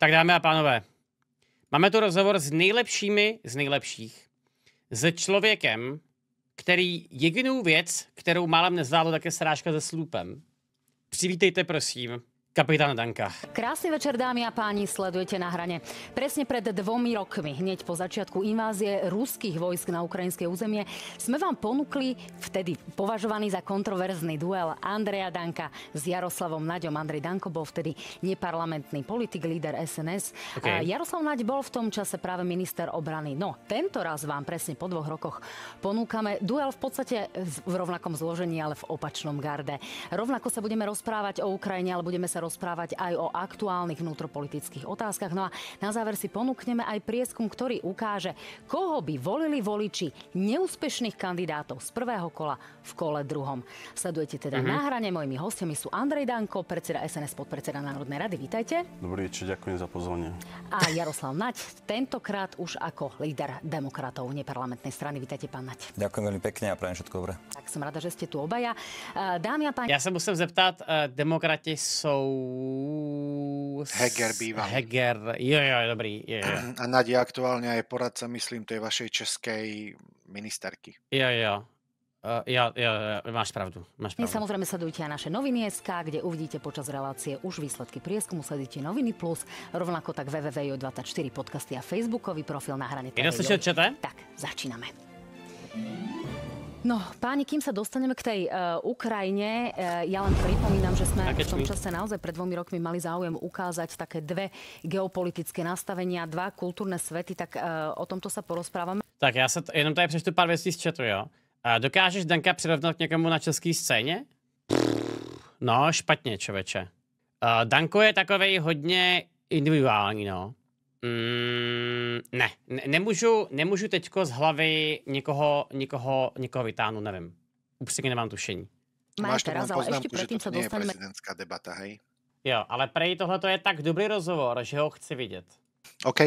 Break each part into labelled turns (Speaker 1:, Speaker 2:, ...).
Speaker 1: Tak dámy a pánové, máme tu rozhovor s nejlepšími z nejlepších. S člověkem, který jedinou věc, kterou málem nezvládl, tak je srážka se slupem. Přivítejte prosím Kapitán Danka.
Speaker 2: Krásny večer, dámy a páni, sledujete na hrane. Presne pred dvomi rokmi, hneď po začiatku invázie ruských vojsk na ukrajinské územie, sme vám ponúkli vtedy považovaný za kontroverzný duel Andreja Danka s Jaroslavom Naďom. Andrej Danko bol vtedy neparlamentný politik, líder SNS. Okay. Jaroslav Naď bol v tom čase práve minister obrany. No, tento raz vám presne po dvoch rokoch ponúkame duel v podstate v rovnakom zložení, ale v opačnom garde. Rovnako sa budeme rozprávať o Ukrajine, ale budeme sa rozprávať aj o aktuálnych vnútropolitických otázkach. No a na záver si ponúkneme aj prieskum, ktorý ukáže, koho by volili voliči neúspešných kandidátov z prvého kola v kole druhom. Sledujete teda mm-hmm. na hrane. Mojimi hostiami sú Andrej Danko, predseda SNS, podpredseda Národnej rady. Vítajte.
Speaker 3: Dobrý večer, ďakujem za pozvanie.
Speaker 2: A Jaroslav Naď, tentokrát už ako líder demokratov neparlamentnej strany. Vítajte, pán Naď.
Speaker 4: Ďakujem veľmi pekne a prajem všetko dobré.
Speaker 2: Tak som rada, že ste tu obaja. Dámy a páni.
Speaker 1: Ja sa musím zeptat, demokrati sú
Speaker 5: Heger bývalý.
Speaker 1: Heger, jo, jo, dobrý. Jo, jo.
Speaker 5: A Nadia aktuálne aj poradca, myslím, tej vašej českej ministerky.
Speaker 1: Jo, jo. Uh, jo, jo, jo, máš pravdu. Máš pravdu.
Speaker 2: Samozrejme sledujte aj naše noviny SK, kde uvidíte počas relácie už výsledky prieskumu. Sledujte Noviny Plus, rovnako tak www.24 podcasty a facebookový profil na hrane.
Speaker 1: Je to
Speaker 2: Tak, začíname. No, páni, kým sa dostaneme k tej uh, Ukrajine, uh, ja len pripomínam, že sme v tom čase naozaj pred dvomi rokmi mali záujem ukázať také dve geopolitické nastavenia, dva kultúrne svety, tak uh, o tomto sa porozprávame.
Speaker 1: Tak já se t- jenom tady přečtu pár věcí z chatu, jo. Uh, dokážeš Danka přirovnat k někomu na české scéně? No, špatně, čověče. Uh, Danko je takovej hodně individuální, no. Mm, ne, ne nemůžu, nemůžu teďko z hlavy někoho, někoho, někoho vytáhnout, nevím. Upřímně nemám tušení.
Speaker 5: Máš teraz, ale ešte predtým sa dostaneme... prezidentská debata, hej?
Speaker 1: Jo, ale prej tohle je tak dobrý rozhovor, že ho chci vidět.
Speaker 5: OK.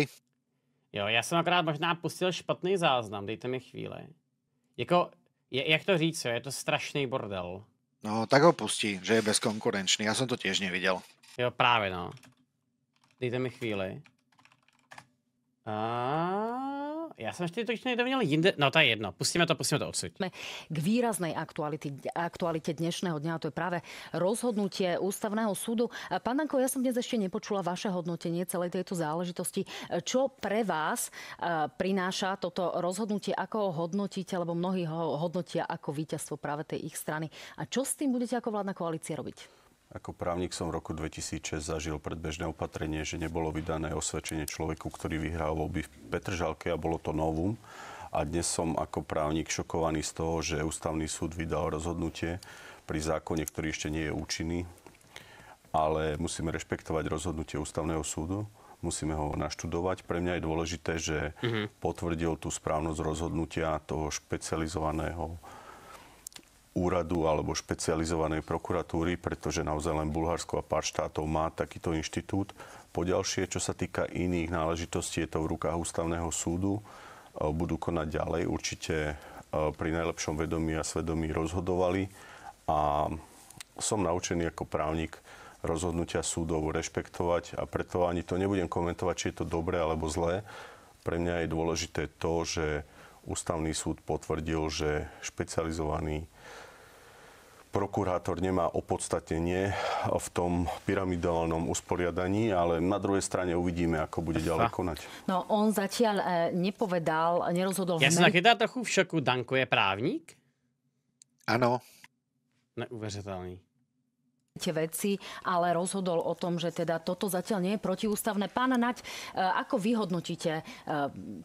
Speaker 1: Jo, já jsem akorát možná pustil špatný záznam, dejte mi chvíli. Jako, je, jak to říct, jo, je to strašný bordel.
Speaker 5: No, tak ho pustí, že je bezkonkurenčný. Já jsem to tiež neviděl.
Speaker 1: Jo, právě no. Dejte mi chvíli. A já jsem ještě to nedověděl jinde. No to je jedno, pustíme to, pustíme to odsud.
Speaker 2: K výraznej aktuality, aktualite dnešného dňa, to je práve rozhodnutie ústavného súdu. Pán Danko, ja som dnes ešte nepočula vaše hodnotenie celej tejto záležitosti. Čo pre vás prináša toto rozhodnutie, ako ho hodnotíte, lebo mnohí ho hodnotia ako víťazstvo práve tej ich strany. A čo s tým budete ako vládna koalícia robiť?
Speaker 3: Ako právnik som v roku 2006 zažil predbežné opatrenie, že nebolo vydané osvedčenie človeku, ktorý vyhral voľby v Petržalke a bolo to novum. A dnes som ako právnik šokovaný z toho, že ústavný súd vydal rozhodnutie pri zákone, ktorý ešte nie je účinný. Ale musíme rešpektovať rozhodnutie ústavného súdu musíme ho naštudovať. Pre mňa je dôležité, že mm-hmm. potvrdil tú správnosť rozhodnutia toho špecializovaného úradu alebo špecializovanej prokuratúry, pretože naozaj len Bulharsko a pár štátov má takýto inštitút. Poďalšie, čo sa týka iných náležitostí, je to v rukách ústavného súdu. E, budú konať ďalej. Určite e, pri najlepšom vedomí a svedomí rozhodovali. A som naučený ako právnik rozhodnutia súdov rešpektovať a preto ani to nebudem komentovať, či je to dobré alebo zlé. Pre mňa je dôležité to, že ústavný súd potvrdil, že špecializovaný prokurátor nemá opodstatnenie v tom pyramidálnom usporiadaní, ale na druhej strane uvidíme, ako bude ďalej konať.
Speaker 2: No on zatiaľ e, nepovedal, nerozhodol...
Speaker 1: Ja som nakýdal trochu v šoku. Danko je právnik?
Speaker 5: Áno.
Speaker 1: Neuvěřitelný
Speaker 2: tie veci, ale rozhodol o tom, že teda toto zatiaľ nie je protiústavné. Pán Naď, e, ako vyhodnotíte e,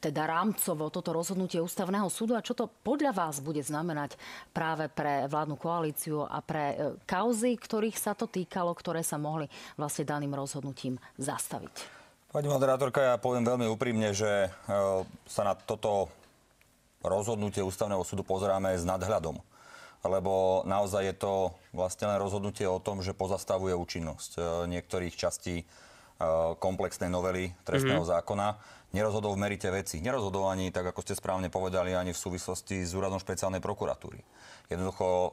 Speaker 2: teda rámcovo toto rozhodnutie ústavného súdu a čo to podľa vás bude znamenať práve pre vládnu koalíciu a pre e, kauzy, ktorých sa to týkalo, ktoré sa mohli vlastne daným rozhodnutím zastaviť?
Speaker 4: Pani moderátorka, ja poviem veľmi úprimne, že sa na toto rozhodnutie ústavného súdu pozeráme s nadhľadom lebo naozaj je to vlastne len rozhodnutie o tom, že pozastavuje účinnosť e, niektorých častí e, komplexnej novely trestného mm-hmm. zákona. Nerozhodol v merite veci. Nerozhodol ani, tak ako ste správne povedali, ani v súvislosti s úradom špeciálnej prokuratúry. Jednoducho e,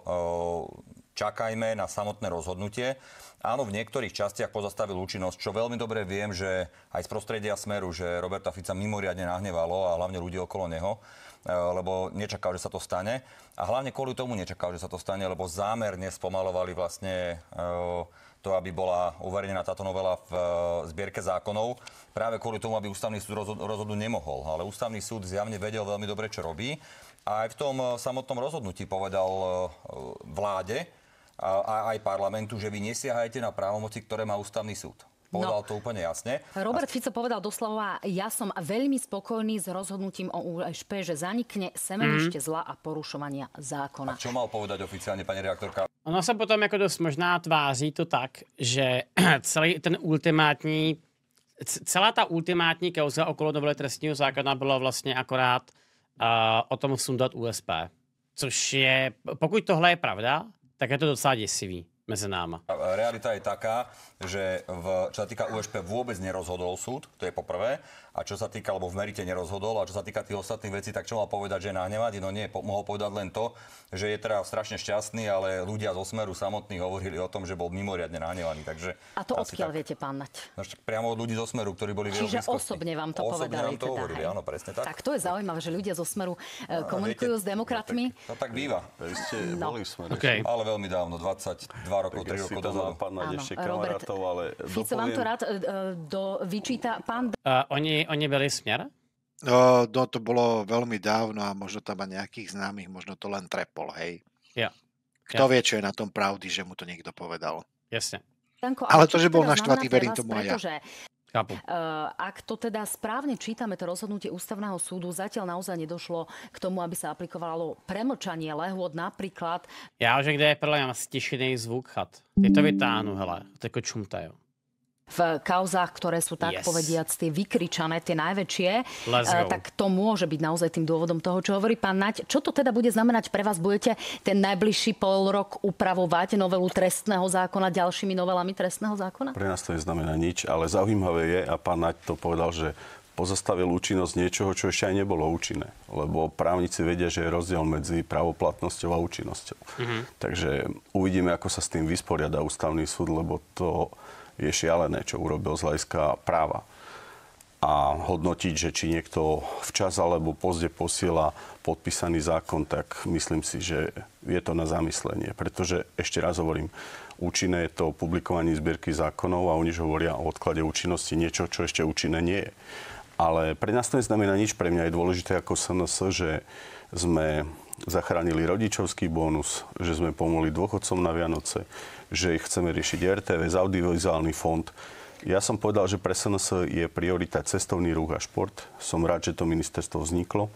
Speaker 4: čakajme na samotné rozhodnutie. Áno, v niektorých častiach pozastavil účinnosť, čo veľmi dobre viem, že aj z prostredia Smeru, že Roberta Fica mimoriadne nahnevalo a hlavne ľudí okolo neho, lebo nečakal, že sa to stane. A hlavne kvôli tomu nečakal, že sa to stane, lebo zámerne spomalovali vlastne e, to, aby bola uverejnená táto novela v e, zbierke zákonov, práve kvôli tomu, aby ústavný súd rozhodnúť nemohol. Ale ústavný súd zjavne vedel veľmi dobre, čo robí. A aj v tom samotnom rozhodnutí povedal vláde, a aj parlamentu, že vy nesiahajte na právomoci, ktoré má ústavný súd. Povedal no. to úplne jasne.
Speaker 2: Robert Fico povedal doslova, ja som veľmi spokojný s rozhodnutím o USP, že zanikne semenište mm. zla a porušovania zákona.
Speaker 4: A čo mal povedať oficiálne, pani reaktorka?
Speaker 1: Ono se potom jako dost možná tváří to tak, že celý ten ultimátní, celá ta ultimátní kauza okolo novely trestního zákona byla vlastně akorát uh, o tom sundat USP. Což je, pokud tohle je pravda, tak je to docela děsivý mezi náma.
Speaker 4: Realita je taká, že v, čo sa týka USP vôbec nerozhodol súd, to je poprvé. A čo sa týka, lebo v merite nerozhodol, a čo sa týka tých ostatných vecí, tak čo mal povedať, že je nahnevať? No nie, po, mohol povedať len to, že je teda strašne šťastný, ale ľudia zo Smeru samotní hovorili o tom, že bol mimoriadne nahnevaný. Takže
Speaker 2: a to odkiaľ tak, viete, pán Nať?
Speaker 4: No, priamo od ľudí zo Smeru, ktorí boli
Speaker 2: Čiže osobne vám to osobne povedali.
Speaker 4: Vám to teda, hovorili, áno, presne tak.
Speaker 2: Tak to je zaujímavé, že ľudia zo Smeru no, komunikujú viete, s demokratmi.
Speaker 4: No, tak, to tak býva.
Speaker 3: Vy ste no. boli v Smeru.
Speaker 1: Okay.
Speaker 4: Ale veľmi dávno, 22 rokov, 3 rokov dozadu.
Speaker 3: Pán Nať ešte kamarátov, ale
Speaker 2: Fico vám to rád uh, do, vyčíta. Pán...
Speaker 1: Uh, oni, oni byli směr?
Speaker 5: No, no, to bolo veľmi dávno a možno tam má nejakých známych, možno to len trepol, hej.
Speaker 1: Ja.
Speaker 5: Kto ja. vie, čo je na tom pravdy, že mu to niekto povedal.
Speaker 1: Jasne.
Speaker 5: Ale to, že bol naštvatý, verím tomu aj ja.
Speaker 1: Chápu.
Speaker 2: Uh, ak to teda správne čítame, to rozhodnutie ústavného súdu, zatiaľ naozaj nedošlo k tomu, aby sa aplikovalo premlčanie lehôd napríklad.
Speaker 1: Já že kde je mňa stišený zvuk chat. Ty to vytáhnu, hele, tako čumtajú
Speaker 2: v kauzách, ktoré sú tak yes. povediac tie vykričané, tie najväčšie,
Speaker 1: uh,
Speaker 2: tak to môže byť naozaj tým dôvodom toho, čo hovorí pán Nať. Čo to teda bude znamenať pre vás? Budete ten najbližší pol rok upravovať novelu trestného zákona ďalšími novelami trestného zákona?
Speaker 3: Pre nás to neznamená nič, ale zaujímavé je, a pán Nať to povedal, že pozastavil účinnosť niečoho, čo ešte aj nebolo účinné. Lebo právnici vedia, že je rozdiel medzi pravoplatnosťou a účinnosťou. Mm-hmm. Takže uvidíme, ako sa s tým vysporiada ústavný súd, lebo to je šialené, čo urobil z hľadiska práva. A hodnotiť, že či niekto včas alebo pozde posiela podpísaný zákon, tak myslím si, že je to na zamyslenie. Pretože, ešte raz hovorím, účinné je to publikovanie zbierky zákonov a oni hovoria o odklade účinnosti niečo, čo ešte účinné nie je. Ale pre nás to neznamená nič. Pre mňa je dôležité ako SNS, že sme zachránili rodičovský bonus, že sme pomohli dôchodcom na Vianoce, že chceme riešiť RTV, audiovizuálny fond. Ja som povedal, že pre SNS je priorita cestovný ruch a šport. Som rád, že to ministerstvo vzniklo.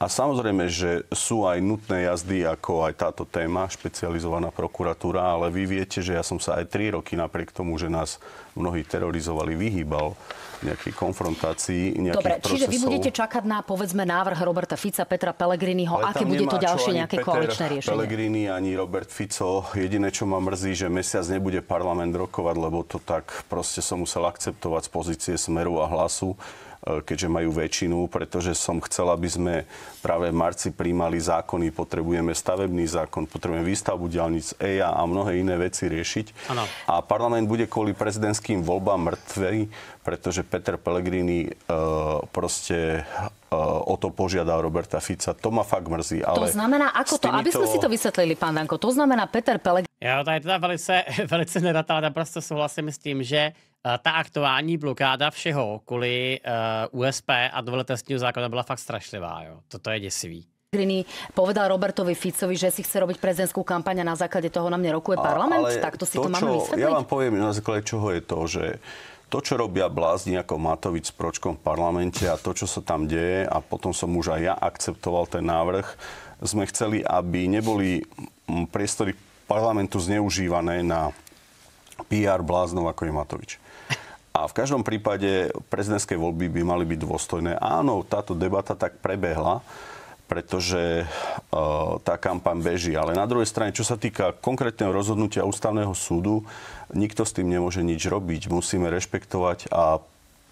Speaker 3: A samozrejme, že sú aj nutné jazdy, ako aj táto téma, špecializovaná prokuratúra, ale vy viete, že ja som sa aj 3 roky napriek tomu, že nás mnohí terorizovali, vyhýbal nejakej konfrontácii, nejakých
Speaker 2: Dobre,
Speaker 3: procesov.
Speaker 2: čiže vy budete čakať na, povedzme, návrh Roberta Fica, Petra Pellegriniho, Ale aké bude to ďalšie nejaké Peter koaličné riešenie?
Speaker 3: Pellegrini, ani Robert Fico. Jediné, čo ma mrzí, že mesiac nebude parlament rokovať, lebo to tak proste som musel akceptovať z pozície Smeru a Hlasu keďže majú väčšinu, pretože som chcel, aby sme práve v marci príjmali zákony, potrebujeme stavebný zákon, potrebujeme výstavbu diálnic EIA a mnohé iné veci riešiť.
Speaker 1: Ano.
Speaker 3: A parlament bude kvôli prezidentským voľbám mŕtvej, pretože Peter Pellegrini uh, proste uh, o to požiadal Roberta Fica. To ma fakt mrzí. Ale
Speaker 2: to znamená, ako to, aby sme si to vysvetlili, pán Danko, to znamená Peter Pellegrini.
Speaker 1: Já tady teda velice, velice nerad, ale naprosto souhlasím s tím, že ta aktuální blokáda všeho kvůli uh, USP a trestního zákona byla fakt strašlivá. Jo. Toto je děsivý.
Speaker 2: Pellegrini povedal Robertovi Ficovi, že si chce robiť prezidentskú kampaň a na základe toho na mne rokuje parlament? Ale tak to si to, to máme čo, vysvetliť?
Speaker 3: Ja vám poviem na základe čoho je to, že to, čo robia blázni ako Matovič s Pročkom v parlamente a to, čo sa tam deje a potom som už aj ja akceptoval ten návrh, sme chceli, aby neboli mm, priestory parlamentu zneužívané na PR bláznov ako je Matovič. A v každom prípade prezidentské voľby by mali byť dôstojné. Áno, táto debata tak prebehla, pretože uh, tá kampaň beží. Ale na druhej strane, čo sa týka konkrétneho rozhodnutia ústavného súdu, nikto s tým nemôže nič robiť. Musíme rešpektovať a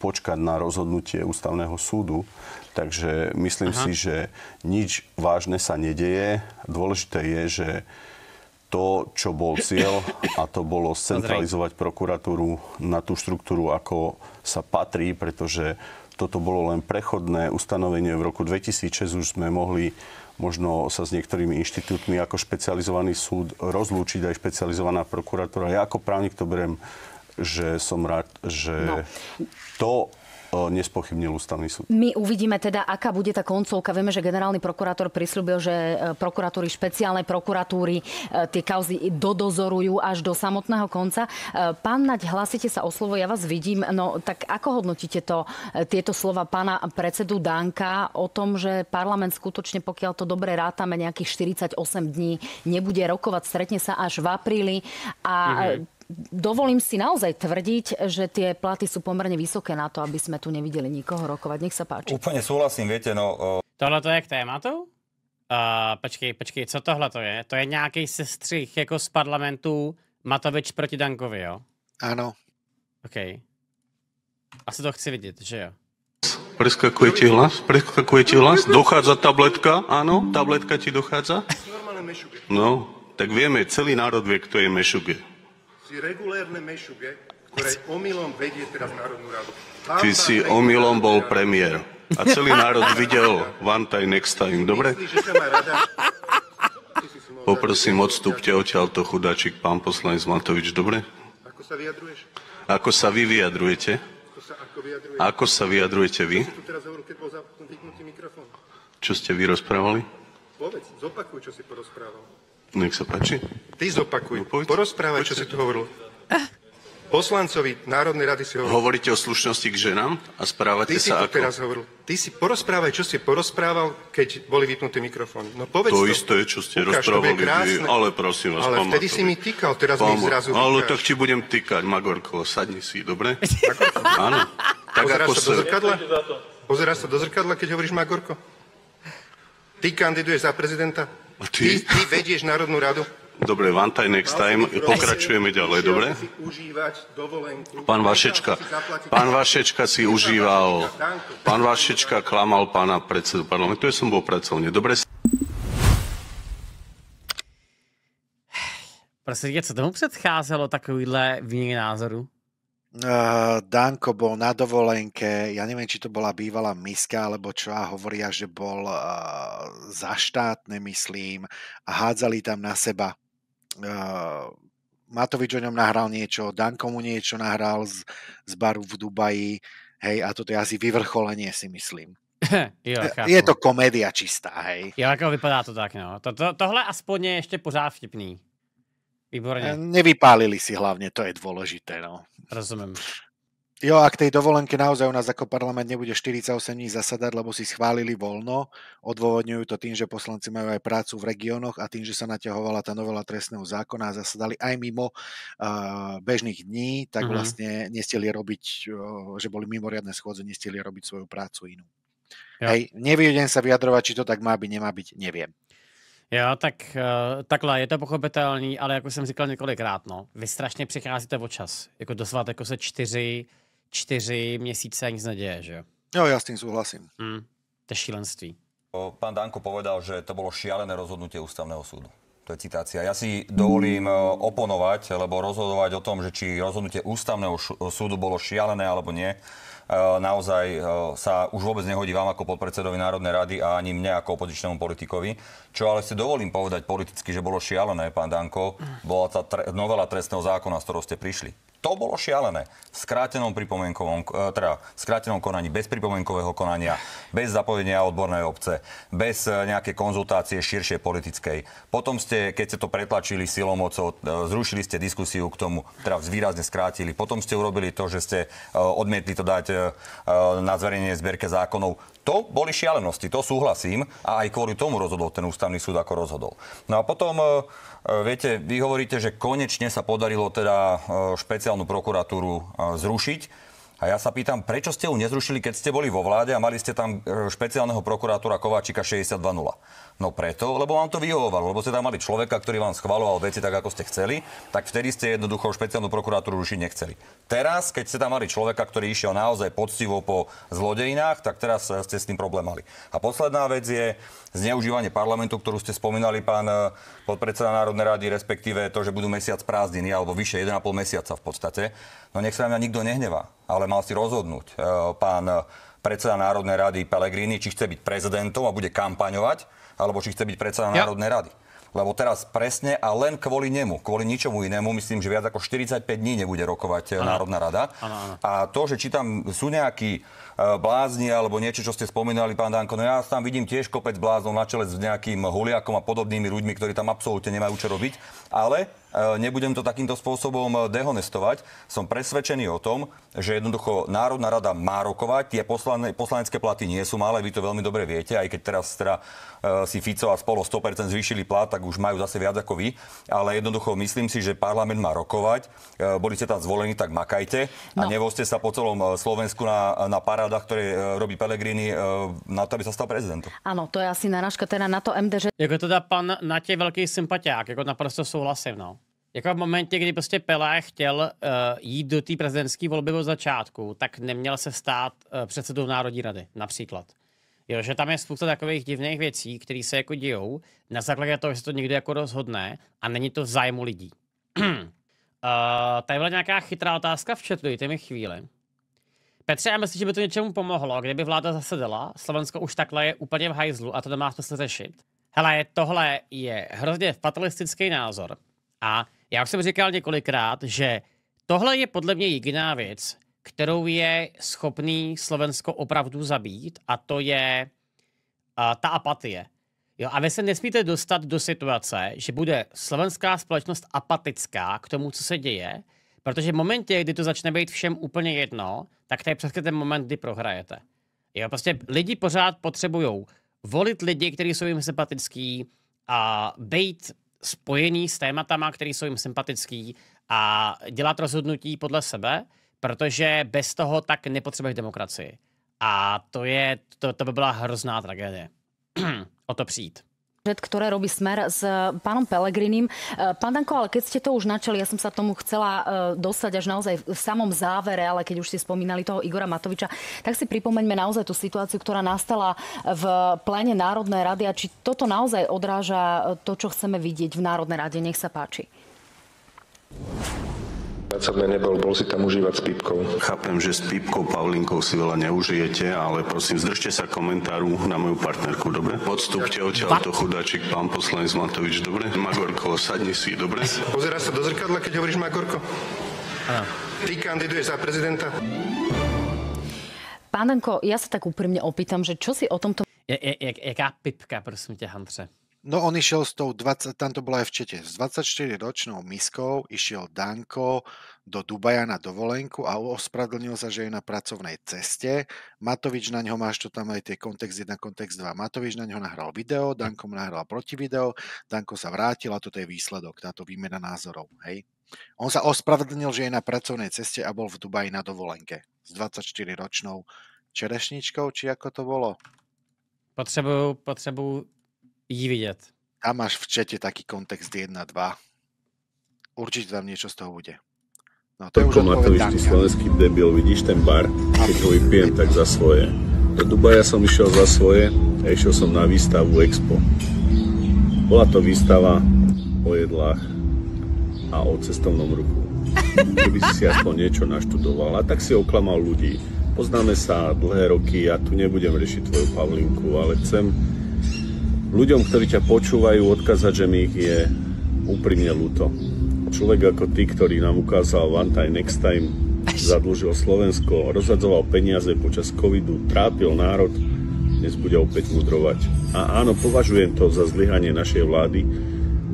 Speaker 3: počkať na rozhodnutie ústavného súdu. Takže myslím Aha. si, že nič vážne sa nedeje. Dôležité je, že to, čo bol cieľ, a to bolo centralizovať prokuratúru na tú štruktúru, ako sa patrí, pretože toto bolo len prechodné ustanovenie. V roku 2006 už sme mohli možno sa s niektorými inštitútmi ako špecializovaný súd rozlúčiť aj špecializovaná prokuratúra. Ja ako právnik to berem, že som rád, že no. to nespochybnil ústavný súd.
Speaker 2: My uvidíme teda, aká bude tá koncovka. Vieme, že generálny prokurátor prislúbil, že e, prokuratúry, špeciálne prokuratúry e, tie kauzy dodozorujú až do samotného konca. E, pán Naď, hlasíte sa o slovo, ja vás vidím. No tak ako hodnotíte to, tieto slova pána predsedu Danka o tom, že parlament skutočne, pokiaľ to dobre rátame, nejakých 48 dní nebude rokovať, stretne sa až v apríli a mm-hmm dovolím si naozaj tvrdiť, že tie platy sú pomerne vysoké na to, aby sme tu nevideli nikoho rokovať. Nech sa páči.
Speaker 4: Úplne súhlasím, viete, no...
Speaker 1: Tohle to je k tématu? Uh, počkej, počkej, co tohle to je? To je nějaký sestřih jako z parlamentu Matovič proti Dankovi, jo?
Speaker 5: Áno.
Speaker 1: OK. Asi to chci vidět, že jo?
Speaker 6: Preskakuje ti hlas? Preskakuje ti hlas? Dochádza tabletka? Áno, tabletka ti dochádza? No, tak vieme, celý národ vie, kto je Mešuge
Speaker 7: si regulérne mešuge, ktoré omylom vedie teraz Národnú radu. Pán
Speaker 6: Ty si omylom bol premiér. A celý národ videl One Time Next Time, dobre? Poprosím, odstúpte odtiaľto chudáčik, pán poslanec Matovič, dobre?
Speaker 7: Ako sa vyjadruješ?
Speaker 6: Ako sa vy vyjadrujete?
Speaker 7: Ako sa,
Speaker 6: vyjadrujete vy? Čo ste vy rozprávali?
Speaker 7: Povedz, zopakuj, čo si porozprával.
Speaker 6: Nech sa páči.
Speaker 7: Ty zopakuj. No, Porozprávaj, čo si tu hovoril. Poslancovi Národnej rady si hovoril.
Speaker 6: Hovoríte o slušnosti k ženám a správate
Speaker 7: Ty
Speaker 6: sa
Speaker 7: si to
Speaker 6: ako...
Speaker 7: teraz hovoril. Ty si porozprávaj, čo si porozprával, keď boli vypnuté mikrofóny. No povedz
Speaker 6: to.
Speaker 7: To
Speaker 6: isté, čo ste Ukáž, rozprávali vy, ale prosím vás,
Speaker 7: Ale
Speaker 6: pán
Speaker 7: vtedy si mi týkal, teraz pán, mi zrazu
Speaker 6: Ale tak ti budem týkať, Magorko, sadni si, dobre? Áno.
Speaker 7: Tak Pozeráš ako sa do zrkadla? Pozeráš sa do zrkadla, keď hovoríš Magorko? Ty kandiduješ za prezidenta? Ty? Ty, ty vedieš Národnú radu?
Speaker 6: Dobre, one time next time, pokračujeme ďalej, dobre? Pán Vašečka, pán Vašečka si užíval, pán Vašečka klamal pána predsedu parlamentu, ja som bol pracovne. Dobre?
Speaker 1: Prosím, co tomu předcházelo takovýhle výměně názoru?
Speaker 5: Uh, Danko bol na dovolenke, ja neviem, či to bola bývalá miska, alebo čo, a hovoria, že bol uh, za štátne, myslím, a hádzali tam na seba. Uh, Matovič o ňom nahral niečo, Danko mu niečo nahral z, z baru v Dubaji, hej, a toto je asi vyvrcholenie, si myslím.
Speaker 1: jo,
Speaker 5: je to komédia čistá, hej.
Speaker 1: Jo, ako vypadá to tak, no. To, to, tohle aspoň je ešte pořád vtipný. Výborne.
Speaker 5: Nevypálili si hlavne, to je dôležité. No.
Speaker 1: Rozumiem.
Speaker 5: Jo, a k tej dovolenke naozaj u nás ako parlament nebude 48 dní zasadať, lebo si schválili voľno. Odôvodňujú to tým, že poslanci majú aj prácu v regiónoch a tým, že sa naťahovala tá novela trestného zákona a zasadali aj mimo uh, bežných dní, tak mm-hmm. vlastne nestili robiť, uh, že boli mimoriadne schôdze, nestili robiť svoju prácu inú. Ja. Hej, neviem sa vyjadrovať, či to tak má byť, nemá byť, neviem.
Speaker 1: Jo, tak uh, takhle, je to pochopitelný, ale jako jsem říkal několikrát, no, vy strašně přicházíte o čas. Jako dosvat jako se čtyři, čtyři měsíce a nic neděje, že jo?
Speaker 5: Jo, ja s tým súhlasím.
Speaker 1: Mm, to je šílenství.
Speaker 4: Pán Danko povedal, že to bolo šialené rozhodnutie ústavného súdu. To je citácia. Ja si dovolím e, oponovať, lebo rozhodovať o tom, že či rozhodnutie ústavného súdu bolo šialené alebo nie, naozaj e, sa už vôbec nehodí vám ako podpredsedovi Národnej rady a ani mne ako opozičnému politikovi. Čo ale si dovolím povedať politicky, že bolo šialené, pán Danko, bola tá tre- novela trestného zákona, s ktorou ste prišli. To bolo šialené. V skrátenom pripomienkovom, e, teda v skrátenom konaní, bez pripomienkového konania, bez zapojenia odbornej obce, bez e, nejakej konzultácie širšej politickej. Potom ste, keď ste to pretlačili silou mocou, e, zrušili ste diskusiu k tomu, teda výrazne skrátili. Potom ste urobili to, že ste odmietli to dať na zverejnenie zbierke zákonov. To boli šialenosti, to súhlasím a aj kvôli tomu rozhodol ten ústavný súd, ako rozhodol. No a potom E, viete, vy hovoríte, že konečne sa podarilo teda e, špeciálnu prokuratúru e, zrušiť. A ja sa pýtam, prečo ste ju nezrušili, keď ste boli vo vláde a mali ste tam e, špeciálneho prokurátora Kováčika 62.0? No preto, lebo vám to vyhovovalo, lebo ste tam mali človeka, ktorý vám schvaloval veci tak, ako ste chceli, tak vtedy ste jednoducho špeciálnu prokuratúru rušiť nechceli. Teraz, keď ste tam mali človeka, ktorý išiel naozaj poctivo po zlodejinách, tak teraz ste s tým problém mali. A posledná vec je zneužívanie parlamentu, ktorú ste spomínali, pán e, podpredseda Národnej rady, respektíve to, že budú mesiac prázdniny, alebo vyše 1,5 mesiaca v podstate. No nech sa na mňa nikto nehnevá, ale mal si rozhodnúť e, pán predseda Národnej rady Pelegrini, či chce byť prezidentom a bude kampaňovať, alebo či chce byť predseda ja. Národnej rady. Lebo teraz presne a len kvôli nemu, kvôli ničomu inému, myslím, že viac ako 45 dní nebude rokovať ano. Národná rada. Ano, ano. A to, že či tam sú nejakí uh, blázni alebo niečo, čo ste spomínali, pán Danko, no ja tam vidím tiež kopec bláznov na čele s nejakým huliakom a podobnými ľuďmi, ktorí tam absolútne nemajú čo robiť. Ale E, nebudem to takýmto spôsobom dehonestovať. Som presvedčený o tom, že jednoducho Národná rada má rokovať. Tie poslane, poslanecké platy nie sú malé, vy to veľmi dobre viete, aj keď teraz teda, si Fico a spolo 100% zvýšili plat, tak už majú zase viac ako vy. Ale jednoducho myslím si, že parlament má rokovať. Uh, boli ste tam zvolení, tak makajte. No. A nevozte sa po celom Slovensku na, na parádach, ktoré robí Pelegrini na to, aby sa stal prezidentom.
Speaker 2: Áno, to je asi narážka teda na to MD, že...
Speaker 1: Jako teda pan tě velký sympatiák, jako naprosto souhlasím, no. Jako v momentě, kdy prostě Pelé chtěl uh, jít do té prezidentské volby od začátku, tak neměl se stát uh, předsedou Národní rady, například. Jo, že tam je spousta takových divných věcí, které se jako dějou na základě toho, že se to někdo jako rozhodne a není to v zájmu lidí. uh, tady byla nějaká chytrá otázka v chatu, dejte mi chvíli. Petře, já myslím, že by to něčemu pomohlo, kdyby vláda zasedala, Slovensko už takhle je úplně v hajzlu a to nemá smysl řešit. Hele, tohle je hrozně fatalistický názor a já už jsem říkal několikrát, že tohle je podle mě jediná věc, kterou je schopný Slovensko opravdu zabít a to je uh, ta apatie. Jo, a vy se nesmíte dostat do situace, že bude slovenská společnost apatická k tomu, co se děje, protože v momentě, kdy to začne být všem úplně jedno, tak to je přesně ten moment, kdy prohrajete. Jo, prostě lidi pořád potřebují volit lidi, kteří jsou jim sympatický a být spojený s tématama, které jsou jim sympatický a dělat rozhodnutí podle sebe, protože bez toho tak nepotřebuješ demokracii. A to, je, to, to by byla hrozná tragédie. o to přijít
Speaker 2: ktoré robí Smer s pánom Pelegrinim. Pán Danko, ale keď ste to už načali, ja som sa tomu chcela e, dostať až naozaj v samom závere, ale keď už ste spomínali toho Igora Matoviča, tak si pripomeňme naozaj tú situáciu, ktorá nastala v pléne Národnej rady a či toto naozaj odráža to, čo chceme vidieť v Národnej rade. Nech sa páči.
Speaker 3: Pracovné nebol, bol si tam užívať s pípkou.
Speaker 8: Chápem, že s pípkou Pavlinkou si veľa neužijete, ale prosím, zdržte sa komentáru na moju partnerku, dobre? Odstúpte odtiaľ to chudáčik, pán poslanec Matovič, dobre? Magorko, sadni si, dobre?
Speaker 6: Pozeráš sa do zrkadla, keď hovoríš Magorko? Áno. Ty kandiduješ za prezidenta?
Speaker 2: Pán Danko, ja sa tak úprimne opýtam, že čo si o tomto...
Speaker 1: Je, je, jaká pipka, prosím ťa, Handře?
Speaker 5: No on išiel s tou 20, tam to bolo aj v Čete, s 24-ročnou miskou išiel Danko do Dubaja na dovolenku a ospravedlnil sa, že je na pracovnej ceste. Matovič na ňo, máš to tam aj tie kontext 1, kontext 2. Matovič na ňo nahral video, Danko mu nahral protivideo, Danko sa vrátil a toto je výsledok, táto výmena názorov. Hej. On sa ospravedlnil, že je na pracovnej ceste a bol v Dubaji na dovolenke s 24-ročnou čerešničkou, či ako to bolo?
Speaker 1: Potřebuju, potřebuju jí vidět.
Speaker 5: Tam máš v čete taký kontext 1, 2. Určite tam niečo z toho bude.
Speaker 3: No to je už Matovič, ty slovenský debil, vidíš ten bar? Keď ho vypijem, tak za svoje. Do Dubaja som išiel za svoje a išiel som na výstavu Expo. Bola to výstava o jedlách a o cestovnom ruchu. Keby si si aspoň niečo naštudoval a tak si oklamal ľudí. Poznáme sa dlhé roky, ja tu nebudem riešiť tvoju Pavlinku, ale chcem ľuďom, ktorí ťa počúvajú, odkázať, že mi ich je úprimne ľúto. Človek ako ty, ktorý nám ukázal One Time Next Time, zadlžil Slovensko, rozhadzoval peniaze počas covidu, trápil národ, dnes bude opäť mudrovať. A áno, považujem to za zlyhanie našej vlády,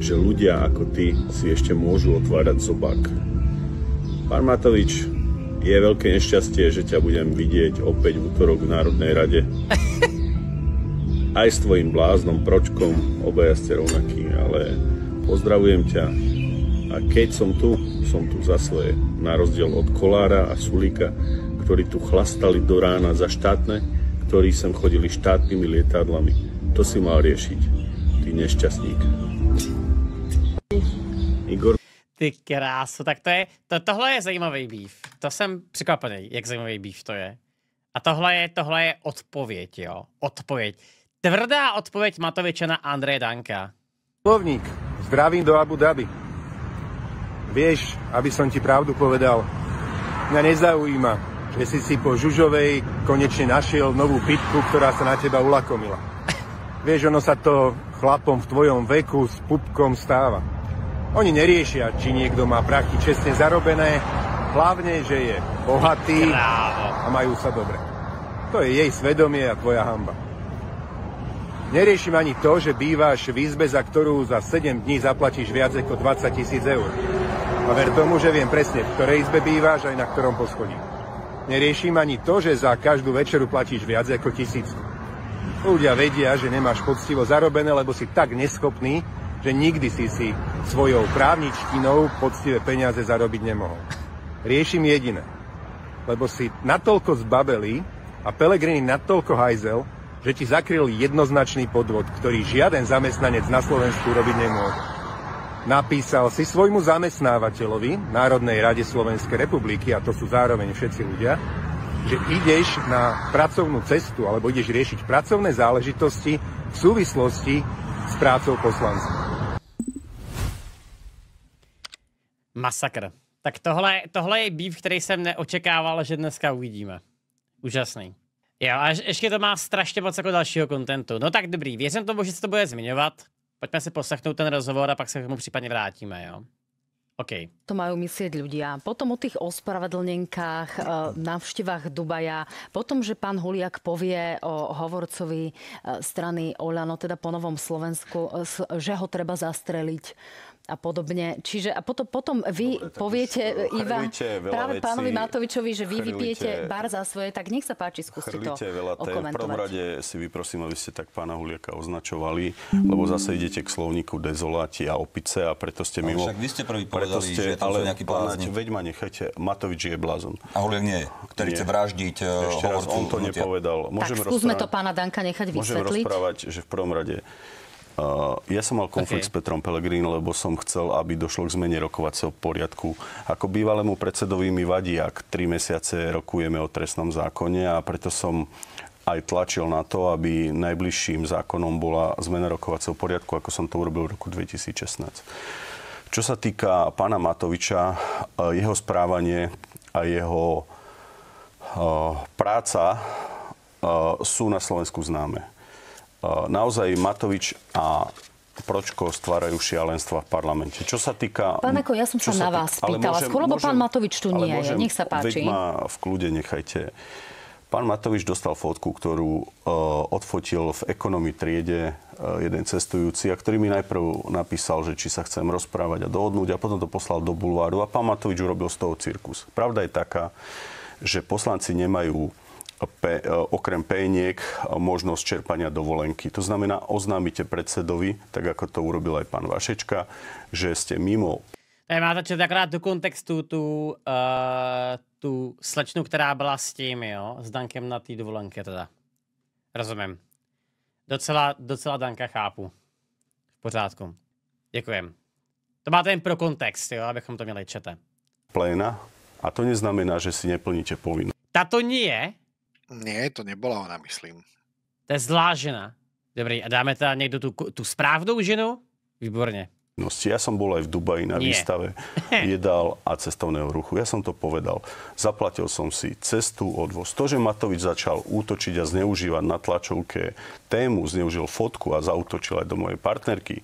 Speaker 3: že ľudia ako ty si ešte môžu otvárať zobák. Pán Matovič, je veľké nešťastie, že ťa budem vidieť opäť v útorok v Národnej rade. aj s tvojim bláznom pročkom, obaja ste rovnakí, ale pozdravujem ťa a keď som tu, som tu za svoje, na rozdiel od Kolára a Sulíka,
Speaker 9: ktorí tu chlastali do rána za štátne, ktorí sem chodili štátnymi lietadlami. To si mal riešiť, ty nešťastník.
Speaker 1: Igor. Ty krásu, tak to je, to, tohle je zajímavý býv. To jsem překvapený, jak zajímavý býv to je. A tohle je, tohle je odpověď, jo. Odpověď. Tvrdá odpověď Matoviča na Andreje Danka.
Speaker 7: Slovník, zdravím do Abu Dhabi. Vieš, aby som ti pravdu povedal, mňa nezaujíma, že si si po Žužovej konečne našiel novú pitku, ktorá sa na teba ulakomila. Vieš, ono sa to chlapom v tvojom veku s pupkom stáva. Oni neriešia, či niekto má prachy čestne zarobené, hlavne, že je bohatý a majú sa dobre. To je jej svedomie a tvoja hamba. Neriešim ani to, že bývaš v izbe, za ktorú za 7 dní zaplatíš viac ako 20 tisíc eur. A ver tomu, že viem presne, v ktorej izbe bývaš aj na ktorom poschodí. Neriešim ani to, že za každú večeru platíš viac ako tisíc. Ľudia vedia, že nemáš poctivo zarobené, lebo si tak neschopný, že nikdy si si svojou právničtinou poctivé peniaze zarobiť nemohol. Riešim jediné. Lebo si natoľko zbabeli a Pelegrini natoľko hajzel, že ti zakryl jednoznačný podvod, ktorý žiaden zamestnanec na Slovensku robiť nemôže. Napísal si svojmu zamestnávateľovi, Národnej rade Slovenskej republiky, a to sú zároveň všetci ľudia, že ideš na pracovnú cestu alebo ideš riešiť pracovné záležitosti v súvislosti s prácou poslancov.
Speaker 1: Masakr. Tak tohle, tohle je býv, který jsem neočekával, že dneska uvidíme. Úžasný. Jo, a ještě to má strašně moc jako dalšího kontentu. No tak dobrý, věřím tomu, že se to bude zmiňovat. Pojďme si poslechnout ten rozhovor a pak se k tomu případně vrátíme, jo. Okay.
Speaker 2: To majú myslieť ľudia. Potom o tých ospravedlnenkách, eh, návštevách Dubaja, potom, že pán Huliak povie o hovorcovi eh, strany Oľano, teda po Novom Slovensku, eh, že ho treba zastreliť a podobne. Čiže a potom, potom vy Dobre, poviete, Iva, práve vecí, pánovi Matovičovi, že vy chrlite, vypijete bar za svoje, tak nech sa páči, skúste to veľa okomentovať.
Speaker 3: V prvom rade si vyprosím, aby ste tak pána Huliaka označovali, mm. lebo zase idete k slovníku dezoláti a opice a preto ste mimo...
Speaker 4: Ale však vy ste prvý povedali, ste, že to ale nejaký blázni.
Speaker 3: Veď ma nechajte, Matovič je blázon.
Speaker 4: A Huliak nie je, ktorý nie. chce vraždiť
Speaker 3: eh, Ešte raz, on to nepovedal.
Speaker 2: Môžem tak skúsme to pána Danka nechať vysvetliť.
Speaker 3: Môžem rozprávať, že v prvom rade ja som mal konflikt okay. s Petrom Pellegrini, lebo som chcel, aby došlo k zmene rokovacieho poriadku. Ako bývalému predsedovi mi vadí, ak tri mesiace rokujeme o trestnom zákone a preto som aj tlačil na to, aby najbližším zákonom bola zmena rokovacieho poriadku, ako som to urobil v roku 2016. Čo sa týka pána Matoviča, uh, jeho správanie a jeho uh, práca sú na Slovensku známe naozaj Matovič a Pročko stvárajú šialenstva v parlamente. Čo sa týka...
Speaker 2: Pán Ako, ja som sa na vás pýtala. Môžem, Skôr, lebo pán Matovič tu nie môžem, je. Nech sa páči.
Speaker 3: Veď ma v kľude nechajte. Pán Matovič dostal fotku, ktorú uh, odfotil v ekonomii triede uh, jeden cestujúci a ktorý mi najprv napísal, že či sa chcem rozprávať a dohodnúť a potom to poslal do bulváru a pán Matovič urobil z toho cirkus. Pravda je taká, že poslanci nemajú pe, e, okrem peniek možnosť čerpania dovolenky. To znamená, oznámite predsedovi, tak ako to urobil aj pán Vašečka, že ste mimo
Speaker 1: máte čo akorát do kontextu tu, uh, tu slečnu, která byla s tím, jo, s Dankem na té dovolenke teda. Rozumím. Docela, docela Danka chápu. V pořádku. Děkujem. To máte jen pro kontext, jo, abychom to měli čete.
Speaker 3: Pléna a to neznamená, že si neplníte povinnosť.
Speaker 1: Tato nie
Speaker 5: nie, to nebola ona, myslím.
Speaker 1: To je zlá žena. Dobrý, a dáme teda niekto tú, tú správnou ženu? Výborne.
Speaker 3: No, ja som bol aj v Dubaji na Nie. výstave jedál a cestovného ruchu. Ja som to povedal. Zaplatil som si cestu, odvoz. To, že Matovič začal útočiť a zneužívať na tlačovke tému, zneužil fotku a zautočil aj do mojej partnerky,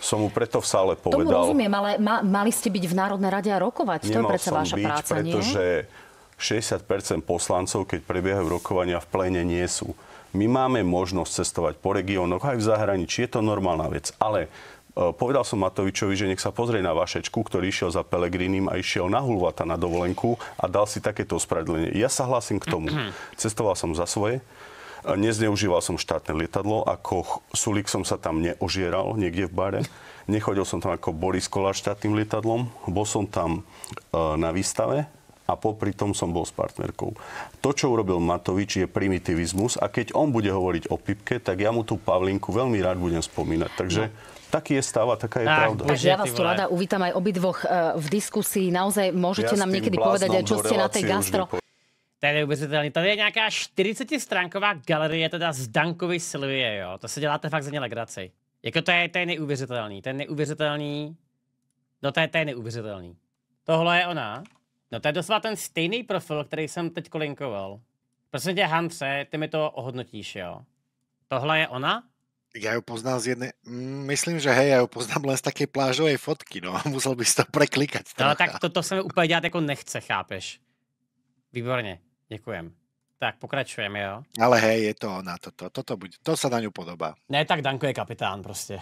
Speaker 3: som mu preto v sále povedal...
Speaker 2: Tomu rozumiem, ale ma, mali ste byť v Národnej rade a rokovať. To je predsa vaša byť, práca,
Speaker 3: pretože
Speaker 2: nie?
Speaker 3: 60 poslancov, keď prebiehajú rokovania v pléne, nie sú. My máme možnosť cestovať po regiónoch aj v zahraničí, je to normálna vec. Ale e, povedal som Matovičovi, že nech sa pozrie na Vašečku, ktorý išiel za Pelegrinim a išiel na Hulvata na dovolenku a dal si takéto ospravedlenie. Ja sa hlásim k tomu. Cestoval som za svoje, nezneužíval som štátne lietadlo, ako Sulik som sa tam neožieral niekde v bare. Nechodil som tam ako Boris Kolář štátnym lietadlom. Bol som tam e, na výstave, a popri tom som bol s partnerkou. To, čo urobil Matovič, je primitivizmus a keď on bude hovoriť o Pipke, tak ja mu tú Pavlinku veľmi rád budem spomínať. Takže no. Taký je stav a taká je Ach, pravda.
Speaker 2: Takže ja vás tu rada uvítam aj obidvoch uh, v diskusii. Naozaj môžete ja nám niekedy povedať aj, čo ste na tej gastro.
Speaker 1: To je neuvěřitelný. To je nějaká 40-stránková galerie teda z Dankovi Silvie, jo. To se děláte fakt za ně legraci. Jako to je, to je neuvěřitelný. To je neuvěřitelný. No to je, to je neuvěřitelný. Tohle je ona. No to je doslova ten stejný profil, který jsem teď linkoval. Prosím tě, Hance, ty mi to ohodnotíš, jo. Tohle je ona?
Speaker 5: Ja ju poznám z jednej... Mm, myslím, že hej, ja ju poznám len z takej plážovej fotky, no. Musel by si to preklikať.
Speaker 1: No tak to, to se mi úplně dělat jako nechce, chápeš? Výborně, děkujem. Tak pokračujeme, jo.
Speaker 5: Ale hej, je to ona, toto, to, to, bude, to sa na ňu podobá.
Speaker 1: Ne, tak Danko je kapitán prostě.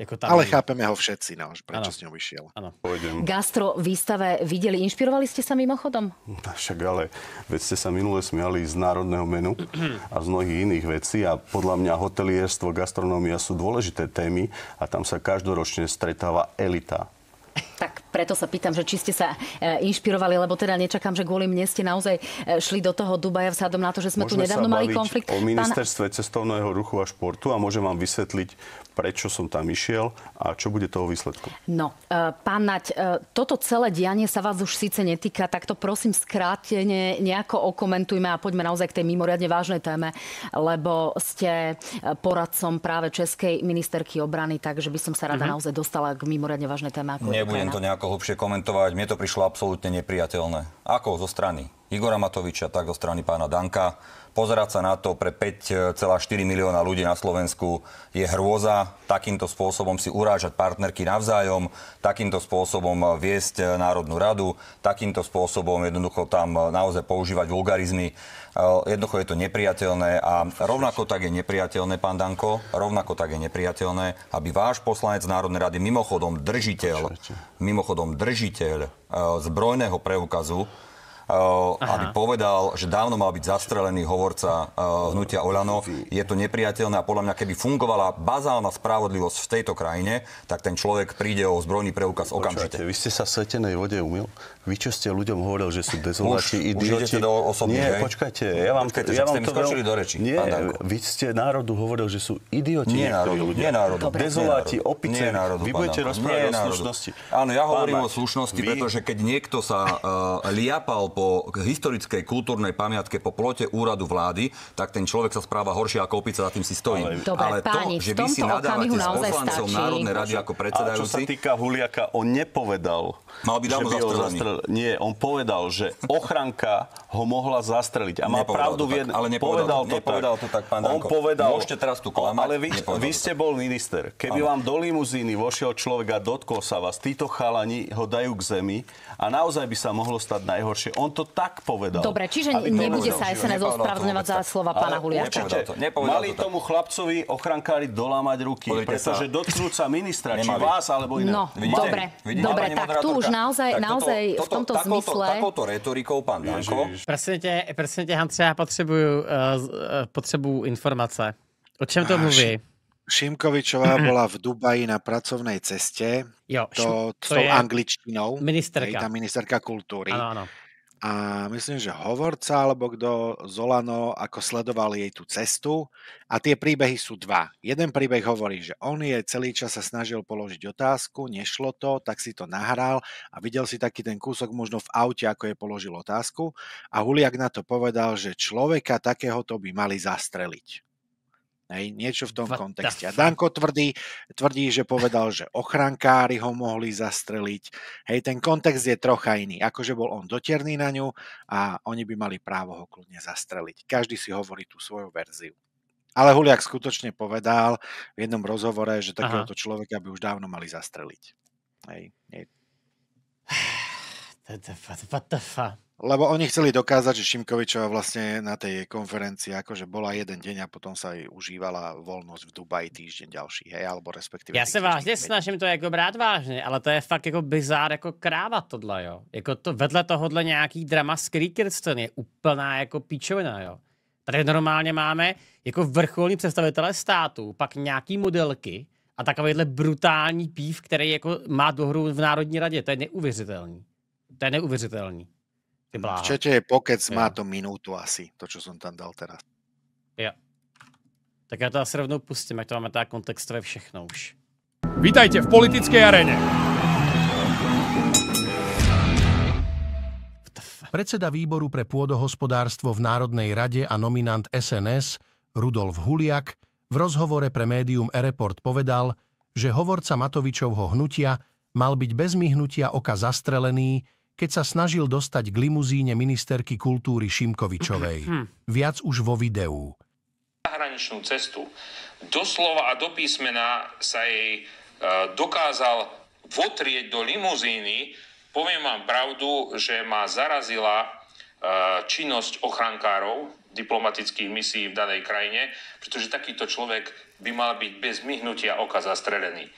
Speaker 5: Jako tam Ale chápeme ho všetci, no, že prečo ano. s ňou vyšiel.
Speaker 1: Ano.
Speaker 2: Gastro výstave videli, inšpirovali ste sa mimochodom?
Speaker 3: No, však ale, veď ste sa minule smiali z národného menu a z mnohých iných vecí a podľa mňa hotelierstvo, gastronómia sú dôležité témy a tam sa každoročne stretáva elita
Speaker 2: tak preto sa pýtam, že či ste sa e, inšpirovali, lebo teda nečakám, že kvôli mne ste naozaj e, šli do toho Dubaja vzhľadom na to, že sme
Speaker 3: Môžeme
Speaker 2: tu nedávno mali konflikt.
Speaker 3: o ministerstve Pán... cestovného ruchu a športu a môžem vám vysvetliť, prečo som tam išiel a čo bude toho výsledku.
Speaker 2: No, e, pán Nať, toto celé dianie sa vás už síce netýka, tak to prosím skrátene nejako okomentujme a poďme naozaj k tej mimoriadne vážnej téme, lebo ste poradcom práve Českej ministerky obrany, takže by som sa rada mm-hmm. naozaj dostala k mimoriadne vážnej téme. Ako
Speaker 4: Nebudem to nejako hlbšie komentovať. Mne to prišlo absolútne nepriateľné. Ako zo strany Igora Matoviča, tak zo strany pána Danka. Pozerať sa na to pre 5,4 milióna ľudí na Slovensku je hrôza. Takýmto spôsobom si urážať partnerky navzájom, takýmto spôsobom viesť Národnú radu, takýmto spôsobom jednoducho tam naozaj používať vulgarizmy. Jednoducho je to nepriateľné a rovnako tak je nepriateľné, pán Danko, rovnako tak je nepriateľné, aby váš poslanec Národnej rady, mimochodom držiteľ, mimochodom držiteľ zbrojného preukazu. Aby povedal, že dávno mal byť zastrelený hovorca hnutia Olano. Je to nepriateľné a podľa mňa, keby fungovala bazálna spravodlivosť v tejto krajine, tak ten človek príde o zbrojný preukaz okamžite.
Speaker 3: vy ste sa svetenej vode umil? Vy čo ste ľuďom hovoril, že sú dezoláti, idioti?
Speaker 4: Už do osobných,
Speaker 3: Nie, hej? počkajte, ja vám,
Speaker 4: počkajte,
Speaker 3: ja vám
Speaker 4: to veľ... do reči,
Speaker 3: Nie, vy ste národu hovoril, že sú idioti
Speaker 4: nie národu, ľudia. Nie národu.
Speaker 3: Dezoláti, opice. Nie národu, vy budete rozprávať o slušnosti.
Speaker 4: Áno, ja hovorím o slušnosti, pretože keď niekto sa uh, liapal po historickej kultúrnej pamiatke po plote úradu vlády, tak ten človek sa správa horšie ako opica, za tým si stojím.
Speaker 2: Dobre, Ale to, páni, že vy si nadávate s poslancom stačí.
Speaker 4: Národnej rady ako predsedajúci... A čo
Speaker 3: sa týka Huliaka, on nepovedal,
Speaker 4: Mal by dávno
Speaker 3: zastrelený. Nie, on povedal, že ochranka ho mohla zastreliť. A má pravdu
Speaker 4: v jednom. Ale nepovedal, to, nepovedal to tak, pán
Speaker 3: Danko. On povedal,
Speaker 4: Môžete teraz tu klamať.
Speaker 3: Ale vy, vy ste bol minister. Keby ano. vám do limuzíny vošiel človek a dotkol sa vás, títo chalani ho dajú k zemi a naozaj by sa mohlo stať najhoršie. On to tak povedal.
Speaker 2: Dobre, čiže nebude sa SNS ospravedlňovať za slova pána Huliača.
Speaker 3: Mali tomu chlapcovi ochrankári dolámať ruky, pretože dotknúť sa ministra, či vás, alebo iné.
Speaker 2: No, dobre, dobre, tak tu už naozaj, naozaj v tomto zmysle...
Speaker 4: Takouto retorikou, pán Danko,
Speaker 1: Prosím tě, prosím tě, Hans, já potřebuju, uh, potřebuju informace. O čem to mluví?
Speaker 5: Šimkovičová bola v Dubaji na pracovnej ceste. Jo, to, to s tou angličtinou.
Speaker 1: Ministerka. Hej,
Speaker 5: tá ministerka kultúry.
Speaker 1: Áno, áno
Speaker 5: a myslím, že hovorca alebo kto Zolano ako sledoval jej tú cestu a tie príbehy sú dva. Jeden príbeh hovorí, že on je celý čas sa snažil položiť otázku, nešlo to, tak si to nahral a videl si taký ten kúsok možno v aute, ako je položil otázku a Huliak na to povedal, že človeka takéhoto by mali zastreliť. Hej, niečo v tom What kontexte. A Danko tvrdí, tvrdí, že povedal, že ochrankári ho mohli zastreliť. Hej, ten kontext je trocha iný. Akože bol on dotierný na ňu a oni by mali právo ho kľudne zastreliť. Každý si hovorí tú svoju verziu. Ale Huliak skutočne povedal v jednom rozhovore, že takéhoto človeka by už dávno mali zastreliť. Hej, nie.
Speaker 1: What the fuck?
Speaker 5: Lebo oni chceli dokázať, že Šimkovičová vlastne na tej konferencii akože bola jeden deň a potom sa jej užívala voľnosť v Dubaji týždeň ďalší, hej, alebo respektíve...
Speaker 1: Já se vážně snažím to jako brát vážně, ale to je fakt jako bizár jako kráva tohle, jo. Jako to, vedle tohohle nějaký drama s Kriegersten je úplná jako píčovina, jo. Tady normálně máme jako vrcholní představitelé státu, pak nějaký modelky a takovýhle brutální pív, který jako má dohru v Národní radě. To je neuvěřitelný. To je neuvěřitelný. Ty.
Speaker 5: V čete je pokec, má to minútu asi, to, čo som tam dal teraz.
Speaker 1: Jo. Tak já to asi rovnou pustím, jak to máme tak kontextové všechno už.
Speaker 10: Vítajte v politickej arene.
Speaker 11: Predseda výboru pre pôdohospodárstvo v Národnej rade a nominant SNS Rudolf Huliak v rozhovore pre médium Ereport povedal, že hovorca Matovičovho hnutia mal byť bez myhnutia oka zastrelený, keď sa snažil dostať k limuzíne ministerky kultúry Šimkovičovej. Viac už vo videu.
Speaker 12: Zahraničnú cestu. Doslova a do písmena sa jej e, dokázal votrieť do limuzíny. Poviem vám pravdu, že ma zarazila e, činnosť ochrankárov diplomatických misií v danej krajine, pretože takýto človek by mal byť bez myhnutia oka zastrelený.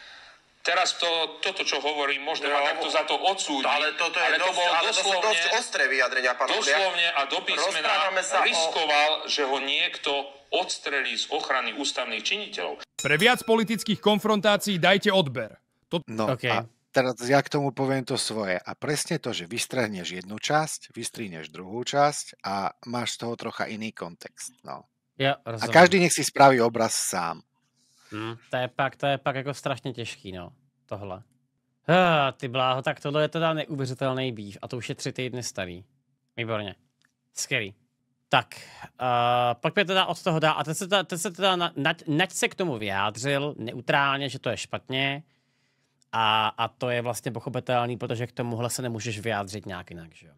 Speaker 12: Teraz to, toto, čo hovorím, možno ma takto za to odsúdi,
Speaker 13: Ale toto je
Speaker 12: ale to
Speaker 13: dosť,
Speaker 12: bolo
Speaker 13: ale to sú
Speaker 12: doslovne,
Speaker 13: dosť ostré vyjadrenia, pán
Speaker 12: doslovne a do písmena
Speaker 13: sa o-
Speaker 12: riskoval, že ho niekto odstrelí z ochrany ústavných činiteľov.
Speaker 10: Pre viac politických konfrontácií dajte odber. To...
Speaker 5: No a teraz ja k tomu poviem to svoje. A presne to, že vystrhneš jednu časť, vystrihneš druhú časť a máš z toho trocha iný kontext. No.
Speaker 1: Jo,
Speaker 5: A každý nech si spraví obraz sám.
Speaker 1: Hm, to je pak, to je pak jako strašně těžký, no, tohle. Ah, ty bláho, tak tohle je teda neuvěřitelný býv a to už je tři týdny starý. Výborně. Skvělý. Tak, uh, pojďme teda od toho dál. A teď se teda, teď se teda na, nať se k tomu vyjádřil neutrálně, že to je špatně. A, a to je vlastně pochopitelný, protože k tomuhle se nemůžeš vyjádřit nějak jinak, že jo.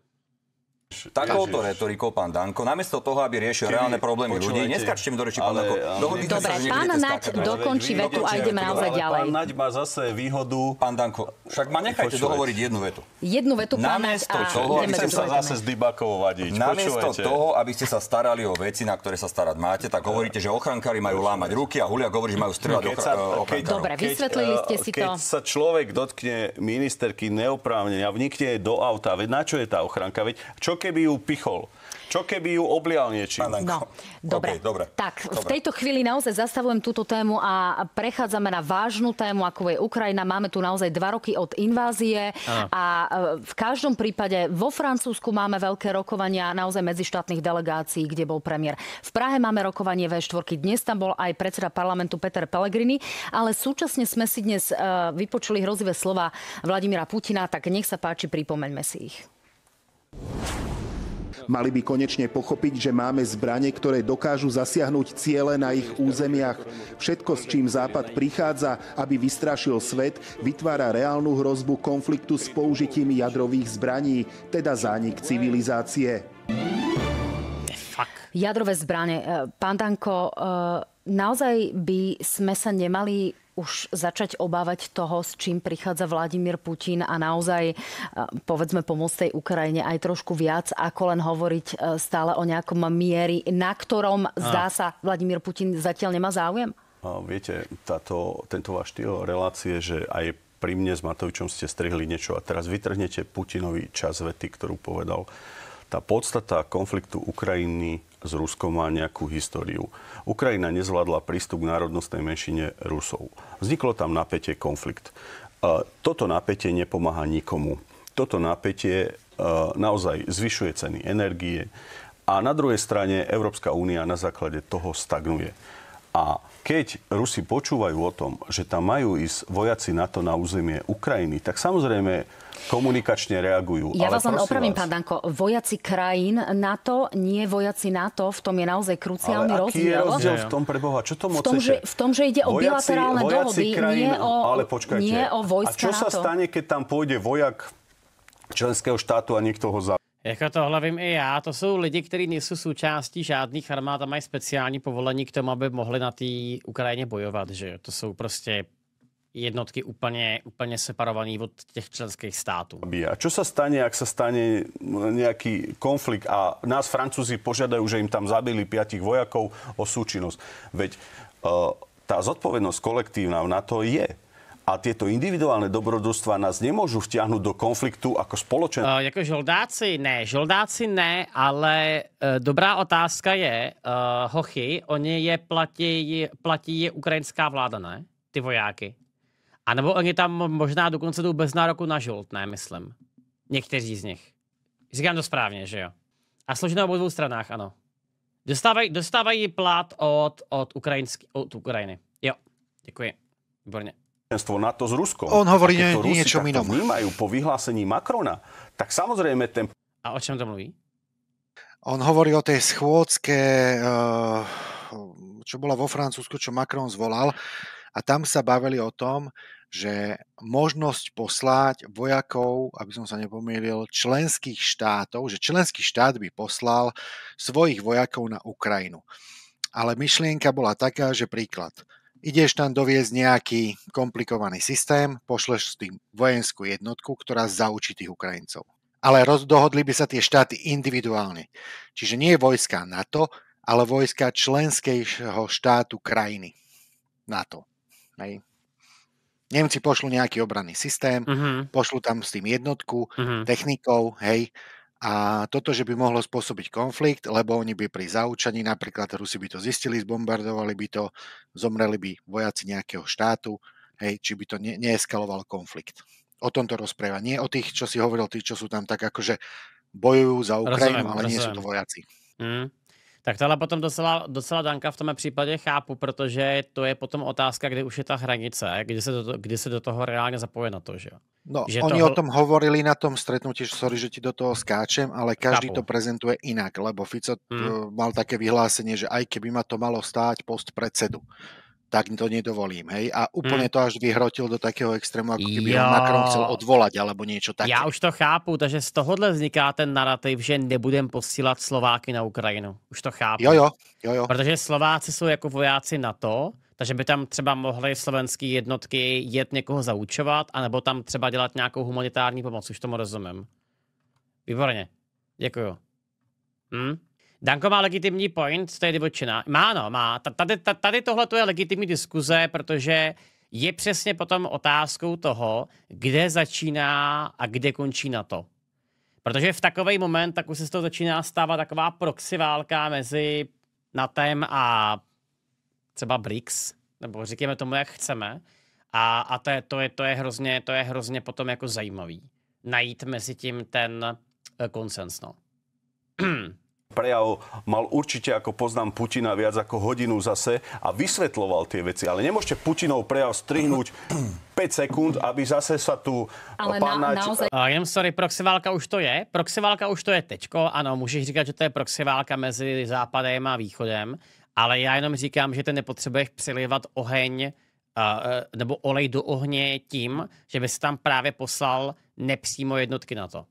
Speaker 4: Takouto retorikou, pán Danko, namiesto toho, aby riešil reálne problémy ľudí, neskačte mi do reči, pán Danko.
Speaker 2: Dobre, pán Naď dokončí vetu a ideme naozaj
Speaker 3: Ale
Speaker 2: ďalej.
Speaker 3: pán Naď má zase výhodu...
Speaker 4: Pán Danko, však ma nechajte dohovoriť jednu vetu.
Speaker 2: Jednu vetu pán Naď
Speaker 4: Namiesto toho, aby
Speaker 2: do
Speaker 3: sa zase Dybakov vadiť.
Speaker 4: Namiesto toho, aby ste sa starali o veci, na ktoré sa starať máte, tak hovoríte, že ochrankári majú lámať ruky a Huliak hovorí, že majú strieľať
Speaker 3: Keď
Speaker 4: ochra-
Speaker 3: sa,
Speaker 4: e,
Speaker 3: keď,
Speaker 4: ochránkarov.
Speaker 2: Dobre,
Speaker 3: keď,
Speaker 2: vysvetlili ste
Speaker 3: eh,
Speaker 2: si
Speaker 3: keď
Speaker 2: to.
Speaker 3: sa človek dotkne ministerky neoprávnene a vnikne do auta, veď na čo je tá ochranka? Veď čo keby ju pichol? Čo keby ju oblial niečím?
Speaker 2: No, dobre.
Speaker 4: OK, dobre.
Speaker 2: Tak, v
Speaker 4: Dobre.
Speaker 2: tejto chvíli naozaj zastavujem túto tému a prechádzame na vážnu tému, ako je Ukrajina. Máme tu naozaj dva roky od invázie
Speaker 14: Áno.
Speaker 2: a e, v každom prípade vo Francúzsku máme veľké rokovania naozaj medzištátnych delegácií, kde bol premiér. V Prahe máme rokovanie V4. Dnes tam bol aj predseda parlamentu Peter Pellegrini, ale súčasne sme si dnes e, vypočuli hrozivé slova Vladimíra Putina, tak nech sa páči, pripomeňme si ich.
Speaker 15: Mali by konečne pochopiť, že máme zbranie, ktoré dokážu zasiahnuť ciele na ich územiach. Všetko, s čím Západ prichádza, aby vystrašil svet, vytvára reálnu hrozbu konfliktu s použitím jadrových zbraní, teda zánik civilizácie.
Speaker 2: Jadrové zbranie. E, Pán Danko, e, naozaj by sme sa nemali už začať obávať toho, s čím prichádza Vladimír Putin a naozaj, e, povedzme, pomôcť tej Ukrajine aj trošku viac, ako len hovoriť e, stále o nejakom miery, na ktorom zdá sa Vladimír Putin zatiaľ nemá záujem?
Speaker 3: Viete, táto, tento váš štýl relácie, že aj pri mne s Matovičom ste strihli niečo a teraz vytrhnete Putinovi čas vety, ktorú povedal. Tá podstata konfliktu Ukrajiny s Ruskom má nejakú históriu. Ukrajina nezvládla prístup k národnostnej menšine Rusov. Vzniklo tam napätie, konflikt. Toto napätie nepomáha nikomu. Toto napätie e, naozaj zvyšuje ceny energie a na druhej strane Európska únia na základe toho stagnuje. A keď Rusi počúvajú o tom, že tam majú ísť vojaci NATO na územie Ukrajiny, tak samozrejme komunikačne reagujú.
Speaker 2: Ja
Speaker 3: Ale
Speaker 2: vás len opravím,
Speaker 3: vás,
Speaker 2: pán Danko. Vojaci krajín NATO, nie vojaci NATO, v tom je naozaj kruciálny
Speaker 3: ale aký
Speaker 2: rozdiel.
Speaker 3: je rozdiel v tom preboha? Čo to
Speaker 2: V tom, že, v tom, že ide o bilaterálne dohody, nie o,
Speaker 3: ale počkajte.
Speaker 2: nie o vojska
Speaker 3: A čo sa
Speaker 2: NATO.
Speaker 3: stane, keď tam pôjde vojak členského štátu a niekto ho za...
Speaker 1: Jako tohle vím i já, to jsou lidi, kteří nejsou součástí žádných armád a mají speciální povolení k tomu, aby mohli na té Ukrajině bojovat, že jo. To jsou prostě jednotky úplně, úplně separované od těch členských států.
Speaker 3: A čo sa stane, ak sa stane nejaký konflikt a nás Francúzi požiadajú, že im tam zabili piatich vojakov o súčinnosť? Veď uh, tá zodpovednosť kolektívna v NATO je. A tieto individuálne dobrodružstva nás nemôžu vtiahnuť do konfliktu ako spoločenstvo.
Speaker 1: Uh, jako žoldáci ne, žoldáci ne, ale uh, dobrá otázka je, uh, hochy, oni je platí, platí je ukrajinská vláda, ne? Ty vojáky. A nebo oni tam možná dokonce jdou bez nároku na žolt, ne, myslím. Někteří z nich. Říkám to správně, že jo? A slouží na obou dvou stranách, ano. Dostávají, dostávají plat od, od, Ukrajinský, od Ukrajiny. Jo, děkuji. Výborně.
Speaker 3: NATO s Ruskom.
Speaker 5: On hovorí
Speaker 3: to
Speaker 5: nie-
Speaker 3: takto
Speaker 5: inom.
Speaker 3: vnímajú po vyhlásení Macrona, tak samozrejme ten
Speaker 1: A o čem to mluví?
Speaker 5: On hovorí o tej schôdzke, eh, čo bola vo Francúzsku, čo Macron zvolal. A tam sa bavili o tom, že možnosť poslať vojakov, aby som sa nepomýlil, členských štátov, že členský štát by poslal svojich vojakov na Ukrajinu. Ale myšlienka bola taká, že príklad. Ideš tam doviezť nejaký komplikovaný systém, pošleš s tým vojenskú jednotku, ktorá zaučí tých Ukrajincov. Ale dohodli by sa tie štáty individuálne. Čiže nie vojska NATO, ale vojska členského štátu krajiny NATO. Hej. Nemci pošlu nejaký obranný systém,
Speaker 1: Mhm.
Speaker 5: pošlu tam s tým jednotku,
Speaker 1: Mhm.
Speaker 5: technikov, hej, a toto, že by mohlo spôsobiť konflikt, lebo oni by pri zaučaní, napríklad Rusi by to zistili, zbombardovali by to, zomreli by vojaci nejakého štátu, hej, či by to ne- neeskaloval konflikt. O tomto rozpráva. Nie o tých, čo si hovoril, tí, čo sú tam tak akože bojujú za Ukrajinu,
Speaker 1: Rozumiem,
Speaker 5: ale nie sú to
Speaker 1: rozumiem.
Speaker 5: vojaci.
Speaker 1: Hmm. Tak tohle potom docela, docela Danka v tomhle případě chápu, protože to je potom otázka, kde už je ta hranice, kdy se do, kdy se do toho reálně zapoje na to, že jo.
Speaker 5: No,
Speaker 1: že
Speaker 5: oni
Speaker 1: toho-
Speaker 5: o tom hovorili na tom stretnutí, sorry, že ti do toho skáčem, ale každý
Speaker 1: Chápu.
Speaker 5: to prezentuje inak, lebo Fico
Speaker 1: Hmm.
Speaker 5: hmm. mal také vyhlásenie, že aj keby ma to malo stáť post predsedu, tak to nedovolím, hej? A úplne
Speaker 1: Hmm.
Speaker 5: to až vyhrotil do takého extrému, ako keby ho
Speaker 1: Jo.
Speaker 5: Macron chcel odvolať, alebo niečo také.
Speaker 1: Já už to chápu, takže z tohohle vzniká ten narrativ, že nebudem posílat Slováky na Ukrajinu. Už to chápu.
Speaker 5: Jo, jo, jo, jo.
Speaker 1: Protože Slováci jsou jako vojáci NATO, takže by tam třeba mohly slovenské jednotky jet někoho zaučovat, anebo tam třeba dělat nějakou humanitární pomoc, už tomu rozumím. Výborně. Děkuju. Hm? Danko má legitimní point, to je divočina. Má, no, má. Ta- Tady, ta- tady tohle je legitimní diskuze, protože je přesně potom otázkou toho, kde začíná a kde končí NATO. Protože v takový moment tak už se z toho začíná stávat taková proxy válka mezi NATEM a třeba BRICS, nebo říkáme tomu, jak chceme. A, a to, je, to, je, to, je hrozně, to je hrozně potom jako zajímavý. Najít mezi tím ten eh, konsens, no.
Speaker 3: prejav mal určite, ako poznám Putina, viac ako hodinu zase a vysvetloval tie veci. Ale nemôžete Putinov prejav strihnúť 5 sekúnd, aby zase sa tu
Speaker 2: Ale
Speaker 3: pán
Speaker 2: na, naozaj
Speaker 1: A jenom sorry, proxy válka už to je. Proxy válka už to je teďko. Ano, můžeš říkat, že to je proxy válka mezi západem a východem, ale já jenom říkám, že ty nepotřebuješ přilivat oheň e, nebo olej do ohně tím, že bys tam právě poslal nepřímo jednotky na to.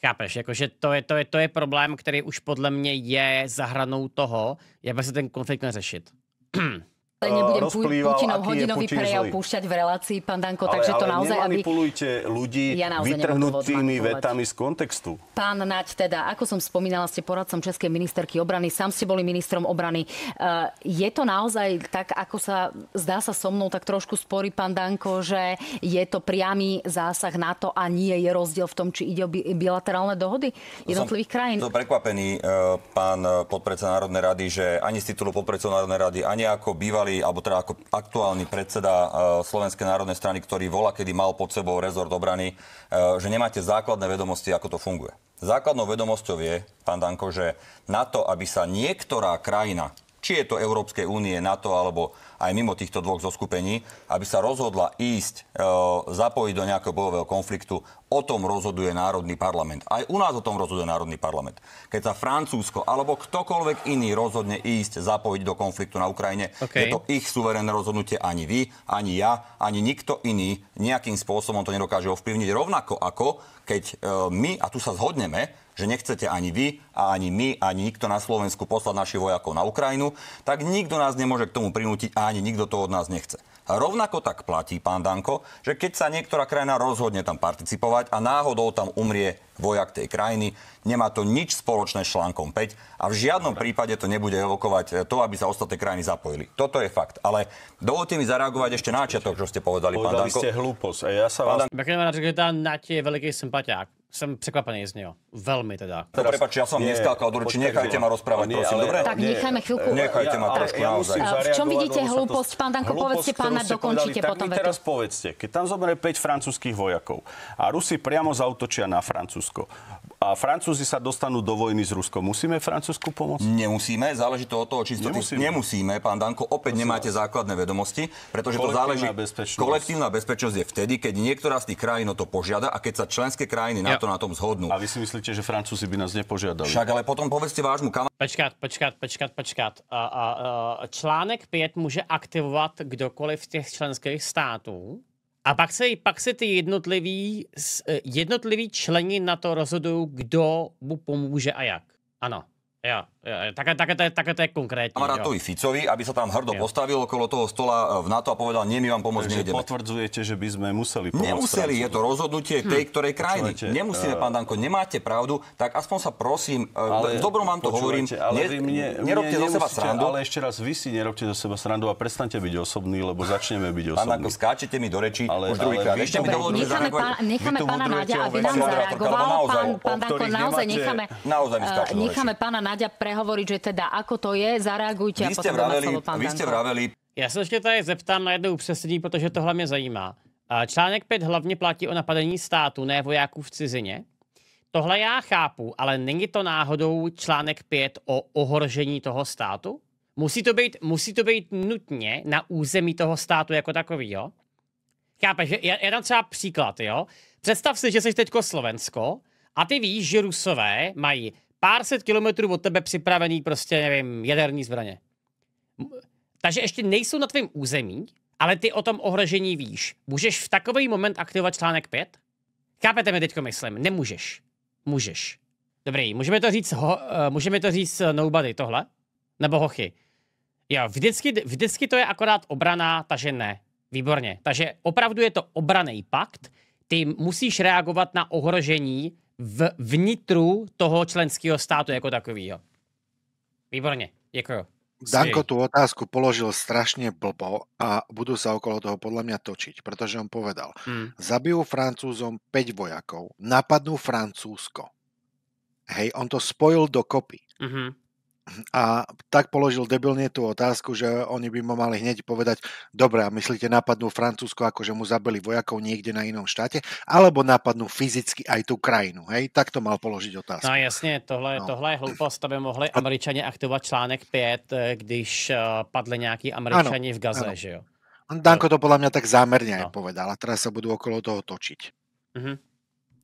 Speaker 1: Chápeš, jakože to je, to, je, to je problém, který už podle mě je za hranou toho, jak by se ten konflikt měl řešit.
Speaker 2: nebudem
Speaker 3: rozplýval,
Speaker 2: Putinov hodinový
Speaker 3: Putin
Speaker 2: prejav
Speaker 3: zlý.
Speaker 2: púšťať v relácii, pán Danko,
Speaker 3: ale,
Speaker 2: takže to
Speaker 3: ale
Speaker 2: naozaj, aby...
Speaker 3: nemanipulujte ľudí
Speaker 2: Ja naozaj
Speaker 3: vytrhnutými vetami z kontextu.
Speaker 2: Pán Naď, teda, ako som spomínala, ste poradcom Českej ministerky obrany, sám ste boli ministrom obrany. Uh, je to naozaj tak, ako sa zdá sa so mnou, tak trošku sporí pán Danko, že je to priamy zásah na to a nie je rozdiel v tom, či ide o bi- bilaterálne dohody jednotlivých krajín?
Speaker 4: Som prekvapený, e, pán e, podpredseda Národnej rady, že ani z titulu podpredseda Národnej rady, ani ako bývalý, alebo teda ako aktuálny predseda e, Slovenskej národnej strany, ktorý volá, kedy mal pod sebou rezort obrany, e, že nemáte základné vedomosti, ako to funguje. Základnou vedomosťou je, pán Danko, že na to, aby sa niektorá krajina, či je to Európskej únie, NATO alebo aj mimo týchto dvoch zoskupení, aby sa rozhodla ísť, e, zapojiť do nejakého bojového konfliktu, o tom rozhoduje Národný parlament. Aj u nás o tom rozhoduje Národný parlament. Keď sa Francúzsko alebo ktokoľvek iný rozhodne ísť, zapojiť do konfliktu na Ukrajine,
Speaker 1: OK.
Speaker 4: je to ich suverénne rozhodnutie. Ani vy, ani ja, ani nikto iný nejakým spôsobom to nedokáže ovplyvniť. Rovnako ako keď e, my, a tu sa zhodneme, že nechcete ani vy a ani my, ani nikto na Slovensku poslať našich vojakov na Ukrajinu, tak nikto nás nemôže k tomu prinútiť a ani nikto to od nás nechce. A rovnako tak platí, pán Danko, že keď sa niektorá krajina rozhodne tam participovať a náhodou tam umrie vojak tej krajiny, nemá to nič spoločné s článkom 5 a v žiadnom prípade to nebude evokovať to, aby sa ostatné krajiny zapojili. Toto je fakt. Ale dovolte mi zareagovať ešte na začiatok, čo ste povedali, pán
Speaker 3: Povedali
Speaker 4: Danko.
Speaker 3: ste hlúposť. A ja sa
Speaker 4: Pán
Speaker 3: vás...
Speaker 1: Tá Nať je veliký sympatiák. Jsem překvapený z něho. Velmi teda.
Speaker 4: No prepáč, ja som neskákal do
Speaker 3: počkaj,
Speaker 4: nechajte ma rozprávať,
Speaker 3: Nie,
Speaker 4: prosím,
Speaker 3: ale-
Speaker 4: dobre?
Speaker 2: Tak nechajme chvíľku.
Speaker 4: Nechajte ma
Speaker 3: ale
Speaker 4: trošku,
Speaker 3: ja
Speaker 4: naozaj.
Speaker 2: v čom vidíte hlúposť? Pán Danko, povedzte, pán
Speaker 3: ktorú
Speaker 2: Naď,
Speaker 3: ste
Speaker 2: dokončite
Speaker 3: tak
Speaker 2: potom
Speaker 3: mi
Speaker 2: vetu.
Speaker 3: teraz povedzte, keď tam zoberie 5 francúzských vojakov a Rusi priamo zautočia na Francúzsko a Francúzi sa dostanú do vojny s Ruskom. Musíme Francúzsku pomôcť?
Speaker 4: Nemusíme, záleží to od toho, či to nemusíme. nemusíme. Pán Danko, opäť Prosím nemáte vás. základné vedomosti, pretože to záleží...
Speaker 3: Bezpečnosť.
Speaker 4: Kolektívna bezpečnosť je vtedy, keď niektorá z tých krajín o to požiada a keď sa členské krajiny ja. na to na tom zhodnú.
Speaker 3: A vy si myslíte, že Francúzi by nás nepožiadali?
Speaker 4: Však ale potom povedzte vášmu kam...
Speaker 1: Počkat, počkat, počkat, počkat. A, a, a, článek 5 může aktivovat kdokoliv z těch členských států, a pak se, pak se ty jednotlivý, jednotlivý členi na to rozhodují, kdo mu pomůže a jak. Ano. Jo, také, také, také, také to je konkrétne.
Speaker 4: Kamarátovi Ficovi, aby sa tam hrdo jo. postavil okolo toho stola v NATO a povedal, nie, my vám pomôcť nejdeme.
Speaker 3: potvrdzujete, že by sme museli pomôcť.
Speaker 4: Nemuseli, je to rozhodnutie hm. tej, ktorej krajiny. Počujete, Nemusíme, uh, pán Danko, nemáte pravdu, tak aspoň sa prosím, ale, v dobrom vám to hovorím,
Speaker 3: ale ne, mne, nerobte mne zo seba srandu. Ale ešte raz, vy si nerobte zo seba srandu a prestante byť osobný, lebo začneme byť osobní.
Speaker 4: Pán Danko, skáčete mi do reči ale, už druhýkrát. Ešte mi dovolíte
Speaker 2: zareagovať. Necháme pána Náďa, aby nám zareagoval. Pán Danko, naozaj necháme pána Náďa prehovoriť že teda ako to je, zareagujte vy a potom vraveli, slovo pán
Speaker 4: Vy ste vraveli...
Speaker 1: Já se ještě tady zeptám na jedno upřesnění, protože tohle mě zajímá. Článek 5 hlavně platí o napadení státu, ne vojáků v cizině. Tohle já chápu, ale není to náhodou článek 5 o ohrožení toho státu? Musí to být, musí to být nutně na území toho státu jako takový, jo? Chápeš, já, já dám třeba příklad, jo? Představ si, že jsi teďko Slovensko a ty víš, že Rusové mají pár set kilometrů od tebe připravený prostě, nevím, jaderní zbraně. Takže ještě nejsou na tvém území, ale ty o tom ohrožení víš. Můžeš v takový moment aktivovat článek 5? Chápete mi teďko myslím? Nemůžeš. Můžeš. Dobrý, můžeme to říct, ho, uh, můžeme to říct uh, nobody tohle? Nebo hochy? Jo, vždycky, vždycky to je akorát obrana, takže ne. Výborně. Takže opravdu je to obraný pakt. Ty musíš reagovat na ohrožení v vnitru toho členského státu jako takového. Výborně, děkuji.
Speaker 5: Danko tú otázku položil strašne blbo a budú sa okolo toho podľa mňa točiť, pretože on povedal, hmm. zabijú Francúzom 5 vojakov, napadnú Francúzsko. Hej, on to spojil do kopy. Mm-hmm a tak položil debilne tú otázku, že oni by mu mali hneď povedať, dobre, a myslíte napadnú Francúzsko, ako že mu zabili vojakov niekde na inom štáte, alebo napadnú fyzicky aj tú krajinu, hej? Tak to mal položiť otázku.
Speaker 1: No jasně, tohle, no. tohle je hloupost, aby mohli američani aktivovat článek 5, eh, když uh, padli nějaký američani ano, v Gaze, ano. že jo?
Speaker 5: Danko to podľa mňa tak zámerne no. aj povedal a teraz sa budú okolo toho točiť.
Speaker 1: Mhm.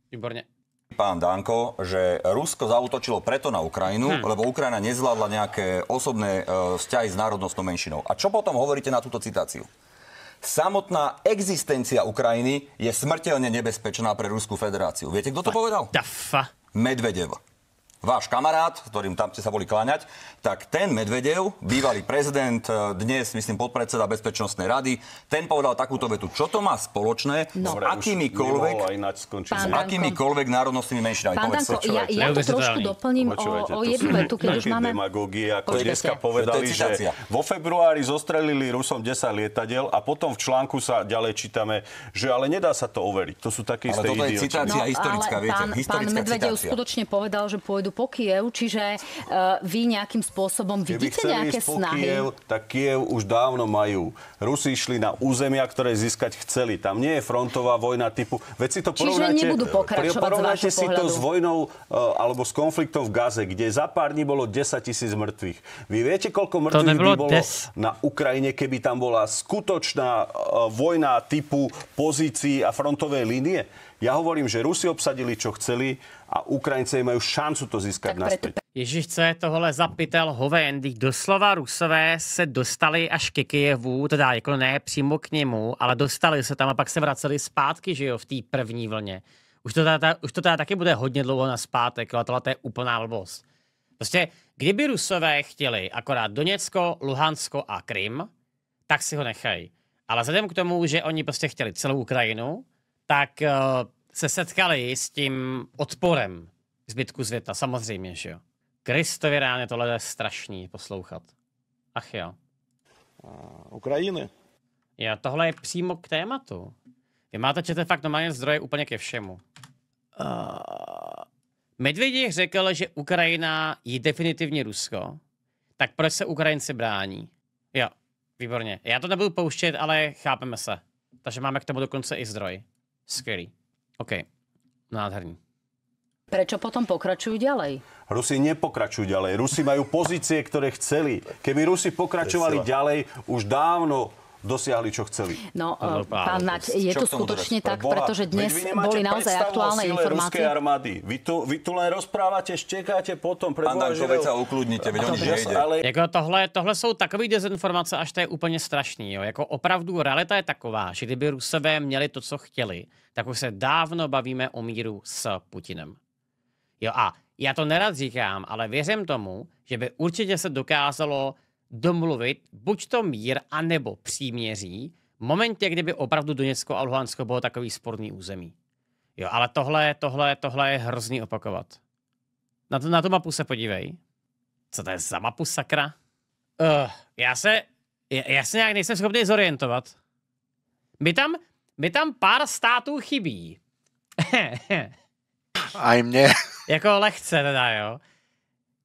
Speaker 1: Výborne
Speaker 4: pán Danko, že Rusko zautočilo preto na Ukrajinu, hmm. lebo Ukrajina nezvládla nejaké osobné uh, vzťahy s národnostnou menšinou. A čo potom hovoríte na túto citáciu? Samotná existencia Ukrajiny je smrteľne nebezpečná pre Ruskú federáciu. Viete, kto to povedal? Medvedev váš kamarát, s ktorým tam ste sa boli kláňať, tak ten Medvedev, bývalý prezident, e, dnes, myslím, podpredseda Bezpečnostnej rady, ten povedal takúto vetu. Čo to má spoločné no. s akýmikoľvek, s akýmikoľvek národnostnými menšinami?
Speaker 2: Pán Danko, ja, ja to trošku doplním o, o jednu vetu, keď už máme...
Speaker 3: demagógie, ako Počkejte. dneska povedali, že vo februári zostrelili Rusom 10 lietadiel a potom v článku sa ďalej čítame, že ale nedá sa to overiť. To sú také isté
Speaker 4: Ale toto je citácia no, historická, viete, pán, historická
Speaker 2: pán Medvedev skutočne povedal, že pôjdu po Kiev, čiže uh, vy nejakým spôsobom Keby vidíte nejaké snahy?
Speaker 3: Kiev, tak Kiev už dávno majú. Rusi išli na územia, ktoré získať chceli. Tam nie je frontová vojna typu... Veď si to porovnáte,
Speaker 2: čiže nebudú pokračovať
Speaker 3: porovnáte
Speaker 2: si
Speaker 3: pohľadu. to s vojnou uh, alebo s konfliktom v Gaze, kde za pár dní bolo 10 tisíc mŕtvych. Vy viete, koľko mŕtvych by bolo des. na Ukrajine, keby tam bola skutočná uh, vojna typu pozícií a frontovej línie? Ja hovorím, že Rusi obsadili, čo chceli a Ukrajinci majú šancu to získať naspäť.
Speaker 1: Ježíš, co je tohle za pytel hovén, doslova Rusové se dostali až ke Kijevu, teda jako ne přímo k němu, ale dostali se tam a pak se vraceli zpátky, že jo, v té první vlně. Už to, teda, už to teda taky bude hodně dlouho na zpátek, ale tohle je úplná blbost. Prostě, kdyby Rusové chtěli akorát Doněcko, Luhansko a Krym, tak si ho nechají. Ale vzhledem k tomu, že oni prostě chtěli celou Ukrajinu, tak uh, se setkali s tím odporem zbytku světa, samozřejmě, že jo. Kristově ráně tohle je strašný poslouchat. Ach jo.
Speaker 3: Ukrajiny.
Speaker 1: Jo, tohle je přímo k tématu. Vy máte čete fakt normálně zdroje úplně ke všemu. Uh, Medvěděch řekl, že Ukrajina je definitivně Rusko. Tak proč se Ukrajinci brání? Jo, výborně. Já to nebudu pouštět, ale chápeme se. Takže máme k tomu dokonce i zdroj. Skvělý. OK. Nádherný.
Speaker 2: Prečo potom pokračujú ďalej?
Speaker 3: Rusi nepokračujú ďalej. Rusi majú pozície, ktoré chceli. Keby Rusi pokračovali ďalej, už dávno dosiahli, čo chceli.
Speaker 2: No, no pán Nať, je to skutočne tak, pretože dnes boli naozaj aktuálne informácie.
Speaker 3: armády. Vy tu, vy tu len rozprávate, štekáte potom.
Speaker 4: Pán Danko, veď sa ukludnite, veď oni nejde. Ale...
Speaker 1: Jako tohle, tohle jsou takové dezinformace, až to je úplně strašný. Jo. Jako opravdu realita je taková, že kdyby Rusové měli to, co chtěli, tak už se dávno bavíme o míru s Putinem. Jo a já to nerad říkám, ale věřím tomu, že by určitě se dokázalo domluvit buď to mír, anebo příměří v momentě, kdyby opravdu Doněcko a Luhansko bylo takový sporný území. Jo, ale tohle, tohle, tohle je hrozný opakovat. Na, to, na tu mapu se podívej. Co to je za mapu, sakra? Uh, já se, já se nějak nejsem schopný zorientovat. My tam, my tam pár států chybí.
Speaker 5: Aj mne.
Speaker 1: jako lehce teda, jo.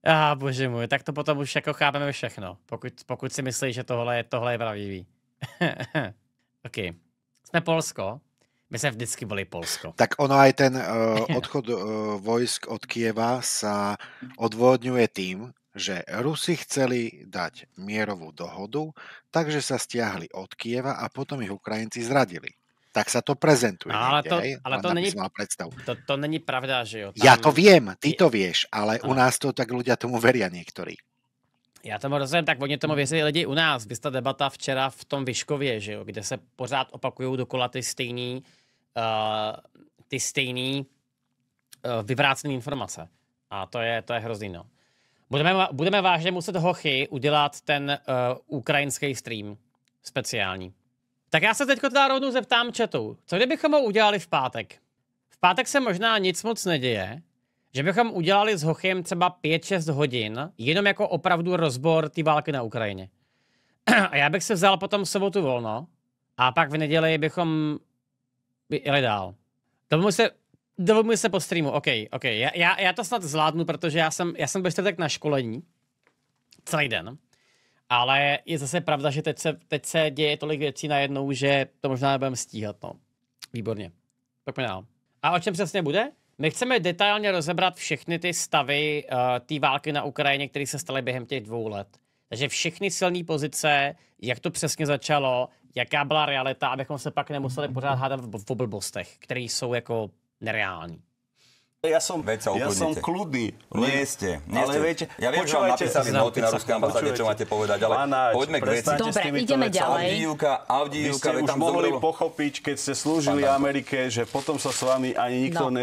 Speaker 1: A ah, bože můj, tak to potom už jako chápeme všechno, pokud, pokud si myslíš, že tohle je, tohle je pravdivý. OK. Jsme Polsko. My sme vždycky boli Polsko.
Speaker 5: Tak ono aj ten uh, odchod uh, vojsk od Kieva sa odvodňuje tým, že Rusi chceli dať mierovú dohodu, takže sa stiahli od Kieva a potom ich Ukrajinci zradili tak sa to prezentuje.
Speaker 1: No, ale
Speaker 5: niekde,
Speaker 1: to,
Speaker 5: hej?
Speaker 1: ale to není,
Speaker 5: predstavu.
Speaker 1: To, to není pravda, že jo.
Speaker 5: Tam... Ja to viem, ty to vieš, ale ano. u nás to tak ľudia tomu veria niektorí.
Speaker 1: Já tomu rozumím, tak oni tomu věří lidi u nás. Vy ta debata včera v tom Vyškově, že jo, kde se pořád opakují dokola ty stejný, uh, ty stejný uh, vyvrácené informace. A to je, to je hrozný, no. Budeme, budeme vážně muset hochy udělat ten uh, ukrajinský stream speciální. Tak já se teď teda rovnou zeptám četu. Co kdybychom ho udělali v pátek? V pátek se možná nic moc neděje, že bychom udělali s Hochem třeba 5-6 hodin, jenom jako opravdu rozbor té války na Ukrajině. A já bych se vzal potom v sobotu volno a pak v neděli bychom jeli dál. Domluví se, domluví se po streamu, OK, OK. Já, já, já to snad zvládnu, protože já jsem, já jsem byl tak na školení celý den. Ale je zase pravda, že teď se, teď se děje tolik věcí najednou, že to možná nebudeme stíhat. No. Výborně. Pojďme. A o čem přesně bude? My chceme detailně rozebrat všechny ty stavy uh, té války na Ukrajině, které se staly během těch dvou let. Takže všechny silné pozice, jak to přesně začalo, jaká byla realita, abychom se pak nemuseli pořád hádat v, v blbostech, které jsou jako nereální.
Speaker 3: Ja som, ja som kľudný.
Speaker 4: Nie ste. Nie ale ste. Viete, ja viem, že vám napísali noty na ruskej ambasáde, čo máte povedať, ale Panáč, poďme k veci.
Speaker 2: Dobre, ideme ďalej.
Speaker 4: Avdijivka, Avdijivka,
Speaker 3: Vy ste už mohli zomrelo... pochopiť, keď ste slúžili Amerike, že potom sa s vami ani nikto no.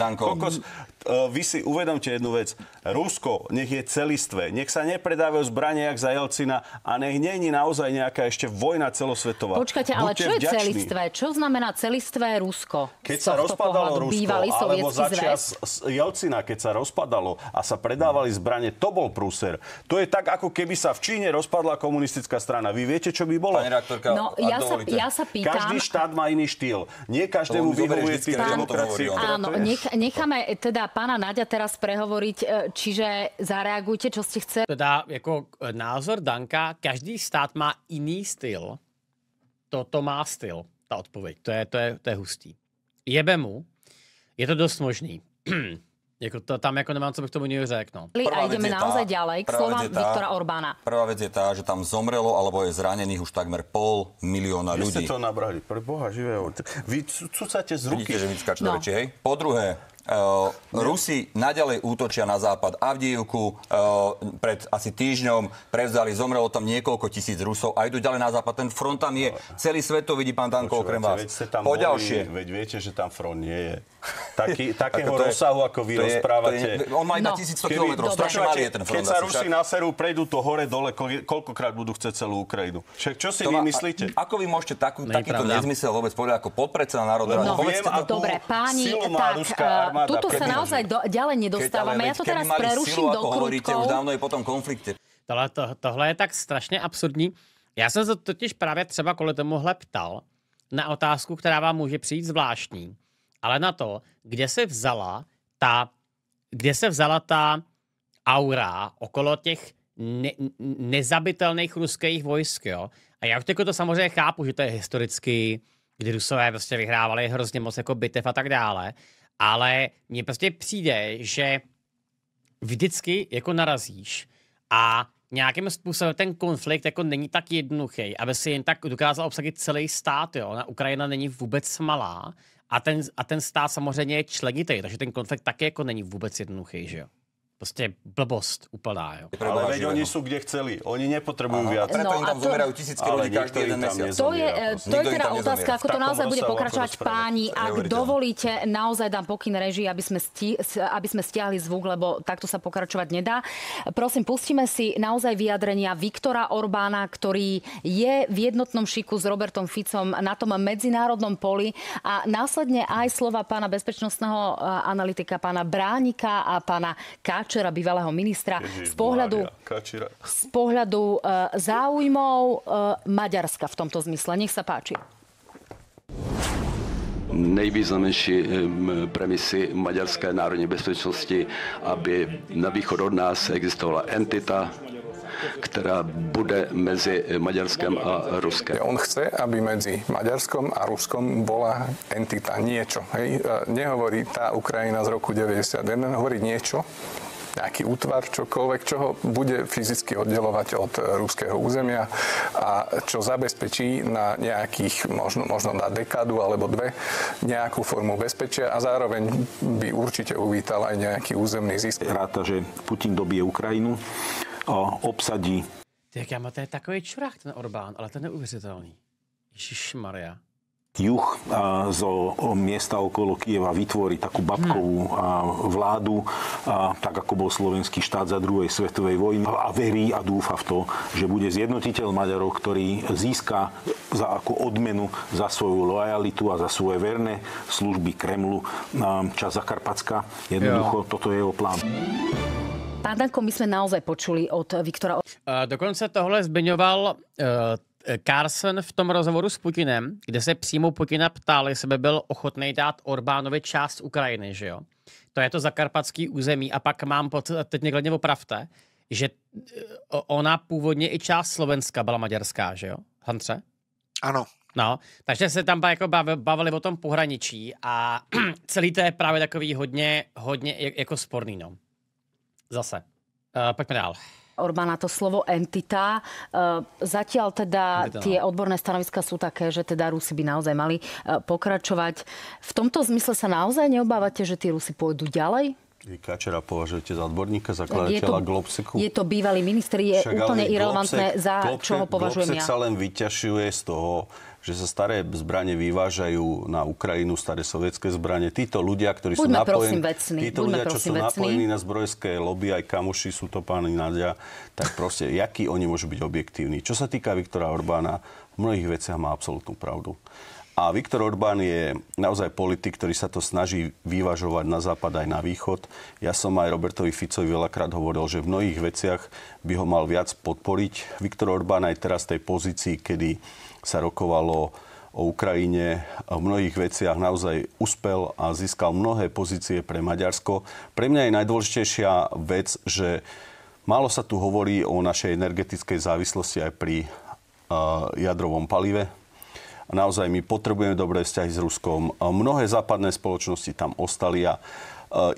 Speaker 4: Danko.
Speaker 3: Kokos, vy si uvedomte jednu vec. Rusko, nech je celistvé. Nech sa nepredávajú zbranie jak za Jelcina a nech není naozaj nejaká ešte vojna celosvetová.
Speaker 2: Počkajte, ale Buďte čo je vďační. celistvé? Čo znamená celistvé Rusko?
Speaker 3: Keď sa rozpadalo Rusko, alebo začia čas Jelcina, keď sa rozpadalo a sa predávali zbranie, to bol prúser. To je tak, ako keby sa v Číne rozpadla komunistická strana. Vy viete, čo by bolo?
Speaker 4: Pani
Speaker 2: no, ja sa, ja sa pýtam...
Speaker 3: Každý štát má iný štýl. Nie každému vyhovuje tým
Speaker 2: demokracie. Áno, nech, necháme teda pána Nadia teraz prehovoriť, e, čiže zareagujte, čo ste chceli.
Speaker 1: Teda jako e, názor Danka, každý stát má iný styl. Toto má styl, ta odpověď. To je, to je, to je hustý. Jebe mu, je to dost možný. jako to, tam jako nemám, co bych tomu jiného řekl. No.
Speaker 2: A ideme naozaj ďalej k slovám Viktora Orbána.
Speaker 4: Prvá vec je tá, že tam zomrelo alebo je zranených už takmer pol milióna ľudí.
Speaker 3: Vy ste to nabrali, pre Boha živého. Vy cucate z ruky.
Speaker 4: Vidíte, že mi skáču no. hej? Po druhé, Uh, Rusi naďalej útočia na západ. Avdijivku uh, pred asi týždňom prevzali, zomrelo tam niekoľko tisíc Rusov a idú ďalej na západ. Ten front tam je. Celý svet to vidí, pán Tanko, okrem vás.
Speaker 3: Veď tam po ďalšie. Veď viete, že tam front nie je. Taký, takého ako rozsahu, ako vy je, rozprávate.
Speaker 4: Je, on má iba no. 1100 km, strašne malý je ten front.
Speaker 3: Keď sa Rusi naserú, prejdú to hore, dole, koľkokrát budú chcieť celú Ukrajinu. Však čo si to vy má, myslíte?
Speaker 4: Ako vy môžete takú, takýto nezmysel vôbec povedať ako podpredseda národného?
Speaker 2: No, viem, Dobre, páni, tak armáda. Tuto sa naozaj do, ďalej nedostávame. Keď, ja to teraz preruším do hovoríte,
Speaker 4: už dávno je potom konflikte.
Speaker 1: Tohle, to, tohle je tak strašně absurdní. Já jsem se totiž právě třeba kvůli tomuhle ptal na otázku, která vám může přijít zvláštní, ale na to, kde se vzala ta, kde se vzala ta aura okolo těch ne, nezabitelných ruských vojsk, jo. A já už to samozřejmě chápu, že to je historicky, kdy Rusové prostě vyhrávali hrozně moc jako bitev a tak dále, Ale mně prostě přijde, že vždycky jako narazíš a nějakým způsobem ten konflikt jako není tak jednoduchý, aby si jen tak dokázal obsadit celý stát. Jo? Na Ukrajina není vůbec malá a ten, a ten stát samozřejmě je členitý, takže ten konflikt taky jako není vůbec jednoduchý, že jo? Proste blbosť úplná. Jo.
Speaker 3: Ale veď oni sú kde chceli. Oni nepotrebujú viac.
Speaker 4: Preto no im tam zomierajú tisícky ľudí každý jeden mesiac.
Speaker 2: To je, to je teda otázka, ako to naozaj bude pokračovať páni. Ak dovolíte, naozaj dám pokyn režii, aby sme, sti, aby sme stiahli zvuk, lebo takto sa pokračovať nedá. Prosím, pustíme si naozaj vyjadrenia Viktora Orbána, ktorý je v jednotnom šiku s Robertom Ficom na tom medzinárodnom poli a následne aj slova pána bezpečnostného analytika, pána Bránika a pána Káča Kačera, bývalého ministra, Ježiš, z pohľadu, z pohľadu uh, záujmov uh, Maďarska v tomto zmysle. Nech sa páči
Speaker 14: nejvýznamnější premisy maďarské národní bezpečnosti, aby na východ od nás existovala entita, ktorá bude medzi Maďarskom a Ruskem.
Speaker 16: On chce, aby medzi Maďarskom a Ruskom bola entita, niečo. Hej? Nehovorí tá Ukrajina z roku 91, hovorí niečo, nejaký útvar, čokoľvek, čo ho bude fyzicky oddelovať od ruského územia a čo zabezpečí na nejakých, možno, možno na dekádu alebo dve, nejakú formu bezpečia a zároveň by určite uvítal aj nejaký územný zisk.
Speaker 17: Ráta, že Putin dobije Ukrajinu, obsadí.
Speaker 1: Tak já máte takový čurák ten Orbán, ale to je neuvěřitelný. Ježiš Maria
Speaker 17: juh zo miesta okolo Kieva vytvorí takú babkovú vládu, tak ako bol slovenský štát za druhej svetovej vojny a verí a dúfa v to, že bude zjednotiteľ Maďarov, ktorý získa za ako odmenu za svoju lojalitu a za svoje verné služby Kremlu čas Zakarpacka. Jednoducho, jo. toto je jeho plán.
Speaker 2: Pán Danko, my sme naozaj počuli od Viktora.
Speaker 1: Dokonce tohle zmiňoval uh, Carson v tom rozhovoru s Putinem, kde se přímo Putina ptal, jestli by byl ochotný dát Orbánovi část Ukrajiny, že jo? To je to zakarpatský území. A pak mám pocit, teď někde opravte, že eh, ona původně i část Slovenska byla maďarská, že jo? Hantře?
Speaker 5: Ano.
Speaker 1: No, takže se tam jako bavili o tom pohraničí a celý to je právě takový hodně, hodně jako sporný, no. Zase. Uh, pojďme dál.
Speaker 2: Orbána to slovo entita. E, zatiaľ teda tie odborné stanoviska sú také, že teda Rusi by naozaj mali e, pokračovať. V tomto zmysle sa naozaj neobávate, že tí Rusi pôjdu ďalej?
Speaker 3: Vy Kačera považujete za odborníka, zakladateľa Globseku?
Speaker 2: Je to bývalý minister, je Však úplne irrelevantné, za Globsek, čo ho považujem
Speaker 3: Globsek
Speaker 2: ja.
Speaker 3: sa len vyťažuje z toho, že sa staré zbranie vyvážajú na Ukrajinu, staré sovietské zbranie. Títo ľudia, ktorí
Speaker 2: Buďme
Speaker 3: sú napojení,
Speaker 2: títo
Speaker 3: ľudia, čo sú
Speaker 2: vecný.
Speaker 3: napojení na zbrojské lobby, aj kamuši sú to páni Nadia, tak proste, jaký oni môžu byť objektívni. Čo sa týka Viktora Orbána, v mnohých veciach má absolútnu pravdu. A Viktor Orbán je naozaj politik, ktorý sa to snaží vyvažovať na západ aj na východ. Ja som aj Robertovi Ficovi veľakrát hovoril, že v mnohých veciach by ho mal viac podporiť. Viktor Orbán aj teraz v tej pozícii, kedy sa rokovalo o Ukrajine v mnohých veciach naozaj uspel a získal mnohé pozície pre Maďarsko. Pre mňa je najdôležitejšia vec, že málo sa tu hovorí o našej energetickej závislosti aj pri uh, jadrovom palive. Naozaj my potrebujeme dobré vzťahy s Ruskom. Mnohé západné spoločnosti tam ostali a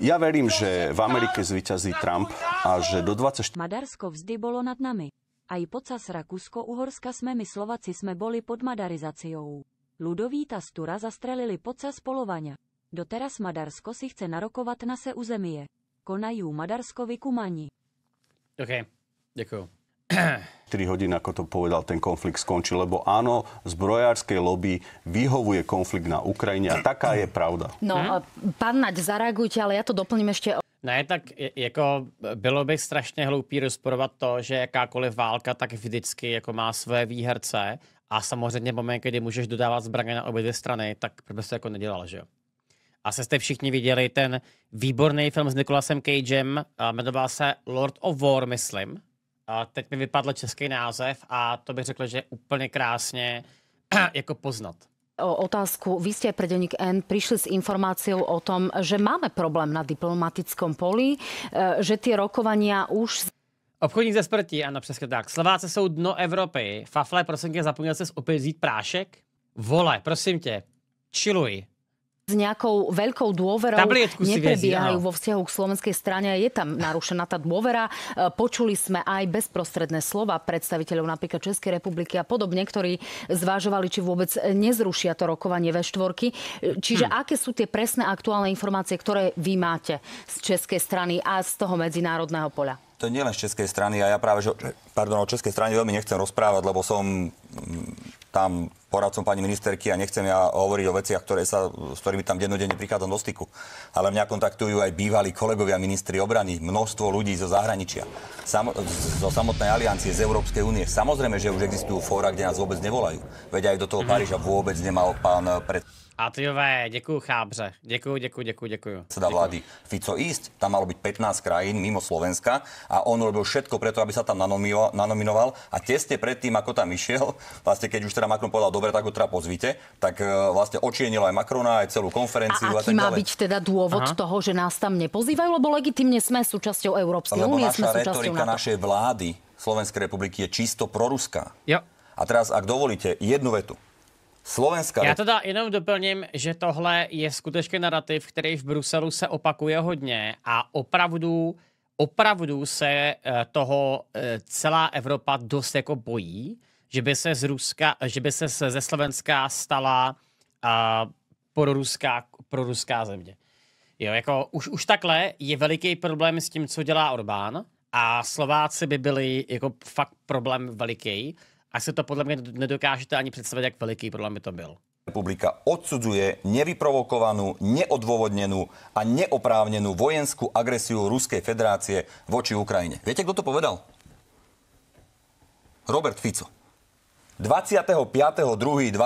Speaker 3: ja verím, že v Amerike zvíťazí Trump a že do 24...
Speaker 18: Maďarsko vždy bolo nad nami. Aj počas Rakúsko-Uhorska sme my Slováci sme boli pod madarizáciou. Ludovíta Stura zastrelili počas polovania. Doteraz Maďarsko si chce narokovať se územie. Konajú Maďarskovi kumani.
Speaker 1: OK, ďakujem.
Speaker 3: 3 hodín, ako to povedal, ten konflikt skončil, lebo áno, zbrojárskej lobby vyhovuje konflikt na Ukrajine a taká je pravda.
Speaker 2: No, hm? pán Naď, zareagujte, ale ja to doplním ešte
Speaker 1: ne, tak jako bylo by strašně hloupý rozporovat to, že jakákoliv válka tak vždycky jako má své výherce a samozřejmě moment, kdy můžeš dodávat zbraně na obě dvě strany, tak to jako nedělal, že jo? Asi jste všichni viděli ten výborný film s Nikolasem Cagem, jmenoval se Lord of War, myslím. A teď mi vypadl český název a to bych řekl, že úplně krásně jako poznat
Speaker 2: otázku. Vy ste pre denník N prišli s informáciou o tom, že máme problém na diplomatickom poli, e, že tie rokovania už...
Speaker 1: Obchodník ze sprtí, ano, přesně tak. Slováci jsou dno Evropy. Fafle, prosím tě, zapomněl jsi opět vzít prášek? Vole, prosím tě, čiluj.
Speaker 2: S nejakou veľkou dôverou
Speaker 1: Tablietku
Speaker 2: neprebiehajú vo vzťahu k slovenskej strane. Je tam narušená tá dôvera. E, Počuli sme aj bezprostredné slova predstaviteľov napríklad Českej republiky a podobne, ktorí zvážovali, či vôbec nezrušia to rokovanie ve štvorky. E, Čiže
Speaker 4: Hm.
Speaker 2: aké sú tie presné aktuálne informácie, ktoré vy máte z českej strany a z toho medzinárodného poľa?
Speaker 4: To nie len z českej strany a ja práve, že, pardon, o českej strane veľmi nechcem rozprávať, lebo som tam poradcom pani ministerky a nechcem ja hovoriť o veciach, ktoré sa, s ktorými tam dennodenne prichádzam do styku. Ale mňa kontaktujú aj bývalí kolegovia ministri obrany, množstvo ľudí zo zahraničia, samo, z- zo samotnej aliancie, z Európskej únie. Samozrejme, že už existujú fóra, kde nás vôbec nevolajú. Veď aj do toho Paríža vôbec nemal pán pred
Speaker 1: A ty děkuju chábře. Děkuju, děkuju, děkuju, děkuju.
Speaker 4: predseda vlády Fico ísť. Tam malo byť 15 krajín mimo Slovenska a on robil všetko preto, aby sa tam nanominoval, a tesne predtým, ako tam išiel, vlastne keď už teda Macron povedal, dobre, tak ho teda pozvite, tak e, vlastne očienil aj Macrona, aj celú konferenciu
Speaker 2: A
Speaker 4: a,
Speaker 2: aký
Speaker 4: tak
Speaker 2: má
Speaker 4: ďalej.
Speaker 2: byť teda dôvod
Speaker 4: Aha.
Speaker 2: toho, že nás tam nepozývajú? Lebo legitimne sme súčasťou Európskej únie, sme súčasťou
Speaker 4: retorika
Speaker 2: NATO.
Speaker 4: našej vlády Slovenskej republiky je čisto proruská.
Speaker 1: Jo.
Speaker 4: A teraz, ak dovolíte, jednu vetu. Slovenská
Speaker 1: Já teda jenom doplním, že tohle je skutečně narrativ, který v Bruselu se opakuje hodně a opravdu, opravdu se eh, toho eh, celá Evropa dost jako bojí, že by se z Ruska, že by se ze Slovenska stala uh, proruská, proruská země. Jo, jako už, už takhle je veliký problém s tím, co dělá Orbán a Slováci by byli jako fakt problém veliký a si to podle mě nedokážete ani představit, jak veliký problém by to byl.
Speaker 4: republika odsudzuje nevyprovokovanú, neodôvodnenú a neoprávnenú vojenskú agresiu Ruskej federácie voči Ukrajine. Viete, kto to povedal? Robert Fico. 25.2.22,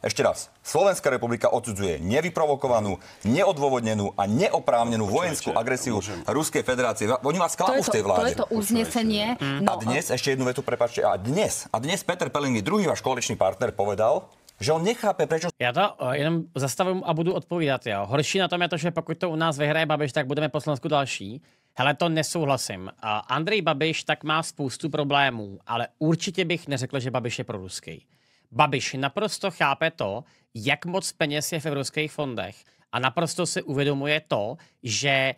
Speaker 4: ešte raz, Slovenská republika odsudzuje nevyprovokovanú, neodôvodnenú a neoprávnenú vojenskú agresiu Ruskej federácie. Oni vás
Speaker 2: To
Speaker 4: klamú v
Speaker 2: to,
Speaker 4: tej
Speaker 2: to,
Speaker 4: vláde.
Speaker 2: je to uznesenie.
Speaker 4: A dnes, ešte jednu vetu, prepáčte, a dnes, a dnes Peter Pellegrini, druhý váš koaličný partner, povedal, že on nechápe, prečo
Speaker 1: Já to uh, jenom zastavím a budu odpovídat. Jo. Horší na tom je to, že pokud to u nás vyhraje Babiš, tak budeme po Slovensku další. Hele, to nesouhlasím. Uh, Andrej Babiš tak má spoustu problémů, ale určitě bych neřekl, že Babiš je proruský. Babiš naprosto chápe to, jak moc peněz je v evropských fondech a naprosto si uvědomuje to, že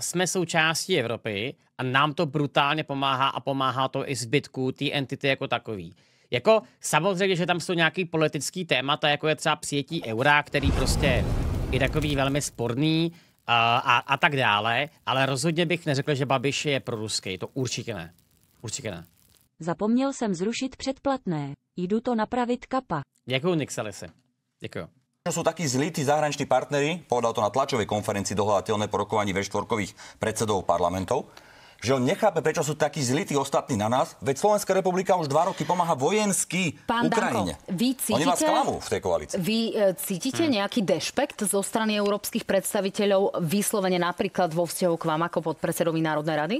Speaker 1: jsme součástí Evropy a nám to brutálně pomáhá a pomáhá to i zbytku té entity jako takový. Jako samozřejmě, že tam jsou nějaký politický témata, jako je třeba přijetí eura, který prostě je takový velmi sporný a, a, tak dále, ale rozhodně bych neřekl, že Babiš je proruský. To určitě ne. Určitě ne.
Speaker 18: Zapomněl jsem zrušit předplatné. Jdu to napravit kapa.
Speaker 1: Děkuju, Nixelisi.
Speaker 4: Prečo sú takí zlí tí zahraniční partneri, povedal to na tlačovej konferencii dohľadateľnej po rokovaní V4 predsedov parlamentov, že on nechápe, prečo sú takí zlí tí ostatní na nás, veď Slovenská republika už dva roky pomáha vojensky
Speaker 2: Pán
Speaker 4: Ukrajine.
Speaker 2: Danko, vy
Speaker 4: Oni vás
Speaker 2: cítite-
Speaker 4: klamú v tej koalícii.
Speaker 2: Vy e, cítite
Speaker 4: Hm.
Speaker 2: nejaký dešpekt zo strany európskych predstaviteľov vyslovene napríklad vo vzťahu k vám ako podpredsedovi Národnej rady?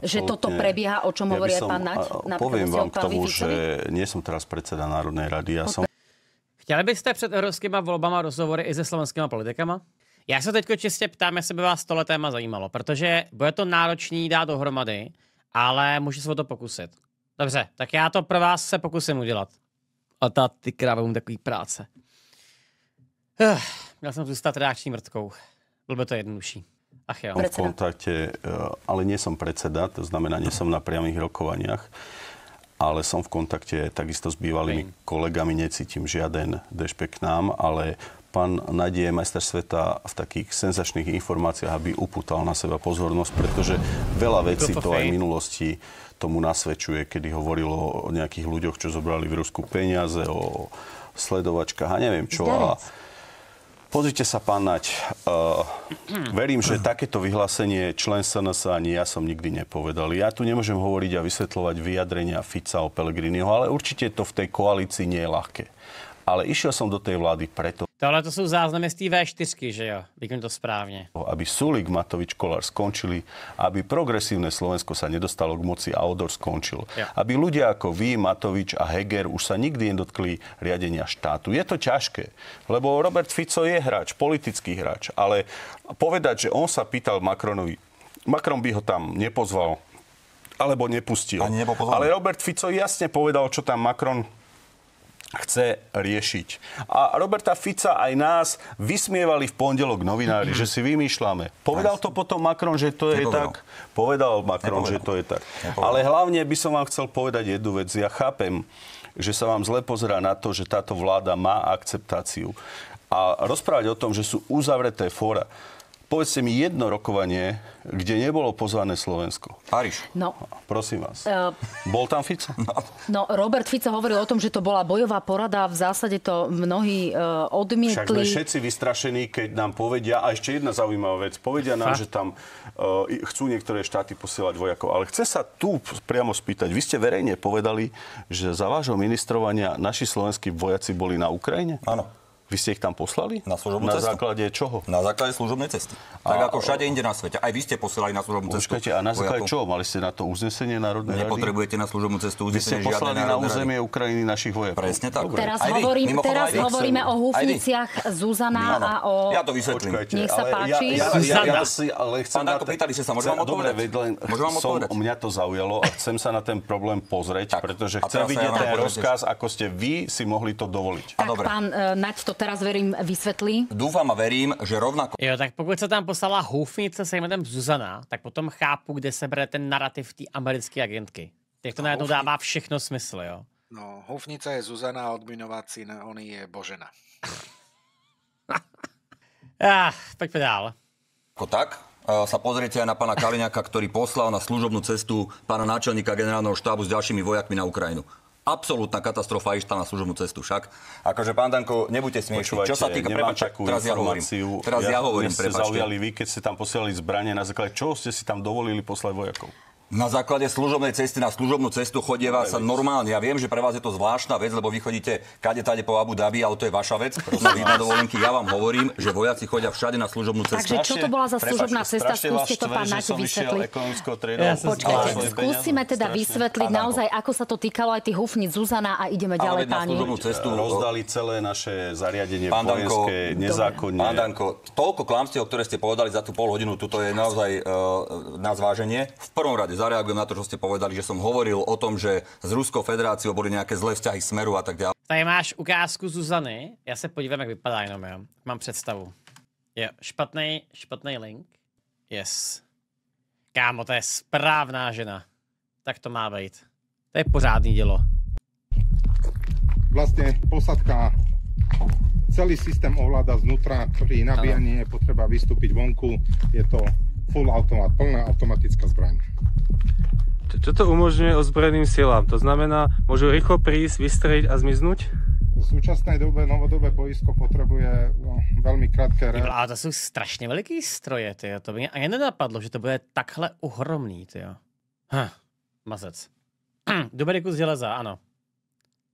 Speaker 2: Že toto prebieha, o čom
Speaker 3: Ja
Speaker 2: hovorí aj
Speaker 3: som-
Speaker 2: pán Naď?
Speaker 3: Poviem vám
Speaker 2: k
Speaker 3: tomu, že nie som teraz predseda Národnej rady. Ja som
Speaker 1: Chtěli byste před evropskýma volbama rozhovory i se slovenskýma politikama? Já se teď čistě ptám, jestli by vás tohle téma zajímalo, protože bude to náročný dát dohromady, ale můžu se o to pokusit. Dobře, tak já to pro vás se pokusím udělat. A ta ty krávou takový práce. Ugh, měl jsem zůstat reakční mrtkou. Bylo by to jednodušší. Ach jo.
Speaker 3: v kontakte, e, ale nie som predseda, to znamená, nie som na priamých rokovaniach, ale som v kontakte takisto s bývalými kolegami, necítim žiaden dešpekt k nám, ale pán Nadie je majster sveta v takých senzačných informáciách, aby upútal na seba pozornosť, pretože veľa vecí to aj v minulosti tomu nasvedčuje, kedy hovorilo o nejakých ľuďoch, čo zobrali v Rusku peniaze, o sledovačkách a neviem čo. A Pozrite sa, pán Naď, uh, verím, že takéto vyhlásenie člen SNS ani ja som nikdy nepovedal. Ja tu nemôžem hovoriť a vysvetľovať vyjadrenia Fica o Pellegriniho, ale určite to v tej koalícii nie je ľahké. Ale išiel som do tej vlády preto,
Speaker 1: Tohle to jsou záznamy z té V4, že jo? Vidím to správně.
Speaker 3: aby Sulik, Matovič, Kolár skončili, aby progresívne Slovensko sa nedostalo k moci a Odor skončil.
Speaker 1: Ja.
Speaker 3: Aby ľudia ako vy, Matovič a Heger už sa nikdy nedotkli riadenia štátu. Je to ťažké, lebo Robert Fico je hráč, politický hráč, ale povedať, že on sa pýtal Macronovi, Macron by ho tam nepozval, alebo nepustil.
Speaker 4: Ani.
Speaker 3: Ale Robert Fico jasne povedal, čo tam Macron chce riešiť. A Roberta Fica aj nás vysmievali v pondelok novinári, že si vymýšľame. Povedal to potom Macron, že to je
Speaker 4: Nepovedal.
Speaker 3: tak? Povedal Macron,
Speaker 4: Nepovedal.
Speaker 3: že to je tak.
Speaker 4: Nepovedal.
Speaker 3: Ale hlavne by som vám chcel povedať jednu vec. Ja chápem, že sa vám zle pozerá na to, že táto vláda má akceptáciu. A rozprávať o tom, že sú uzavreté fóra. Povedzte mi jedno rokovanie, kde nebolo pozvané Slovensko.
Speaker 4: Páriš.
Speaker 2: No,
Speaker 3: Prosím vás.
Speaker 2: Eh,
Speaker 3: Bol tam Fico?
Speaker 2: no, Robert Fico hovoril o tom, že to bola bojová porada. V zásade to mnohí uh,
Speaker 3: Však sme
Speaker 2: odmietli.
Speaker 3: všetci vystrašení, keď nám povedia, a ešte jedna zaujímavá vec, povedia nám,
Speaker 1: Fakt?
Speaker 3: že tam uh, chcú niektoré štáty posielať vojakov. Ale chce sa tu priamo spýtať, vy ste verejne povedali, že za vášho ministrovania naši slovenskí vojaci boli na Ukrajine?
Speaker 4: Áno.
Speaker 3: Vy ste ich tam poslali?
Speaker 4: Na služobnú
Speaker 3: Na
Speaker 4: cestu.
Speaker 3: základe čoho?
Speaker 4: Na základe služobnej cesty.
Speaker 3: A-
Speaker 4: Tak ako všade inde na svete. Aj vy ste posielali na služobnú cestu.
Speaker 3: Počkajte, a na základe
Speaker 4: vojakov.
Speaker 3: čoho? Mali ste na to uznesenie Národnej rady?
Speaker 4: Nepotrebujete na služobnú cestu
Speaker 3: Vy ste
Speaker 4: uznesenie
Speaker 3: poslali na
Speaker 4: národnej rady.
Speaker 3: územie Ukrajiny našich vojakov.
Speaker 4: Presne tak.
Speaker 3: Dobre.
Speaker 2: Teraz, hovorím, teraz hovoríme o húfniciach Zuzana
Speaker 4: Áno.
Speaker 2: a o...
Speaker 4: Ja to vysvetlím.
Speaker 3: Počkajte,
Speaker 2: Nech sa
Speaker 3: ale
Speaker 2: páči.
Speaker 3: Ja, ja, ja, ja si, ale chcem
Speaker 4: Pán Danko,
Speaker 3: na
Speaker 4: pýtali ste sa, môžem vám odpovedať? Môžem vám
Speaker 3: mňa to zaujalo a chcem sa na ten problém pozrieť, pretože chcem vidieť ten rozkaz, ako ste vy si mohli to dovoliť.
Speaker 2: Tak pán uh, Naď to teraz verím vysvetlí.
Speaker 4: Dúfam a verím, že rovnako
Speaker 1: Jo, tak pokud se tam poslala houfnice se jménem Zuzana, tak potom chápu, kde se bere ten narrativ té americké agentky. Tak to najednou dává všechno smysl, jo.
Speaker 5: No, húfnica je Zuzana a odminovací na oni je Božena.
Speaker 1: Ah, poďme dál.
Speaker 4: ako tak e, sa pozriete aj na pána Kaliňaka, ktorý poslal na služobnú cestu pána náčelníka generálneho štábu s ďalšími vojakmi na Ukrajinu. Absolútna katastrofa išla na služobnú cestu však. Akože, pán Danko, nebuďte smiešní. Čo sa týka, prepáčte, teraz ja hovorím. Teraz ja, hovorím,
Speaker 3: mňa ste
Speaker 4: prepáčte.
Speaker 3: zaujali vy, keď ste tam posielali zbranie, na základe čoho ste si tam dovolili poslať vojakov?
Speaker 4: Na základe služobnej cesty na služobnú cestu chodieva sa normálne. Ja viem, že pre vás je to zvláštna vec, lebo vy chodíte kade tade po Abu Dhabi, ale to je vaša vec. Na na dovolenky ja vám hovorím, že vojaci chodia všade na služobnú cestu.
Speaker 2: Takže čo to bola za služobná cesta? Skúste to pán Naď vysvetliť.
Speaker 1: Ja
Speaker 2: Počkajte,
Speaker 3: Ale
Speaker 2: skúsime teda
Speaker 3: strašne.
Speaker 2: vysvetliť
Speaker 4: Pán Danko.
Speaker 2: naozaj, ako sa to týkalo aj tých húfnic Zuzana a ideme
Speaker 4: Ale
Speaker 2: ďalej,
Speaker 4: na
Speaker 2: páni.
Speaker 4: služobnú cestu
Speaker 3: Rozdali celé naše zariadenie
Speaker 4: Pán Danko,
Speaker 3: vojenské nezákonne.
Speaker 4: Pán Danko, toľko klamstiev, ktoré ste povedali za tú pol hodinu, tuto je naozaj uh, na zváženie. V prvom rade zareagujem na to, čo ste povedali, že som hovoril o tom, že s Ruskou federáciou boli nejaké zlé vzťahy Smeru a tak ďalej.
Speaker 1: Tady máš ukázku Zuzany. Já se podívám, jak vypadá jenom, jo. Mám představu. Jo, špatný, špatný link. Yes. Kámo, to je správná žena. Tak to má být. To je pořádný dělo.
Speaker 7: Vlastne posadka celý systém ovláda znútra, pri nabíjaní je potreba vystúpiť vonku. Je to full automat, plná automatická zbraň.
Speaker 19: Čo to umožňuje ozbrojeným silám? To znamená, môžu rýchlo prísť, vystreliť a zmiznúť?
Speaker 7: V súčasnej dobe novodobé boisko potrebuje no, veľmi krátke
Speaker 1: Ty
Speaker 7: re-
Speaker 1: Ale to jsou strašně veliký stroje, ty. To by ani nenapadlo, že to bude takhle ohromný, ty. Hm, mazec. Dobrý kus železa, ano.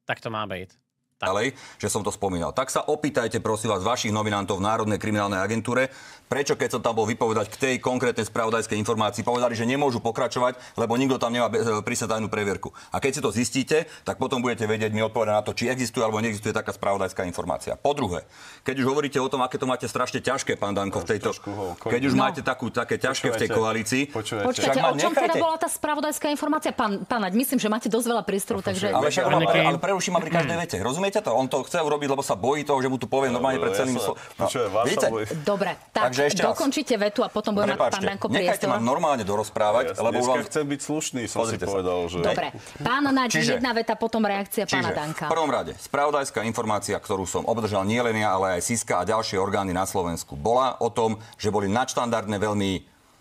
Speaker 1: Tak to má být.
Speaker 4: Ďalej, že som to spomínal. Tak sa opýtajte, prosím vás, vašich nominantov v Národnej kriminálnej agentúre, prečo keď som tam bol vypovedať k tej konkrétnej spravodajskej informácii, povedali, že nemôžu pokračovať, lebo nikto tam nemá e, prísne tajnú previerku. A keď si to zistíte, tak potom budete vedieť mi odpovedať na to, či existuje alebo neexistuje taká spravodajská informácia. Po druhé, keď už hovoríte o tom, aké to máte strašne ťažké, pán Danko, v tejto, keď už
Speaker 2: No.
Speaker 4: máte takú, také ťažké v tej koalícii, však ma
Speaker 2: o čom teda bola tá spravodajská informácia? Pán, pán myslím, že máte dosť veľa prístrojov, takže...
Speaker 4: Ale, však, ale, ale preruším ma pri každej vete. Rozumiete to? On to chce urobiť, lebo sa bojí toho, že mu tu povie normálne pred celým...
Speaker 3: Ja sa-
Speaker 4: No.
Speaker 2: Dobre, tak
Speaker 4: Takže ešte raz.
Speaker 2: dokončite vetu a potom bude mať pán Danko
Speaker 4: nechajte
Speaker 2: priestor.
Speaker 4: ma normálne dorozprávať,
Speaker 3: Ja
Speaker 4: lebo vám...
Speaker 3: chcem byť slušný, som
Speaker 4: Pozrite
Speaker 3: si povedal, že...
Speaker 2: Dobre, pán Naď, jedna veta, potom reakcia pána Danka.
Speaker 4: v prvom rade, spravodajská informácia, ktorú som obdržal nielen ja, ale aj Siska a ďalšie orgány na Slovensku, bola o tom, že boli nadštandardné veľmi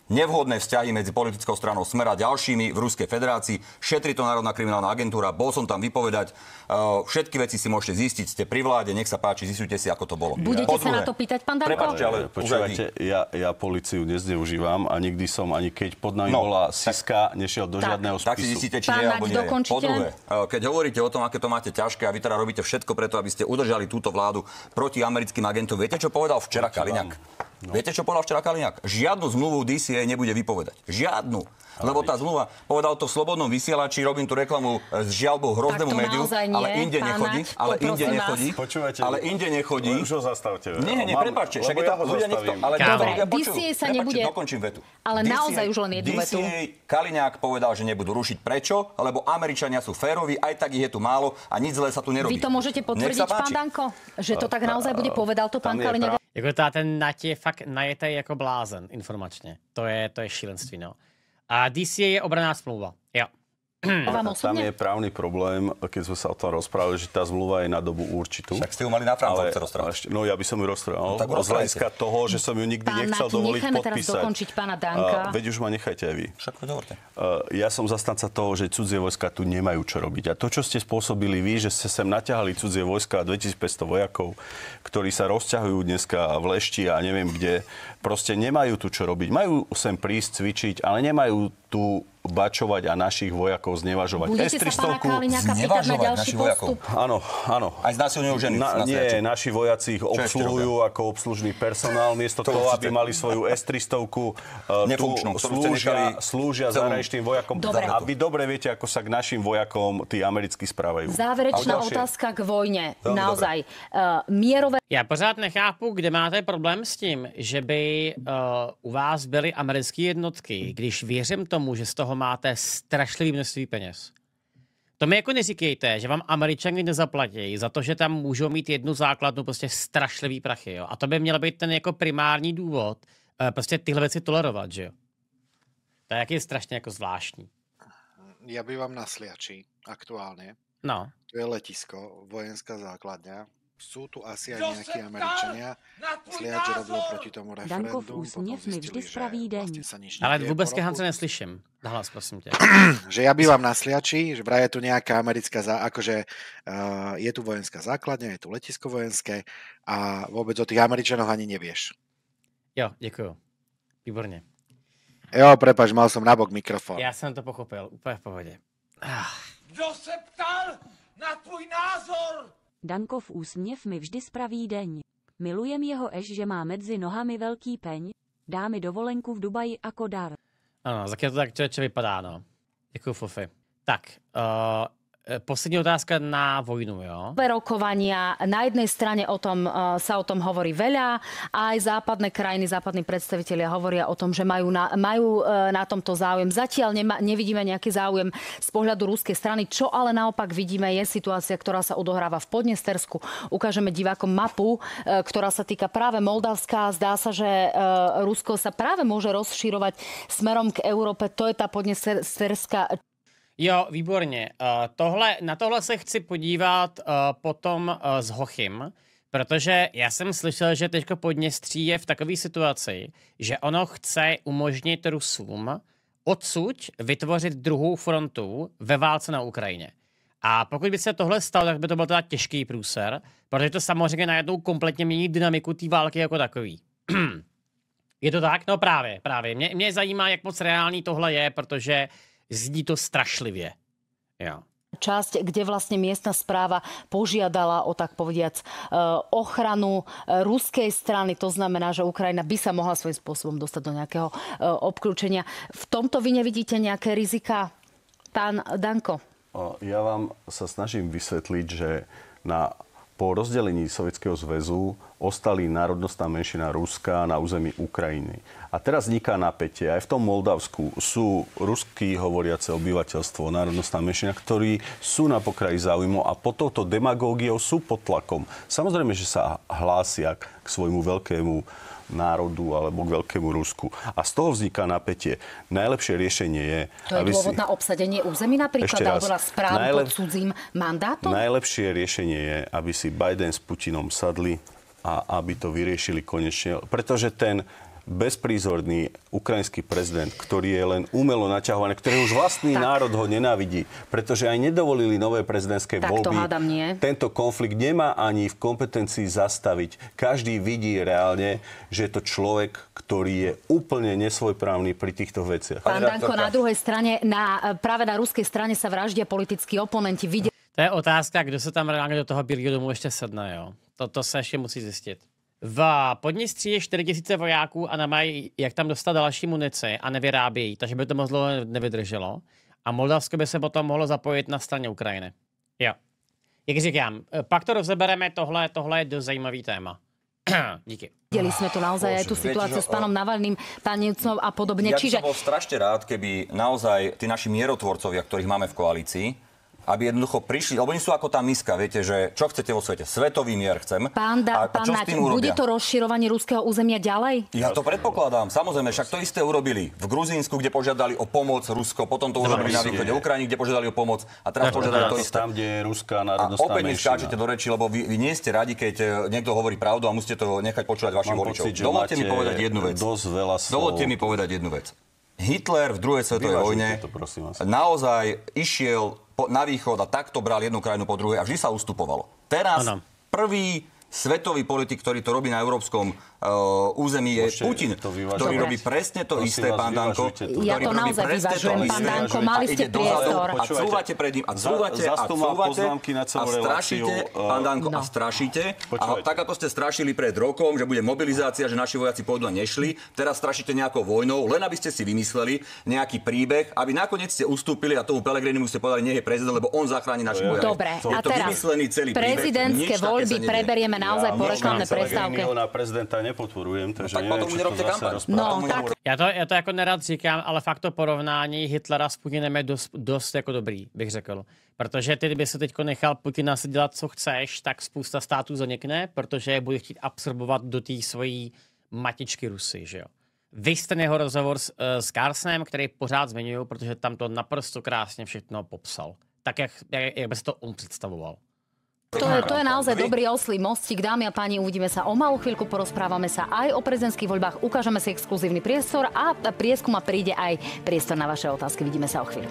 Speaker 4: nevhodné vzťahy medzi politickou stranou Smer a ďalšími v Ruskej federácii. Šetri to Národná kriminálna agentúra, bol som tam vypovedať. Uh, všetky veci si môžete zistiť, ste pri vláde, nech sa páči, zistujte si, ako to bolo.
Speaker 2: Budete
Speaker 4: Po
Speaker 2: sa na to pýtať, pán Danko?
Speaker 4: Prepáčte, ale
Speaker 3: Počúvajte, ja, ja policiu nezneužívam a nikdy som, ani keď pod nami
Speaker 4: No,
Speaker 3: bola Siska, nešiel do
Speaker 2: Tak.
Speaker 3: žiadneho spisu.
Speaker 4: Tak si zistíte, či
Speaker 2: Pán
Speaker 4: je alebo nie. Po druhé, eh, keď hovoríte o tom, aké to máte ťažké a vy teda robíte všetko preto, aby ste udržali túto vládu proti americkým agentom. Viete, čo povedal včera Kaliňák? No. Viete, čo povedal včera Kaliňák? Žiadnu zmluvu DCA nebude vypovedať. Žiadnu. Lebo tá zmluva, povedal to v slobodnom vysielači, robím tú reklamu z žiaľbou hroznému
Speaker 2: Tak to
Speaker 4: médiu,
Speaker 2: nie,
Speaker 4: ale inde nechodí. Ale inde nechodí.
Speaker 3: Počúvajte,
Speaker 4: ale inde nechodí.
Speaker 3: Už ho zastavte.
Speaker 4: Nie, nie, prepáčte, však je to, ľudia
Speaker 3: zastavím.
Speaker 4: ale
Speaker 2: Dobre. DCA sa nebude-
Speaker 4: dokončím vetu.
Speaker 2: Ale naozaj už len jednu vetu.
Speaker 4: DCA Kaliňák povedal, že nebudú rušiť. Prečo? Lebo Američania sú féroví, aj tak ich je tu málo a nič zlé sa tu nerobí.
Speaker 2: Vy to môžete potvrdiť, pán. Danko? Že to tak naozaj bude, povedal to pán Kaliňák?
Speaker 1: Jako tá, ten Nať je fakt najetej jako blázen informačně. To je, to je šílenství, no. A DCA je obraná smlouva. Jo.
Speaker 2: Vám
Speaker 3: Tam je právny problém, keď sme sa o tom rozprávali, že tá zmluva je na dobu určitú.
Speaker 4: Však ste ju mali na Francúzsku rozprávať.
Speaker 3: ešte- No ja by som ju rozprával.
Speaker 4: No tak
Speaker 3: z
Speaker 4: rozprávajte.
Speaker 3: hľadiska toho, že som ju nikdy
Speaker 2: Pán
Speaker 3: nechcel
Speaker 2: Naď,
Speaker 3: dovoliť
Speaker 2: nechajme teraz
Speaker 3: podpísať.
Speaker 2: dokončiť pána Danka.
Speaker 3: A, veď už ma nechajte aj vy.
Speaker 4: Však hovorte.
Speaker 3: Uh, ja som zastanca toho, že cudzie vojska tu nemajú čo robiť. A to, čo ste spôsobili vy, že ste sem naťahali cudzie vojska 2500 vojakov, ktorí sa rozťahujú dneska v Lešti a neviem kde, proste nemajú tu čo robiť. Majú sem prísť, cvičiť, ale nemajú tu bačovať a našich vojakov znevažovať.
Speaker 2: Budete sa pána Kaliňáka pýtať na ďalší postup?
Speaker 3: Áno, áno.
Speaker 4: Aj znásilňujú ženy.
Speaker 3: Na, nie, naši vojaci ich obsluhujú ako obslužný personál, miesto
Speaker 4: To
Speaker 3: toho,
Speaker 4: určite.
Speaker 3: aby mali svoju S-300, uh,
Speaker 4: Nefunkčnú,
Speaker 3: slúžia, slúžia
Speaker 4: celú-
Speaker 3: zahraničným vojakom.
Speaker 2: Dobre.
Speaker 3: A vy dobre viete, ako sa k našim vojakom tí americkí správajú.
Speaker 2: Záverečná
Speaker 3: ďalšie.
Speaker 2: otázka k vojne.
Speaker 3: Veľmi
Speaker 2: Naozaj. Uh, mierové
Speaker 1: Já pořád nechápu, kde máte problém s tím, že by uh, u vás byly americké jednotky, když věřím tomu, že z toho máte strašlivé množství peněz. To mi jako neříkejte, že vám američani nezaplatí za to, že tam můžou mít jednu základnu prostě strašlivý prachy. Jo? A to by měl být ten jako primární důvod uh, prostě tyhle věci tolerovat, že jo? To je jaký strašně jako zvláštní.
Speaker 5: Ja bývam na Sliači aktuálne.
Speaker 1: No.
Speaker 5: To je letisko, vojenská základňa. Sú tu asi aj nejakí Američania. Sliač robilo proti tomu
Speaker 18: Dankov
Speaker 5: referendum, potom
Speaker 18: úsměv mi vždy spraví deň.
Speaker 5: nič
Speaker 1: Ale
Speaker 5: nedieje
Speaker 1: vůbec
Speaker 5: po
Speaker 1: ke
Speaker 5: roku.
Speaker 1: Hance neslyším. Nahlas, prosím tě.
Speaker 5: že ja bývam na Sliači, že vraj je tu nejaká americká, zá, akože uh, je tu vojenská základňa, je tu letisko vojenské a vôbec o tých Američanoch ani nevieš.
Speaker 1: Jo, děkuju. Výborně.
Speaker 5: Jo, prepač, mal som nabok mikrofón.
Speaker 1: Já jsem to pochopil, úplně v pohodě.
Speaker 20: Kdo se ptal na tvůj názor?
Speaker 18: Dankov úsměv mi vždy spraví deň. Milujem jeho eš, že má medzi nohami velký peň, dá mi dovolenku v Dubaji ako dar.
Speaker 1: Ano, tak je to tak člověče vypadá, no. Děkuji, Fofy. Tak, uh, poslední otázka na vojnu, jo?
Speaker 2: rokovania. Na jednej strane o tom, uh, sa o tom hovorí veľa aj západné krajiny, západní predstavitelia hovoria o tom, že majú na, majú uh, na tomto záujem. Zatiaľ nema, nevidíme nejaký záujem z pohľadu ruskej strany. Čo ale naopak vidíme je situácia, ktorá sa odohráva v Podnestersku. Ukážeme divákom mapu, ktorá sa týka práve Moldavska. Zdá sa, že Rusko sa práve môže rozširovať smerom k Európe. To je tá podnesterská
Speaker 1: Jo, výborně. Uh, tohle, na tohle se chci podívat uh, potom uh, s Hochym, protože já jsem slyšel, že teďko Podněstří je v takové situaci, že ono chce umožnit Rusům odsuť vytvořit druhou frontu ve válce na Ukrajině. A pokud by se tohle stalo, tak by to byl teda těžký průser, protože to samozřejmě najednou kompletně mění dynamiku té války jako takový. je to tak? No právě, právě. Mě, mě zajímá, jak moc reálný tohle je, protože zní to strašlivě. Jo.
Speaker 2: časť, kde vlastne miestna správa požiadala o tak povediac e, ochranu e, ruskej strany. To znamená, že Ukrajina by sa mohla svojím spôsobom dostať do nejakého e, obklúčenia. V tomto vy nevidíte nejaké rizika, pán Danko?
Speaker 3: Ja vám sa snažím vysvetliť, že na, po rozdelení Sovietskeho zväzu ostali národnostná menšina Ruska na území Ukrajiny. A teraz vzniká napätie. Aj v tom Moldavsku sú ruský hovoriace obyvateľstvo, národnostná menšina, ktorí sú na pokraji záujmu a pod touto demagógiou sú pod tlakom. Samozrejme, že sa hlásia k svojmu veľkému národu alebo k veľkému Rusku. A z toho vzniká napätie. Najlepšie riešenie je...
Speaker 2: To je dôvod
Speaker 3: si...
Speaker 2: na obsadenie území napríklad, alebo na správu
Speaker 3: Najlep-
Speaker 2: pod cudzím mandátom?
Speaker 3: Najlepšie riešenie je, aby si Biden s Putinom sadli a aby to vyriešili konečne. Pretože ten bezprízorný ukrajinský prezident, ktorý je len umelo naťahovaný, ktorý už vlastný
Speaker 2: Tak.
Speaker 3: národ ho nenávidí, pretože aj nedovolili nové prezidentské
Speaker 2: Tak to
Speaker 3: voľby.
Speaker 2: hádam nie.
Speaker 3: Tento konflikt nemá ani v kompetencii zastaviť. Každý vidí reálne, že je to človek, ktorý je úplne nesvojprávny pri týchto veciach.
Speaker 2: Pán Danko, na druhej strane, na, práve na ruskej strane sa vraždia politickí oponenti. Videli
Speaker 1: To je otázka, kdo se tam reálně do toho Bílého domu ještě sedne, jo. To, to se ještě musí zjistit. V Podněstří je 4000 vojáků a nemají, jak tam dostat další munici a nevyrábějí, takže by to moc dlouho nevydrželo. A Moldavsko by se potom mohlo zapojit na straně Ukrajiny. Jo. Jak říkám, pak to rozebereme, tohle, tohle je dost zajímavý téma. Díky.
Speaker 2: Videli sme tu naozaj aj tú situáciu s pánom Navalným, pán a podobne.
Speaker 4: Ja by
Speaker 2: Čiže
Speaker 4: som bol strašne rád, keby naozaj tí naši mierotvorcovia, ktorých máme v koalícii, aby jednoducho prišli, lebo oni sú ako tá miska, viete, že čo chcete vo svete? Svetový mier chcem.
Speaker 2: pán,
Speaker 4: a,
Speaker 2: da,
Speaker 4: a
Speaker 2: pán
Speaker 4: čo s
Speaker 2: Naď, bude to rozširovanie ruského územia ďalej?
Speaker 4: Ja to predpokladám, samozrejme, však to isté urobili v Gruzínsku, kde požiadali o pomoc Rusko, potom to urobili na východe Ukrajiny, kde požiadali o pomoc a teraz požiadali to isté.
Speaker 3: Tam, kde je ruská
Speaker 4: A
Speaker 3: národnostná
Speaker 4: opäť mi skáčete do reči, lebo vy, vy nie ste radi, keď e, niekto hovorí pravdu a musíte to nechať počúvať vašich voličov. Dovolte mi povedať jednu vec.
Speaker 3: dosť veľa slov.
Speaker 4: Dovolte mi povedať jednu vec. Hitler v druhej svetovej vojne
Speaker 3: to, prosím vás.
Speaker 4: naozaj išiel po, na východ a takto bral jednu krajinu po druhej a vždy sa ustupovalo. Teraz
Speaker 1: Áno.
Speaker 4: prvý svetový politik, ktorý to robí na európskom území, je
Speaker 3: Môžete
Speaker 4: Putin, ktorý
Speaker 2: Dobre.
Speaker 4: robí presne to
Speaker 3: Prosím
Speaker 4: isté,
Speaker 3: vás,
Speaker 4: pán Danko.
Speaker 2: Ja
Speaker 4: ktorý
Speaker 2: to
Speaker 4: robí
Speaker 2: naozaj
Speaker 4: to
Speaker 2: pán Danko, mali ste priestor.
Speaker 4: A cúvate pred ním a cúvate a cúvate a strašíte,
Speaker 3: reláciu,
Speaker 4: pán Danko, a
Speaker 2: No.
Speaker 4: strašíte. A tak ako ste strašili pred rokom, že bude mobilizácia, že naši vojaci pôjdu a nešli, teraz strašíte nejakou vojnou, len aby ste si vymysleli nejaký príbeh, aby nakoniec ste ustúpili a tomu Pelegrinimu ste povedali, nech je prezident, lebo on zachráni našich vojakov.
Speaker 2: Dobre,
Speaker 4: je
Speaker 2: a
Speaker 4: to
Speaker 2: teraz
Speaker 4: vymyslený celý príbeh.
Speaker 2: prezidentské voľby preberieme naozaj po reklamnej prestávke.
Speaker 3: Na prezidenta nepodporujem, takže
Speaker 4: tak
Speaker 3: neviem,
Speaker 4: potom
Speaker 3: čo
Speaker 4: nerobte
Speaker 3: to zase
Speaker 4: kampaň.
Speaker 2: No, tak
Speaker 1: Já to, já to jako nerad říkám, ale fakt to porovnání Hitlera s Putinem je dost, dost jako dobrý, bych řekl. Protože ty, kdyby se teď nechal Putina si dělat, co chceš, tak spousta států zanikne, protože je bude chtít absorbovat do té svojí matičky Rusy, že jo. Vy jste jeho rozhovor s, eh, s Carsonem, který pořád zmiňuju, protože tam to naprosto krásně všechno popsal. Tak, jak, jak, jak by se to on představoval.
Speaker 2: To je, to je naozaj dobrý oslý mostík. Dámy a páni, uvidíme sa o malú chvíľku, porozprávame sa aj o prezidentských voľbách, ukážeme si exkluzívny priestor a prieskum a príde aj priestor na vaše otázky. Vidíme sa o chvíľu.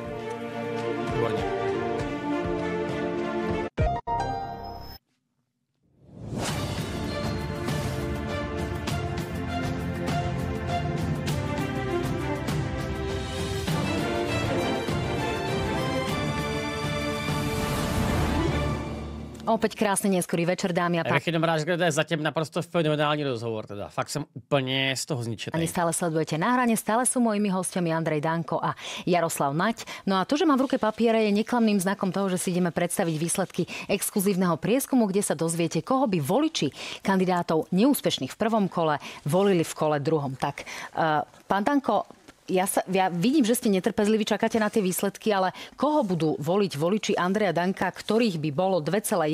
Speaker 2: Opäť krásny neskorý večer, dámy a páni.
Speaker 1: že to je zatím naprosto fenomenální rozhovor. Teda. Fakt jsem úplně z toho zničený.
Speaker 2: Ani stále sledujete na hrane, stále sú mojimi hostiami Andrej Danko a Jaroslav Nať. No a to, že mám v ruke papiere, je neklamným znakom toho, že si ideme predstaviť výsledky exkluzívneho prieskumu, kde sa dozviete, koho by voliči kandidátov neúspešných v prvom kole volili v kole druhom. Tak, uh, pán Danko, ja, sa, ja vidím, že ste netrpezliví, čakáte na tie výsledky, ale koho budú voliť voliči Andreja Danka, ktorých by bolo 2,1%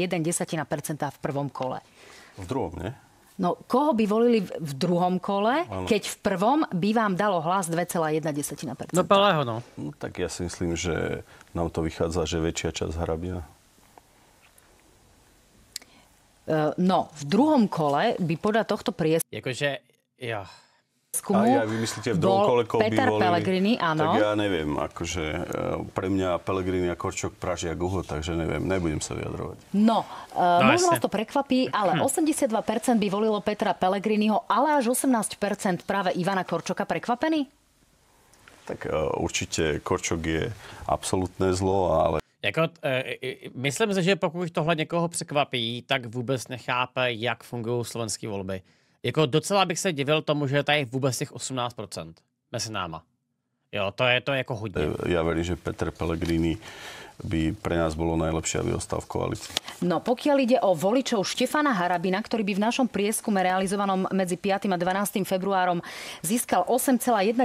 Speaker 2: v prvom kole?
Speaker 3: V druhom, nie?
Speaker 2: No, koho by volili v, druhom kole,
Speaker 3: Áno.
Speaker 2: keď v prvom by vám dalo hlas 2,1%?
Speaker 1: No Pelého, no.
Speaker 3: No, tak ja si myslím, že nám to vychádza, že väčšia časť Harabina.
Speaker 2: E, No, v druhom kole by podľa tohto prieskumu
Speaker 1: Jakože, jo.
Speaker 3: A ja vymyslíte v
Speaker 2: bol
Speaker 3: koho by
Speaker 2: Peter
Speaker 3: volili,
Speaker 2: Pellegrini, áno.
Speaker 3: Tak ja neviem, akože e, pre mňa Pellegrini a Korčok pražia guho, takže neviem, nebudem sa vyjadrovať.
Speaker 2: No, uh,
Speaker 3: No,
Speaker 2: možno vás to prekvapí, ale 82% by volilo Petra Pellegriniho, ale až 18% práve Ivana Korčoka. Prekvapený?
Speaker 3: Tak e, určite Korčok je absolútne zlo, ale
Speaker 1: Jako, e, e, myslím si, že pokud tohle někoho překvapí, tak vůbec nechápe, jak fungují slovenské volby. Jako docela bych se divil tomu, že tady je vůbec těch 18% mezi náma. Jo, to je to jako hodně.
Speaker 3: ja verím, že Peter Pellegrini by pre nás bolo najlepšie, aby ostal v koalícii.
Speaker 2: No, pokiaľ ide o voličov Štefana Harabina, ktorý by v našom prieskume realizovanom medzi 5. a 12. februárom získal 8,1%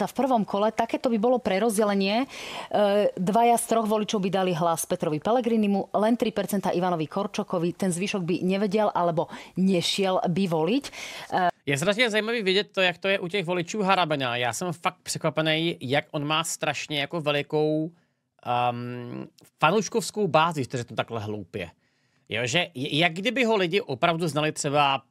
Speaker 2: v prvom kole, takéto by bolo prerozdelenie. E, Dvaja z troch voličov by dali hlas Petrovi Pellegrinimu, len 3% Ivanovi Korčokovi, ten zvyšok by nevedel alebo nešiel by voliť. E,
Speaker 1: Je strašně zajímavý vidět to, jak to je u těch voličů Harabina. Já jsem fakt překvapený, jak on má strašně jako velikou um, fanouškovskou bázi, to řeknu takhle hloupě. Jo, že jak kdyby ho lidi opravdu znali třeba,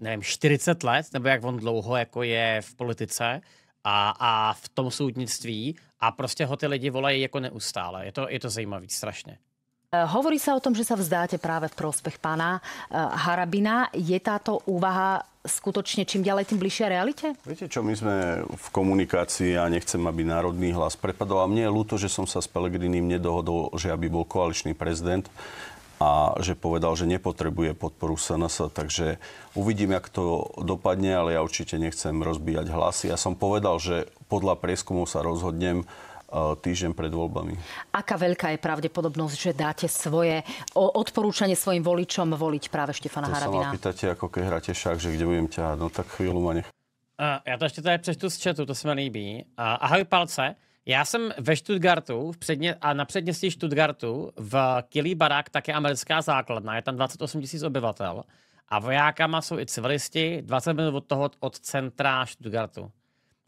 Speaker 1: nevím, 40 let, nebo jak on dlouho jako je v politice a, a v tom soudnictví a prostě ho ty lidi volají jako neustále. Je to, je to zajímavý strašně.
Speaker 2: E, Hovorí sa o tom, že sa vzdáte práve v prospech pána e, Harabina. Je táto úvaha skutočne čím ďalej, tým bližšia realite?
Speaker 3: Viete čo, my sme v komunikácii a nechcem, aby národný hlas prepadol. A mne je ľúto, že som sa s Pelegrinim nedohodol, že aby bol koaličný prezident. a že povedal, že nepotrebuje podporu SNS, takže uvidím, jak to dopadne, ale ja určite nechcem rozbíjať hlasy. Ja som povedal, že podľa prieskumov sa rozhodnem týždeň pred voľbami.
Speaker 2: Aká veľká je pravdepodobnosť, že dáte svoje odporúčanie svojim voličom voliť práve Štefana
Speaker 3: to
Speaker 2: Harabina?
Speaker 3: To sa ma pýtate, ako keď hráte šak, že kde budem ťahať. No tak chvíľu ma nech...
Speaker 1: Uh, já to ještě tady přečtu z chatu, to se mi líbí. Uh, ahoj palce, já jsem ve Stuttgartu v předně, a na předměstí Stuttgartu v Kilý barák také americká základna, je tam 28 000 obyvatel a vojákama jsou i civilisti, 20 minut od toho od centra Stuttgartu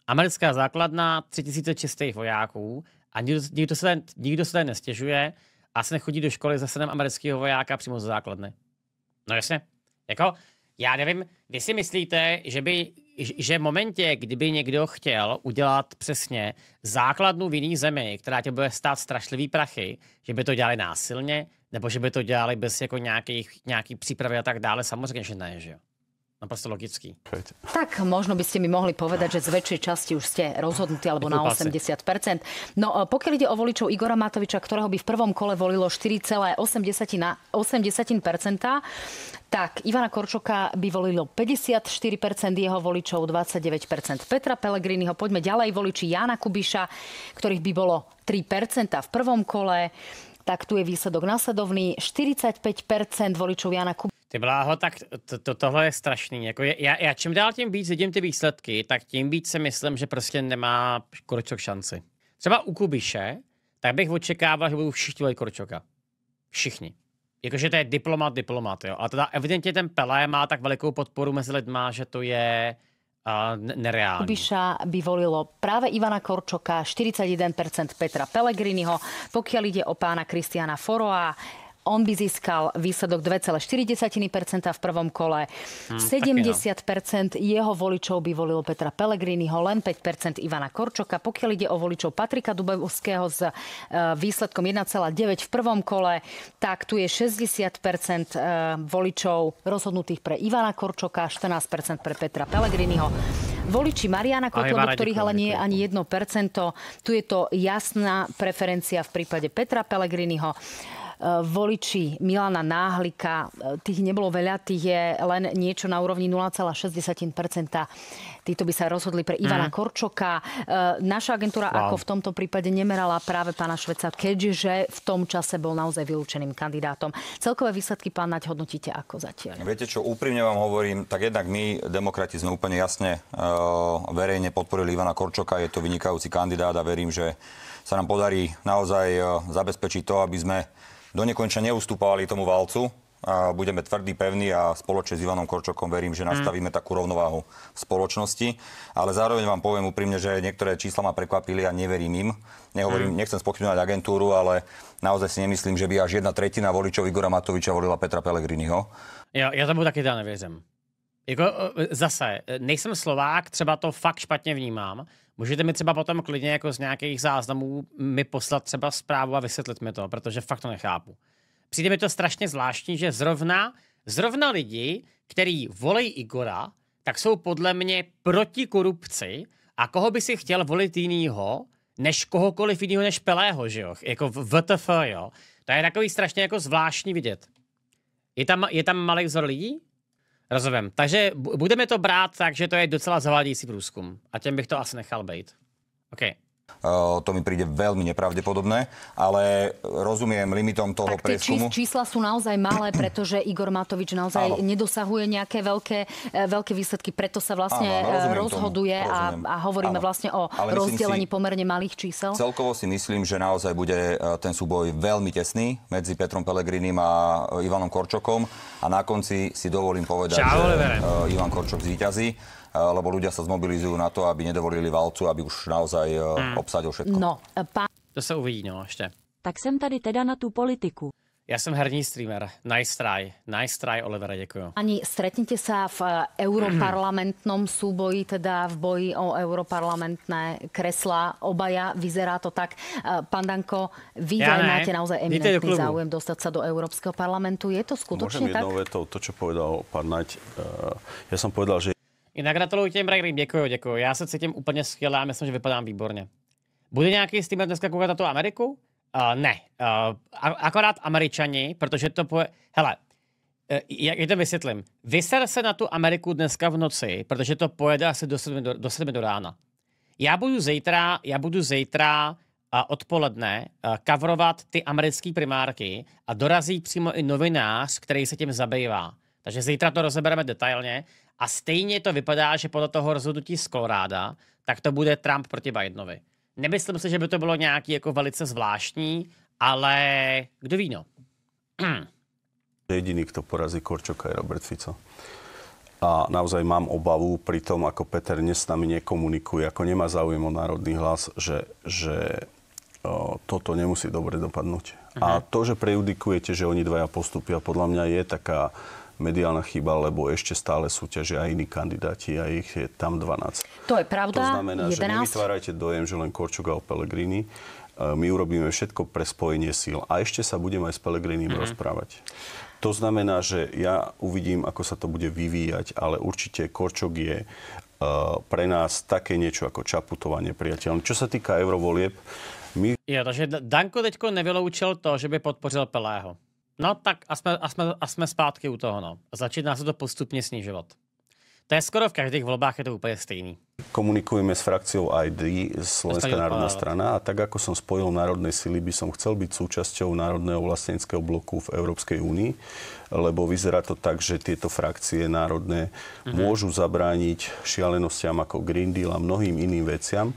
Speaker 1: americká základna, 3000 čistých vojáků a nikdo, nikdo, se, nikdo tady nestěžuje a se nechodí do školy za synem amerického vojáka přímo ze základny. No jasně. Jako, já nevím, vy si myslíte, že by že v momentě, kdyby někdo chtěl udělat přesně základnu v jiný zemi, která tě bude stát strašlivý prachy, že by to dělali násilně, nebo že by to dělali bez jako nějakých, nějaký přípravy a tak dále, samozřejmě, že ne, že jo. No proste logický.
Speaker 2: Tak možno by ste mi mohli povedať, že z väčšej časti už ste rozhodnutí alebo na 80%. No e, pokiaľ ide o voličov Igora Matoviča, ktorého by v prvom kole volilo 4,8%, tak Ivana Korčoka by volilo 54%, jeho voličov 29%. Petra Pellegriniho, poďme ďalej, voliči Jana Kubiša, ktorých by bolo 3% v prvom kole. Tak tu je výsledok následovný. 45% voličov Jana Kubiša
Speaker 1: ty bláho, tak to, to, tohle je strašný. Jako je, já, já čím dál tím víc vidím ty výsledky, tak tím víc si myslím, že prostě nemá Korčok šanci. Třeba u Kubiše, tak bych očekával, že budou všichni volit Korčoka. Všichni. Jakože to je diplomat, diplomat, jo. A teda evidentně ten Pelé má tak velikou podporu mezi lidma, že to je uh, nereálne.
Speaker 2: Kubiša by volilo práve Ivana Korčoka, 41% Petra Pellegriniho. Pokiaľ ide o pána Kristiana Foroa, on by získal výsledok 2,4% v prvom kole. Hmm, 70% jeho voličov by volilo Petra Pellegriniho, len 5% Ivana Korčoka. Pokiaľ ide o voličov Patrika Dubovského s e, výsledkom 1,9 v prvom kole, tak tu je 60% e, voličov rozhodnutých pre Ivana Korčoka, 14% pre Petra Pellegriniho. Voliči Mariana Kotlobu, ktorých ale nie je ani 1%. Tu je to jasná preferencia v prípade Petra Pellegriniho. Eh, voliči Milana Náhlika, eh, tých nebolo veľa, tých je len niečo na úrovni 0,6%. Títo by sa rozhodli pre Ivana mm. Korčoka. Eh, naša agentúra wow. ako v tomto prípade nemerala práve pána Šveca, keďže v tom čase bol naozaj vylúčeným kandidátom. Celkové výsledky, pán Naď, hodnotíte ako zatiaľ?
Speaker 4: Viete čo, úprimne vám hovorím, tak jednak my, demokrati, sme úplne jasne verejne podporili Ivana Korčoka. Je to vynikajúci kandidát a verím, že sa nám podarí naozaj zabezpečiť to, aby sme do nekonča neustúpali tomu valcu. A budeme tvrdí, pevní a spoločne s Ivanom Korčokom verím, že mhm. nastavíme mm. takú rovnováhu v spoločnosti. Ale zároveň vám poviem úprimne, že niektoré čísla ma prekvapili a neverím im. Nehovorím, mm. nechcem spochybňovať agentúru, ale naozaj si nemyslím, že by až jedna tretina voličov Igora Matoviča volila Petra Pellegriniho.
Speaker 1: Ja, ja tomu taky teda nevěřím. Jako, zase, nejsem Slovák, třeba to fakt špatně vnímám. Můžete mi třeba potom klidně jako z nějakých záznamů mi poslat třeba zprávu a vysvětlit mi to, protože fakt to nechápu. Přijde mi to strašně zvláštní, že zrovna, zrovna lidi, který volí Igora, tak jsou podle mě proti korupci a koho by si chtěl volit jinýho, než kohokoliv jiného než Pelého, že jo? Jako VTF, jo? To je takový strašně jako zvláštní vidět. Je tam, je tam malý vzor lidí? Rozumím. Takže budeme to brát tak, že to je docela zavádějící průzkum. A těm bych to asi nechal být. OK.
Speaker 4: To mi príde veľmi nepravdepodobné, ale rozumiem limitom toho
Speaker 2: tak
Speaker 4: prieskumu.
Speaker 2: Čísla sú naozaj malé, pretože Igor Matovič naozaj áno. nedosahuje nejaké veľké, e, veľké výsledky, preto sa vlastne áno, rozhoduje a, a hovoríme áno. vlastne o ale rozdelení si, pomerne malých čísel.
Speaker 4: Celkovo si myslím, že naozaj bude e, ten súboj veľmi tesný medzi Petrom Pelegrinim a e, Ivanom Korčokom a na konci si dovolím povedať, Čau, že Ivan Korčok zvíťazí lebo ľudia sa zmobilizujú na to, aby nedovolili válcu, aby už naozaj hmm. obsadil všetko.
Speaker 2: No, pán...
Speaker 1: To sa uvidí, no, ešte.
Speaker 18: Tak jsem tady teda na tú politiku.
Speaker 1: Ja som herní streamer. Nice try. Nice try, Olivera, ďakujem.
Speaker 2: Ani stretnete sa v eh, europarlamentnom súboji, teda v boji o europarlamentné kresla. Obaja, vyzerá to tak. Eh, pán Danko, vy ja máte naozaj eminentný záujem dostať sa do Európskeho parlamentu. Je to skutočne
Speaker 3: Môžem
Speaker 2: tak?
Speaker 3: Môžem vetou to, čo povedal pán Naď. Eh, ja som povedal, že
Speaker 1: Jinak gratuluju těm Bragrým, děkuju, děkuju. Já se cítím úplně skvěle a myslím, že vypadám výborně. Bude nějaký streamer dneska koukat na tu Ameriku? Uh, ne. Uh, akorát američani, protože to poje... Hele, uh, jak, to vysvětlím. Vyser se na tu Ameriku dneska v noci, protože to pojede asi do 7 do, do, 7 do rána. Já budu zítra, já budu zítra uh, odpoledne coverovat ty americké primárky a dorazí přímo i novinář, který se tím zabývá. Takže zítra to rozebereme detailně a stejně to vypadá, že podle toho rozhodnutí z Koloráda, tak to bude Trump proti Bidenovi. Nemyslím si, že by to bylo nějaký jako velice zvláštní, ale kdo ví, no.
Speaker 3: Jediný, kto porazí Korčoka, je Robert Fico. A naozaj mám obavu pri tom, ako Peter dnes s nami nekomunikuje, ako nemá záujem o národný hlas, že, že o, toto nemusí dobre dopadnúť. Uh-huh. A
Speaker 1: Mhm.
Speaker 3: to, že prejudikujete, že oni dvaja postupia, podľa mňa je taká mediálna chyba, lebo ešte stále súťažia aj iní kandidáti a ich je tam 12.
Speaker 2: To je pravda.
Speaker 3: To znamená,
Speaker 2: 11.
Speaker 3: že nevytvárajte dojem, že len Korčok a Pellegrini. E, My urobíme všetko pre spojenie síl. A ešte sa budeme aj s Pellegrinim
Speaker 1: Mhm.
Speaker 3: mm-hmm. rozprávať. To znamená, že ja uvidím, ako sa to bude vyvíjať, ale určite Korčok je uh, pre nás také niečo ako Čaputová nepriateľ. Čo sa týka eurovolieb, my
Speaker 1: Jo, takže Danko teďko nevyloučil to, že by podpořil Pelého. No tak a jsme, a jsme, a jsme zpátky u toho, no. Začíná se to postupně snižovat. To je skoro v každých volbách je to úplně stejný.
Speaker 3: komunikujeme s frakciou ID, Slovenská národná strana a tak ako som spojil národné sily, by som chcel byť súčasťou národného vlastníckého bloku v Európskej únii, lebo vyzerá to tak, že tieto frakcie národné
Speaker 1: Mhm.
Speaker 3: môžu zabrániť šialenostiam ako Green Deal a mnohým iným veciam.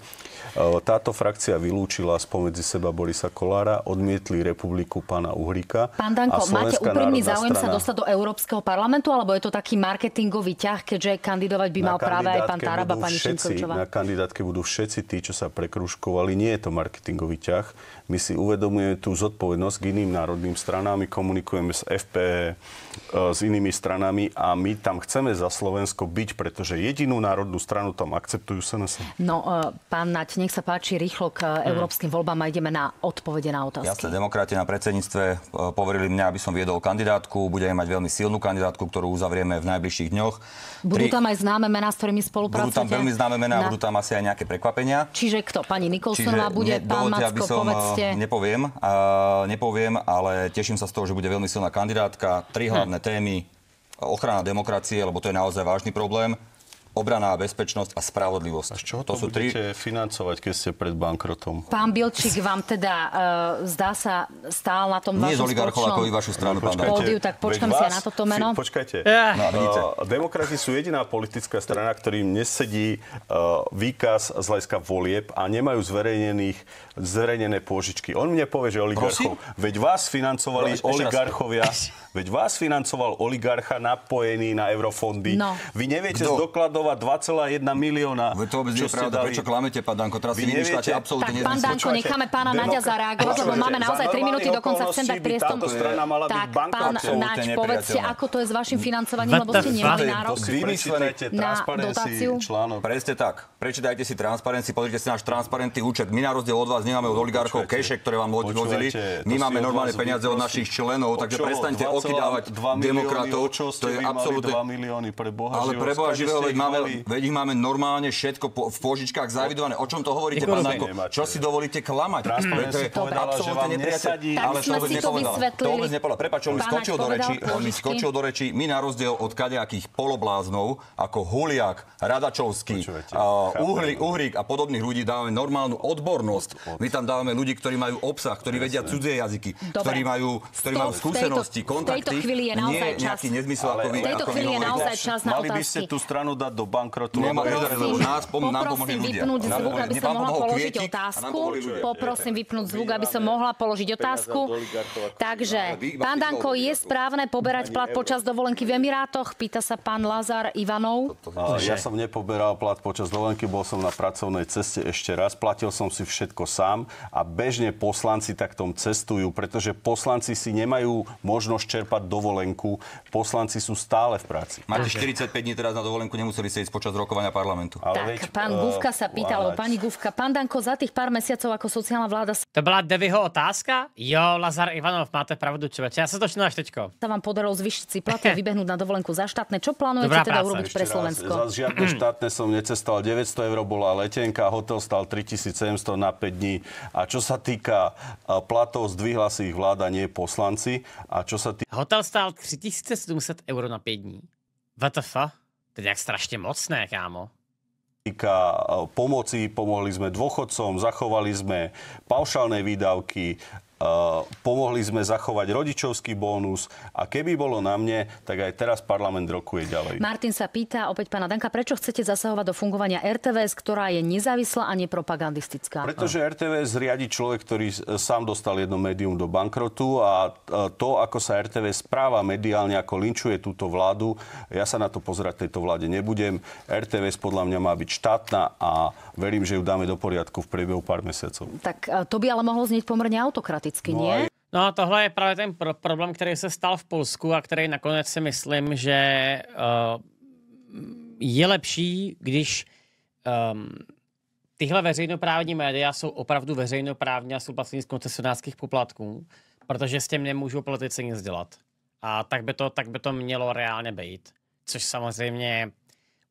Speaker 3: E, Táto frakcia vylúčila spomedzi seba Borisa Kolára, odmietli republiku pána Uhrika.
Speaker 2: Pán Danko,
Speaker 3: a
Speaker 2: máte úprimný záujem sa
Speaker 3: strana-
Speaker 2: dostať do Európskeho parlamentu, alebo je to taký marketingový ťah, keďže kandidovať by mal práve aj pán Taraba, pani
Speaker 3: všetci,
Speaker 2: Šimkovičová?
Speaker 3: Na kandidátke budú všetci tí, čo sa prekružkovali. Nie je to marketingový ťah. My si uvedomujeme tú zodpovednosť k iným národným stranám. My komunikujeme s FPE, e, s inými stranami a my tam chceme za Slovensko byť, pretože jedinú národnú stranu tam akceptujú SNS.
Speaker 2: No, e, pán Nať, nech sa páči rýchlo k
Speaker 3: Hmm.
Speaker 2: e, európskym voľbám a ideme na odpovede na otázky.
Speaker 4: Jasne, demokrati na predsedníctve poverili mňa, aby som viedol kandidátku. Budeme mať veľmi silnú kandidátku, ktorú uzavrieme v najbližších dňoch.
Speaker 2: Budú tam aj známe mená, s ktorými
Speaker 4: budú
Speaker 2: spolupracujete?
Speaker 4: tam veľmi známe mená,
Speaker 2: Na-
Speaker 4: budú tam asi aj nejaké prekvapenia.
Speaker 2: Čiže kto? Pani Nikolsonová bude,
Speaker 4: ne-
Speaker 2: pán
Speaker 4: dovolte, aby
Speaker 2: Macko,
Speaker 4: som,
Speaker 2: povedzte.
Speaker 4: Eh, nepoviem, a nepoviem, ale teším sa z toho, že bude veľmi silná kandidátka. Tri hlavné témy. Ochrana demokracie, lebo to je naozaj vážny problém. Obrana, bezpečnosť a spravodlivosť.
Speaker 3: Z čoho to, to budete financovať, keď ste pred bankrotom?
Speaker 2: Pán Bilčík vám teda, uh, zdá sa, stál na tom
Speaker 4: Nie z
Speaker 2: vašom
Speaker 4: oligarchov,
Speaker 2: spoločnom
Speaker 4: ako vy vašu stranu, pán
Speaker 2: pódiu, tak počkám
Speaker 3: veď
Speaker 2: si
Speaker 3: vás-
Speaker 2: na toto meno.
Speaker 3: Si, počkajte.
Speaker 4: No, vidíte.
Speaker 3: Uh, demokrati sú jediná politická strana, ktorým nesedí uh, výkaz z hľadiska volieb a nemajú zverejnených, zverejnené pôžičky. On mne povie, že oligarchov. Veď vás financovali
Speaker 4: raz.
Speaker 3: oligarchovia. Veď vás financoval oligarcha napojený na eurofondy.
Speaker 2: No.
Speaker 3: Vy neviete
Speaker 4: Kto?
Speaker 3: Zdokladovať 2,1 milióna.
Speaker 4: Veď to vôbec nie je pravda.
Speaker 3: dali.
Speaker 4: Prečo klamete, pán Danko? Teraz si
Speaker 3: Vy
Speaker 4: vymýšľate absolútne
Speaker 2: Tak, pán
Speaker 4: nezmysel.
Speaker 2: Danko, necháme pána Naďa zareagovať, lebo máme naozaj
Speaker 3: za
Speaker 2: 3 minúty, dokonca chcem dať priestor.
Speaker 3: táto strana mala byť
Speaker 2: Tak, pán. Naď, povedzte, ako to je s vašim financovaním, lebo ste nemali nárok. na dotáciu?
Speaker 3: článok.
Speaker 4: Presne tak. Prečítajte si Transparency, pozrite si náš transparentný účet. My na rozdiel od vás nemáme od oligarchov keše, ktoré vám vozili. My máme normálne peniaze od našich členov, takže prestaňte
Speaker 3: 2,2
Speaker 4: okydávať demokratov. To je absolútne...
Speaker 3: 2 milióny pre Boha
Speaker 4: Ale pre Boha živého,
Speaker 3: ich
Speaker 4: máme,
Speaker 3: mali?
Speaker 4: veď ich máme normálne všetko po, v pôžičkách zavidované. O čom to hovoríte, pán. Danko? Čo si dovolíte klamať?
Speaker 3: Transparency
Speaker 4: To je
Speaker 3: povedala, že
Speaker 4: absolútne
Speaker 3: vám nesadí.
Speaker 4: Ale to vôbec nepovedala. To vôbec nepovedala. Prepač, on mi skočil do reči. On mi skočil do reči. My na rozdiel od kadejakých polobláznov, ako Huliak, Radačovský. Uhrík, Uhrík a podobných ľudí dávame normálnu odbornosť. My tam dávame ľudí, ktorí majú obsah, ktorí vedia cudzie jazyky, ktorí majú, ktorí majú skúsenosti,
Speaker 2: v tejto
Speaker 4: kontakty.
Speaker 2: chvíli je naozaj čas.
Speaker 4: nejaký nezmysel, ako vy.
Speaker 2: V tejto chvíli je naozaj čas na
Speaker 3: Mali by ste tú stranu dať do bankrotu.
Speaker 4: Nemá-
Speaker 3: lebo-
Speaker 4: Poprosím, lebo nás pom- nám pomohli
Speaker 2: poprosím
Speaker 4: ľudia.
Speaker 2: vypnúť zvuk, aby som mohla položiť otázku. Poprosím vypnúť zvuk, aby som mohla položiť otázku. Takže, pán Danko, je správne poberať plat počas dovolenky v Emirátoch? Pýta sa pán Lazar Ivanov.
Speaker 3: Ja som nepoberal plat počas dovolenky, bol som na pracovnej ceste ešte raz, platil som si všetko sám a bežne poslanci takto cestujú, pretože poslanci si nemajú možnosť čerpať dovolenku. Poslanci sú stále v práci.
Speaker 4: Máte 45 dní teraz na dovolenku, nemuseli sedieť počas rokovania parlamentu.
Speaker 2: Ale tak, veď, pán uh, Gufka sa pýta, alebo pani Gufka, pán Danko, za tých pár mesiacov ako sociálna vláda...
Speaker 1: To byla Devyho otázka? Jo, Lazar Ivanov, máte pravdu, človeče. Ja sa to až teďko.
Speaker 2: Sa vám podarilo zvyšiť si platy a vybehnúť na dovolenku za štátne. Čo plánujete Dobrá teda práca. urobiť pre Slovensko?
Speaker 3: Raz, za žiadne štátne som necestoval. 900 eur bola letenka, hotel stal 3700 na 5 dní. A čo sa týka platov, zdvihla si ich vláda, nie poslanci. A čo sa týka...
Speaker 1: Hotel stál 3700 eur na 5 dní. VTF? To je jak strašne mocné, kámo.
Speaker 3: Týka pomoci, pomohli sme dôchodcom, zachovali sme paušálne výdavky, pomohli sme zachovať rodičovský bónus a keby bolo na mne, tak aj teraz parlament rokuje ďalej.
Speaker 2: Martin sa pýta opäť pána Danka, prečo chcete zasahovať do fungovania RTVS, ktorá je nezávislá a nepropagandistická?
Speaker 3: Pretože RTVS riadi človek, ktorý sám dostal jedno médium do bankrotu a to, ako sa RTVS správa mediálne, ako linčuje túto vládu, ja sa na to pozerať tejto vláde nebudem. RTVS podľa mňa má byť štátna a verím, že ju dáme do poriadku v priebehu pár mesiacov.
Speaker 2: Tak to by ale mohlo znieť pomerne autokraticky automaticky, no nie?
Speaker 1: No a tohle je právě ten pro- problém, který se stal v Polsku a který nakonec si myslím, že uh, je lepší, když um, tyhle veřejnoprávní média jsou opravdu veřejnoprávní a jsou placení z koncesionářských poplatků, protože s tím nemůžou politici nic dělat. A tak by to, tak by to mělo reálně být. Což samozřejmě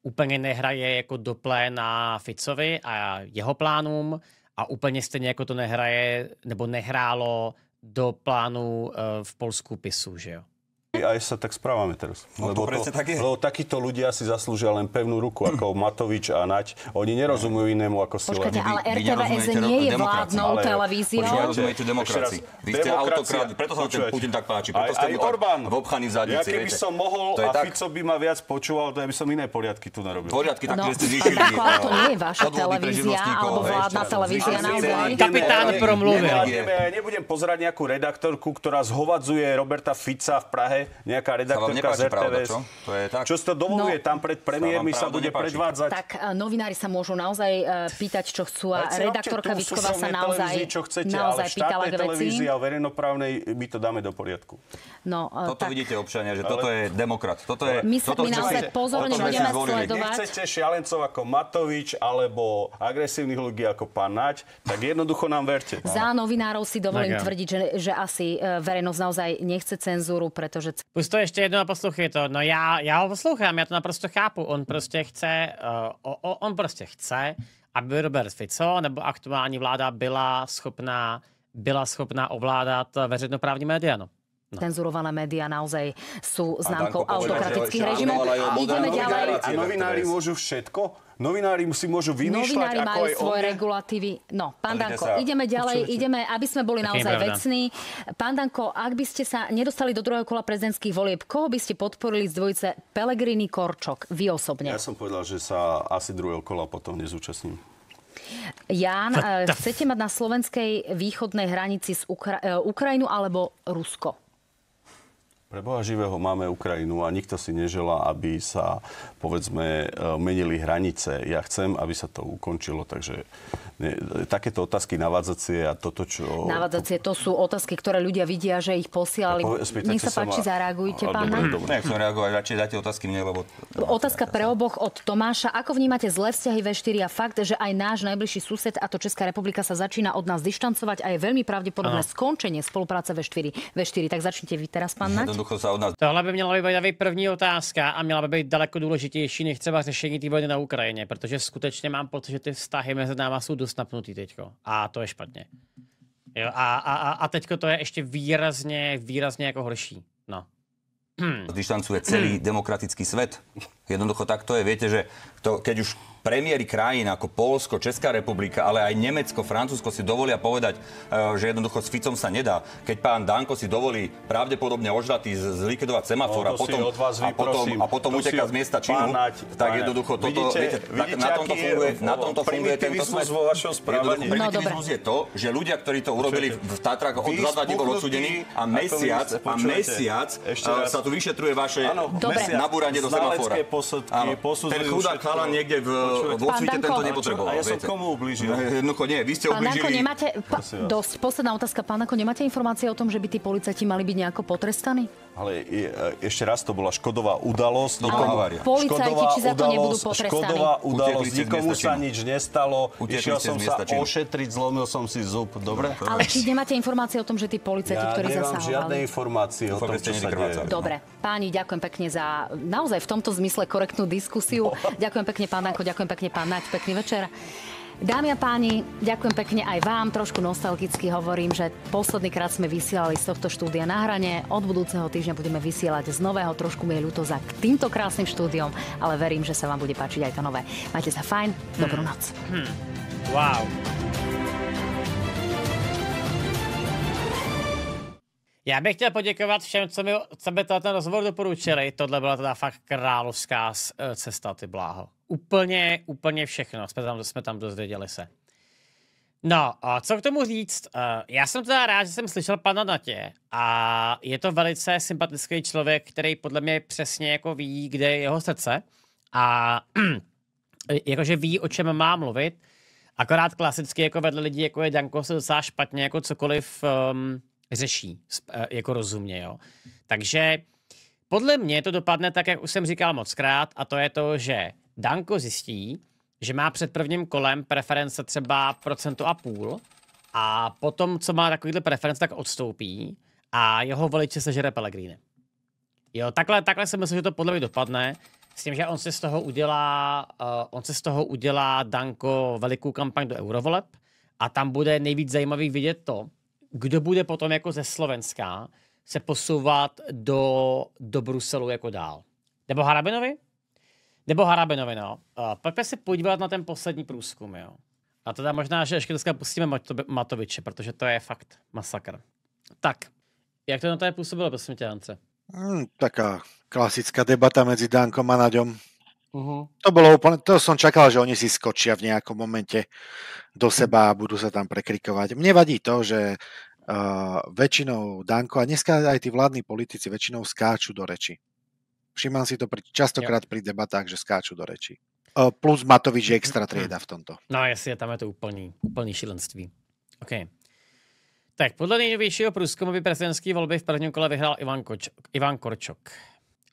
Speaker 1: úplně nehraje jako dople na Ficovi a jeho plánům, a úplně stejně jako to nehraje nebo nehrálo do plánu eh, v Polsku PISu, že jo?
Speaker 3: Aj sa tak správame teraz. No lebo, to, tak je. lebo takíto ľudia si zaslúžia len pevnú ruku, ako Matovič a Nať. Oni nerozumujú inému ako
Speaker 2: si Počkajte, ale RTVS nie je vládnou televíziou.
Speaker 4: Vy nerozumiete demokracii. Vy ste autokrát, preto sa ten Putin tak páči. Preto ste
Speaker 3: aj Orbán.
Speaker 4: v obchaní v zadnici.
Speaker 3: Ja keby som mohol a Fico by ma viac počúval, to ja by som iné poriadky tu narobil.
Speaker 4: Poriadky, tak no, ste zvýšili.
Speaker 2: Ale to nie je vaša televízia, alebo vládna televízia naozaj.
Speaker 1: Kapitán promluvil.
Speaker 3: Nebudem pozerať nejakú redaktorku, ktorá zhovadzuje Roberta Fica v Prahe, nejaká redaktorka nepáči pravda, čo? To je tak. Čo si to dovoluje, no, tam pred premiérmi sa bude nepáči. predvádzať.
Speaker 2: Tak uh, novinári sa môžu naozaj uh, pýtať, čo chcú a redaktorka Vitková sa naozaj,
Speaker 3: čo chcete,
Speaker 2: naozaj
Speaker 3: ale pýtala k veci. a verejnoprávnej my to dáme do poriadku.
Speaker 4: No, uh, toto tak. vidíte, občania, že ale... toto je demokrat. Toto je,
Speaker 2: my, sa, toto my naozaj pozorne budeme sledovať.
Speaker 3: Nechcete šialencov ako Matovič alebo agresívnych ľudí ako pán Naď, tak jednoducho nám verte.
Speaker 2: Za novinárov si dovolím tvrdiť, že, že asi verejnosť naozaj nechce cenzúru, pretože...
Speaker 1: Pust to ešte jedno a poslouchej to. No já, já ho poslouchám, já to naprosto chápu. On prostě chce, uh, on prostě chce, aby Robert Fico nebo aktuální vláda byla schopná, byla schopná ovládat veřejnoprávní média. No.
Speaker 2: No. Cenzurované médiá naozaj sú známkou autokratických režimov. Ideme ďalej.
Speaker 3: A novinári môžu všetko? Novinári si môžu vymýšľať,
Speaker 2: Novinári
Speaker 3: ako
Speaker 2: majú
Speaker 3: aj
Speaker 2: svoje regulatívy. No, pán Danko, sa... ideme ďalej, ideme, aby sme boli naozaj vecní. Pán Danko, ak by ste sa nedostali do druhého kola prezidentských volieb, koho by ste podporili z dvojice Pelegrini Korčok, vy osobne?
Speaker 3: Ja som povedal, že sa asi druhého kola potom nezúčastním.
Speaker 2: Ján, eh, chcete mať na slovenskej východnej hranici z Ukra- eh, Ukrajinu alebo Rusko?
Speaker 3: Pre Boha živého máme Ukrajinu a nikto si neželá, aby sa, povedzme, e, menili hranice. Ja chcem, aby sa to ukončilo, takže nie, takéto otázky navádzacie a toto, čo...
Speaker 2: Navádzacie, to sú otázky, ktoré ľudia vidia, že ich posielali. Nech sa páči, ma... zareagujte, pán.
Speaker 4: Nechcem reagovať, radšej dáte otázky mne, lebo...
Speaker 2: Otázka pre oboch od Tomáša. Ako vnímate zlé vzťahy V4 a fakt, že aj náš najbližší sused, a to Česká republika, sa začína od nás dištancovať a je veľmi pravdepodobné Aha. skončenie spolupráce V4. V4, tak začnite vy teraz, pán Nať.
Speaker 4: sa od nás...
Speaker 1: Tohle by měla být první otázka a měla by být daleko důležitější než třeba řešení té vojny na Ukrajině, protože skutečně mám pocit, že ty vztahy mezi náma jsou dost napnutý teďko. A to je špatně. Jo, a, a, a teďko to je ještě výrazně, výrazně jako horší. No.
Speaker 4: Dištancuje celý demokratický svet. Jednoducho tak to je. Viete, že to, keď už premiéry krajín ako Polsko, Česká republika, ale aj Nemecko, Francúzsko si dovolia povedať, e, že jednoducho s Ficom sa nedá. Keď pán Danko si dovolí pravdepodobne ožratý zlikvidovať semafor no, a potom, a potom, a potom uteká z miesta činu, pánať, tak jednoducho toto, vidíte, viete, vidíte, na tomto funguje, na tomto funguje tento smet.
Speaker 3: vo vašom správaní.
Speaker 4: Primitivizmus no, je to, že ľudia, ktorí to urobili v Tatrách od dva dní bol odsudení a mesiac, a mesiac sa tu vyšetruje vaše nabúranie do semafora.
Speaker 3: Ten
Speaker 4: chudák chala niekde v vo
Speaker 2: Danko.
Speaker 4: tento nepotreboval.
Speaker 17: A ja som
Speaker 4: viete.
Speaker 17: komu ublížil?
Speaker 4: No, Jednoducho nie, vy ste
Speaker 2: Pán Danko, nemáte... Pa, dosť, posledná otázka. Pán Danko, nemáte informácie o tom, že by tí policajti mali byť nejako potrestaní?
Speaker 3: Ale je- e, ešte raz, to bola škodová udalosť.
Speaker 4: No,
Speaker 3: nikomu-
Speaker 4: havária.
Speaker 2: Policajti,
Speaker 3: škodová
Speaker 2: či za to nebudú potrestaní?
Speaker 3: Škodová udalosť, nikomu sa nič nestalo.
Speaker 4: Utekli
Speaker 3: Išiel som sa
Speaker 4: činu.
Speaker 3: ošetriť, zlomil som si zub. Dobre?
Speaker 2: Ale či nemáte informácie o tom, že tí policajti,
Speaker 3: Ja
Speaker 2: ktorí
Speaker 3: nemám žiadne
Speaker 2: zasahovali?
Speaker 3: informácie o tom, čo sa deje.
Speaker 2: Dobre, páni, ďakujem pekne za naozaj v tomto zmysle korektnú diskusiu. Ďakujem pekne, pán Danko, ďakujem pekne, pán Naď, pekný večer. Dámy a páni, ďakujem pekne aj vám. Trošku nostalgicky hovorím, že posledný krát sme vysielali z tohto štúdia na hrane. Od budúceho týždňa budeme vysielať z nového. Trošku mi je ľúto za týmto krásnym štúdiom, ale verím, že sa vám bude páčiť aj to nové. Majte sa fajn, dobrú noc.
Speaker 1: Hm. Wow. Já bych chtěl poděkovat všem, co mi, co mi to ten rozhovor doporučili. Tohle byla teda fakt královská cesta, ty bláho. Úplně, úplně všechno jsme tam, jsme tam dozvěděli se. No, a co k tomu říct? Eh, Já jsem teda rád, že jsem slyšel pana Natě a je to velice sympatický člověk, který podle mě přesně jako ví, kde je jeho srdce a jakože ví, o čem má mluvit. Akorát klasicky jako vedle lidí, jako je Danko, se docela špatně jako cokoliv um, řeší, eh, jako rozumně, jo. Takže podle mě to dopadne tak, jak už jsem říkal moc krát, a to je to, že Danko zjistí, že má před prvním kolem preference třeba procento a půl a potom, co má takovýhle preference, tak odstoupí a jeho voliče sežere Pellegrini. Jo, takhle, takhle si myslím, že to podle mě dopadne. S tím, že on si z toho udělá, uh, on si z toho udělá Danko velikou kampaň do eurovoleb a tam bude nejvíc zajímavý vidět to, kdo bude potom jako ze Slovenska se posouvat do, do Bruselu jako dál. Nebo Harabinovi? Nebo Harabinovi, no. Pojďme se podívat na ten poslední průzkum, jo. A teda možná, že ještě dneska pustíme Mato- Matoviče, protože to je fakt masakr. Tak, jak to na to působilo, prosím tě, Ance?
Speaker 5: Mm, taká klasická debata medzi Dankom a Naďom.
Speaker 1: Uh-huh.
Speaker 5: To bolo úplne, to som čakal, že oni si skočia v nejakom momente do seba a budú sa tam prekrikovať. Mne vadí to, že uh, väčšinou Danko a dneska aj tí vládni politici väčšinou skáču do reči. Všímam si to pri, častokrát pri debatách, že skáču do reči. Plus Matovič je extra trieda v tomto.
Speaker 1: No jasně, tam je to úplný, úplný šílenství. OK. Tak podle nejnovějšího průzkumu by prezidentské volby v prvním kole vyhrál Ivan, Koč, Ivan Korčok.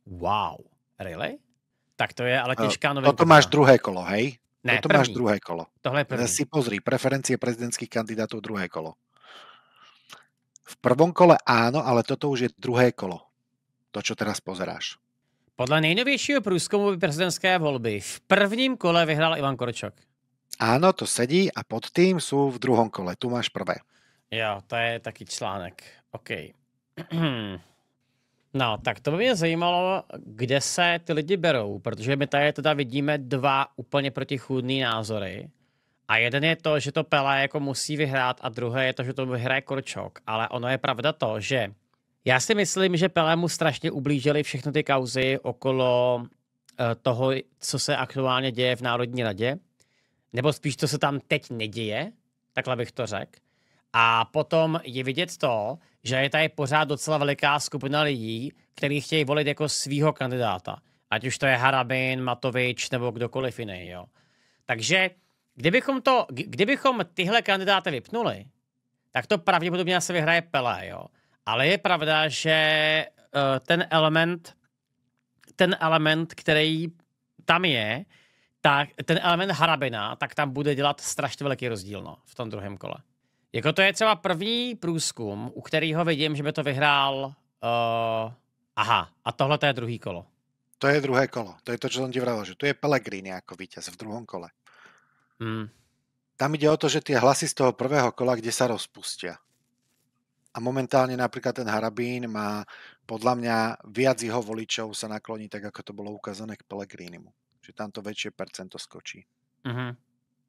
Speaker 1: Wow. Really? Tak to je ale těžká
Speaker 5: Uh,
Speaker 1: novinka.
Speaker 5: toto máš druhé kolo, hej?
Speaker 1: Ne,
Speaker 5: toto máš
Speaker 1: první.
Speaker 5: druhé kolo.
Speaker 1: Tohle je první.
Speaker 5: Si pozri, preferencie prezidentských kandidátov druhé kolo. V prvom kole áno, ale toto už je druhé kolo. To, čo teraz pozeráš.
Speaker 1: Podle nejnovějšího průzkumu prezidentské volby v prvním kole vyhrál Ivan Korčok.
Speaker 5: Áno, to sedí a pod tým sú v druhom kole. Tu máš prvé.
Speaker 1: Jo, to je taky článek. OK. No, tak to by mě zajímalo, kde se ty lidi berou, protože my tady teda vidíme dva úplně protichůdný názory. A jeden je to, že to Pele jako musí vyhrát a druhé je to, že to vyhraje Korčok. Ale ono je pravda to, že já si myslím, že Pele mu strašně ublížili všechny ty kauzy okolo eh, toho, co se aktuálně děje v Národní radě. Nebo spíš, co se tam teď neděje, takhle bych to řekl. A potom je vidět to, že je tady pořád docela veliká skupina lidí, kteří chtějí volit jako svýho kandidáta. Ať už to je Harabin, Matovič nebo kdokoliv jiný. Jo. Takže kdybychom, to, kdybychom tyhle kandidáty vypnuli, tak to pravděpodobně asi vyhraje Pelé. Jo. Ale je pravda, že uh, ten element, ten element, který tam je, tak ten element Harabina, tak tam bude dělat strašně velký rozdíl no, v tom druhém kole. Jako to je třeba první průzkum, u kterého vidím, že by to vyhrál... Uh, aha, a tohle to je druhý kolo.
Speaker 5: To je druhé kolo. To je to, čo som ti vravel, že tu je Pellegrini ako víťaz v druhom kole.
Speaker 1: Hmm.
Speaker 5: Tam ide o to, že tie hlasy z toho prvého kola, kde sa rozpustia. A momentálne napríklad ten Harabín má podľa mňa viac jeho voličov sa nakloní tak, ako to bolo ukázané k Pellegrinimu. Že tam to väčšie percento skočí.
Speaker 1: Mhm.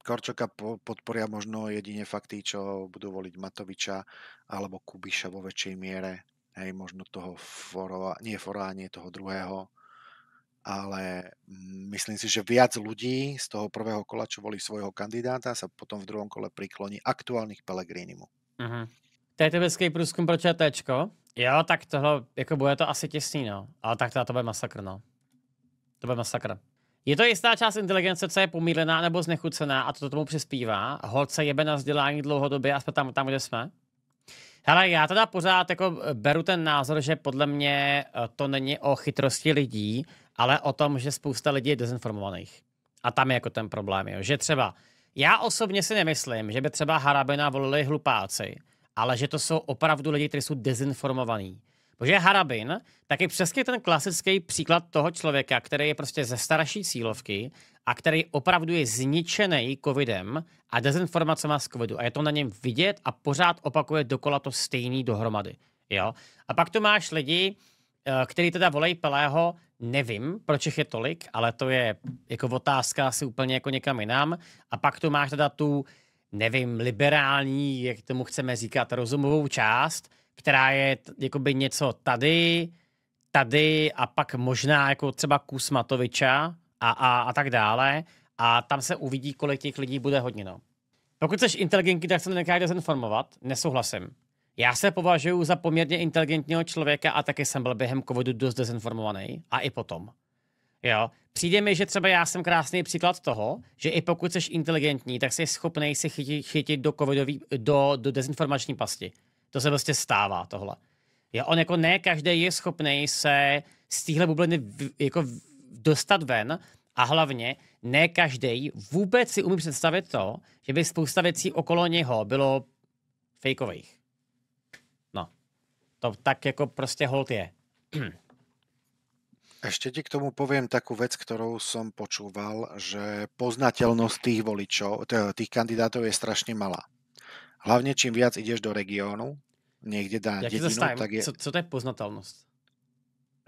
Speaker 5: Korčoka po- podporia možno jedine fakt tí, čo budú voliť Matoviča alebo Kubiša vo väčšej miere. Hej, možno toho Forova, nie Forova, nie toho druhého. Ale mm, myslím si, že viac ľudí z toho prvého kola, čo volí svojho kandidáta, sa potom v druhom kole prikloní aktuálnych Pellegrinimu.
Speaker 1: Mhm. Typický průzkum pro ČTčko. Jo, tak tohle, jako bude to asi těsný, no. Ale tak teda to bude masakr, no. To bude masakr. Je to jistá část inteligence, co je pomílená nebo znechucená a to tomu přispívá. Holce jebe na vzdělání dlouhodobě a jsme tam, tam, kde jsme. Hele, já teda pořád jako beru ten názor, že podle mě eh, to není o chytrosti lidí, ale o tom, že spousta lidí je dezinformovaných. A tam je jako ten problém, jo. že třeba já osobně si nemyslím, že by třeba Harabina volili hlupáci, ale že to jsou opravdu lidi, kteří jsou dezinformovaní. Protože Harabin tak je přesně ten klasický příklad toho člověka, který je prostě ze starší cílovky a který opravdu je zničený covidem a dezinformacemi z covidu. A je to na něm vidět a pořád opakuje dokola to stejný dohromady. Jo? A pak tu máš lidi, eh, který teda volají Pelého, nevím, proč je tolik, ale to je jako otázka asi úplně jako někam jinam. A pak tu máš teda tu, nevím, liberální, jak tomu chceme říkat, rozumovou část, která je jakoby něco tady, tady a pak možná jako třeba kus Matoviča a, a, a tak dále. A tam se uvidí, kolik těch lidí bude hodně. No. Pokud jsi inteligentní, tak se necháš dezinformovat. Nesouhlasím. Já se považuji za poměrně inteligentního člověka a taky jsem byl během covidu dost dezinformovaný. A i potom. Jo. Přijde mi, že třeba já jsem krásný příklad toho, že i pokud jsi inteligentní, tak jsi schopný si chytit, chytit do, covidový, do, do dezinformační pasti. To se prostě stává tohle. Jo, on jako ne každý je schopný se z téhle bubliny v, jako dostat ven a hlavně ne každý vůbec si umí představit to, že by spousta věcí okolo něho bylo fejkových. No, to tak jako prostě hold je.
Speaker 5: Ešte ti k tomu poviem takú vec, ktorou som počúval, že poznateľnosť tých voličov, tých kandidátov je strašne malá. Hlavne čím viac ideš do regiónu, niekde
Speaker 1: Jak
Speaker 5: dedinu,
Speaker 1: tak je... Co, co to je poznatelnosť?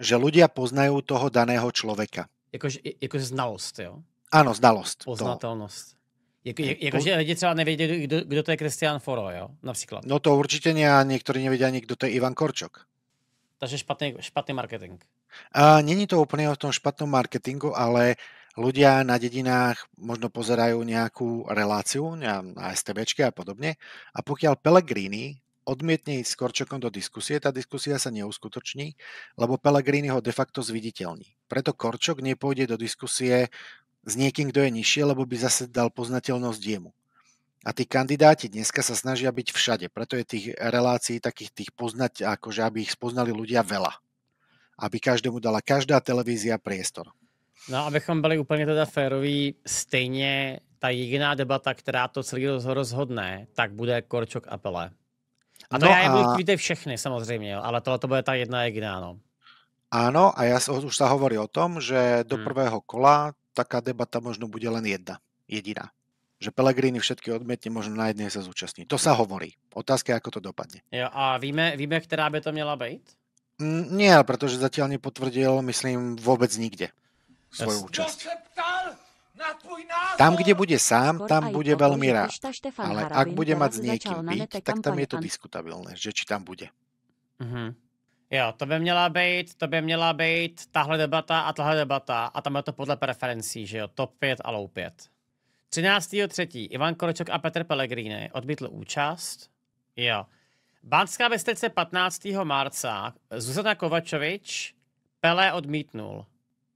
Speaker 5: Že ľudia poznajú toho daného človeka.
Speaker 1: Jakože, jako znalost, jo?
Speaker 5: Áno, znalosť.
Speaker 1: Poznatelnosť. Jako, jakože lidi třeba nevědí, kdo, kdo to je Christian Foro, jo? Například.
Speaker 5: No to určite nie a niektorí nevedia ani, kto to je Ivan Korčok.
Speaker 1: Takže špatný, špatný marketing.
Speaker 5: A není to úplne o tom špatnom marketingu, ale ľudia na dedinách možno pozerajú nejakú reláciu na STBčke a podobne a pokiaľ Pellegrini odmietne ísť s Korčokom do diskusie, tá diskusia sa neuskutoční, lebo Pellegrini ho de facto zviditeľní. Preto Korčok nepôjde do diskusie s niekým, kto je nižšie, lebo by zase dal poznateľnosť jemu. A tí kandidáti dneska sa snažia byť všade, preto je tých relácií takých tých poznať, akože aby ich spoznali ľudia veľa. Aby každému dala každá televízia priestor.
Speaker 1: No, abychom byli úplně teda féroví, stejně ta jediná debata, která to celý rozhodne, tak bude Korčok a Pele. A to no já a... víte všechny samozřejmě, ale tohle to bude ta jedna jediná, no.
Speaker 5: Áno, a ja už sa hovorí o tom, že do hmm. prvého kola taká debata možno bude len jedna. Jediná. Že Pelegrini všetky odmietne, možno na jednej sa zúčastní. To sa hovorí. Otázka je, ako to dopadne.
Speaker 1: Jo, a víme, víme, ktorá by to měla být?
Speaker 5: Nie, pretože zatiaľ nepotvrdil, myslím, vôbec nikde svoju účasť. Tam, kde bude sám, tam bude veľmi rád. Ale ak bude mať s niekým byť, tak tam je to diskutabilné, že či tam bude.
Speaker 1: Mm-hmm. Jo, to by měla být, to by měla být tahle debata a tahle debata a tam je to podle preferencí, že jo, top 5 a low 5. 13.3. Ivan Korčok a Petr Pellegrini odmítl účast. Jo. Banská Bystrice 15. marca. Zuzana Kovačovič Pele odmítnul.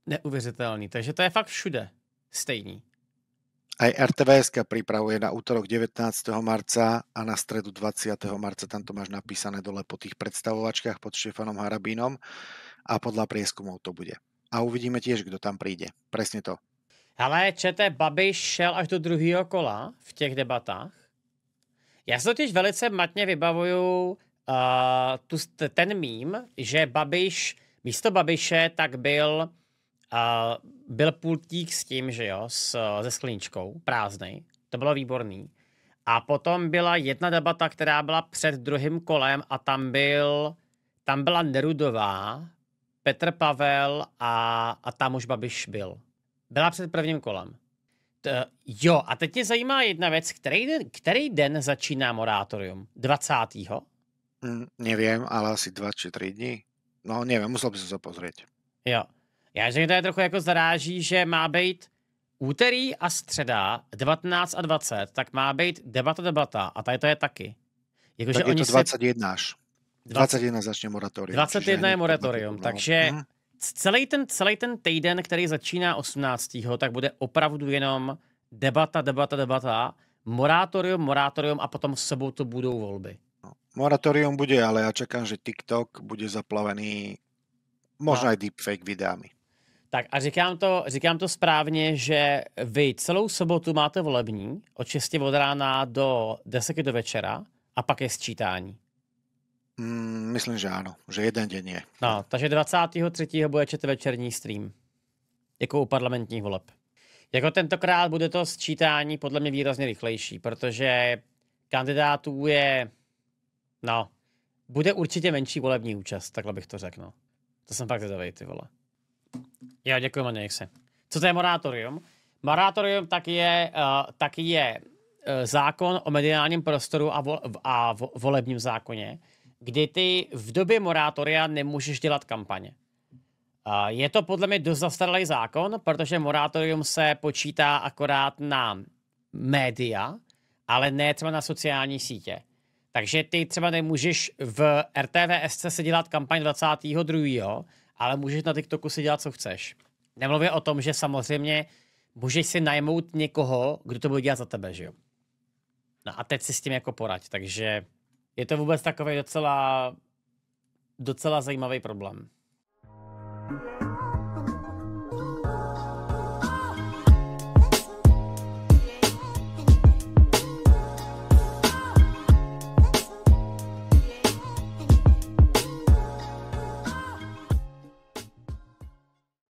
Speaker 1: Neuvěřitelný. Takže to je fakt všude stejný.
Speaker 5: Aj RTVS pripravuje na útorok 19. marca a na stredu 20. marca, tam to máš napísané dole po tých predstavovačkách pod Štefanom Harabínom a podľa prieskumov to bude. A uvidíme tiež, kto tam príde. Presne to.
Speaker 1: Ale čete, Babiš šel až do druhého kola v těch debatách. Já si totiž velice matně vybavuju uh, tu, ten mím, že Babiš, místo Babiše, tak byl a byl pultík s tím, že jo, s, se skleničkou, prázdnej. To bylo výborný. A potom byla jedna debata, která byla před druhým kolem a tam byl, tam byla Nerudová, Petr Pavel a, a tam už Babiš byl. Byla před prvním kolem. T, jo, a teď mě zajímá jedna věc. Který den, který den začíná moratorium? 20.
Speaker 5: Mm, nevím, ale asi 2 či 3 dní. No nevím, musel by se pozrieť.
Speaker 1: Jo. Já že to je trochu jako zaráží, že má být úterý a středa 19 a 20, tak má být debata debata a tady to je taky.
Speaker 5: Jako, tak že je to 21 až. 21 začne moratorium.
Speaker 1: 21 je moratorium, takže, mm. Celý ten, celý ten týden, který začíná 18. tak bude opravdu jenom debata, debata, debata, moratorium, moratorium a potom v sobotu budou volby.
Speaker 5: Moratórium bude, ale ja čakám, že TikTok bude zaplavený možno no. deepfake videami.
Speaker 1: Tak a říkám to, říkám to správně, že vy celou sobotu máte volební od 6 od rána do 10 do večera a pak je sčítání.
Speaker 5: Mm, myslím, že áno, že jeden deň je.
Speaker 1: No, takže 23. bude večerní stream. Jako u parlamentních voleb. Jako tentokrát bude to sčítání podle mě výrazně rychlejší, protože kandidátů je, no, bude určitě menší volební účast, takhle bych to řekl. No. To jsem fakt zvědavý, ty vole. Jo, děkuji, se. Co to je moratorium? Moratorium tak je, uh, tak je uh, zákon o mediálním prostoru a, vo, a vo, volebním zákoně, kdy ty v době morátoria nemůžeš dělat kampaně. Je to podle mě dost zastaralý zákon, protože moratorium se počítá akorát na média, ale ne třeba na sociální sítě. Takže ty třeba nemůžeš v RTVSC se dělat kampaň 22 ale můžeš na TikToku si dělat, co chceš. Nemluvě o tom, že samozřejmě můžeš si najmout někoho, kdo to bude dělat za tebe, že jo. No a teď si s tím jako poraď, takže je to vůbec takový docela, docela zajímavý problém.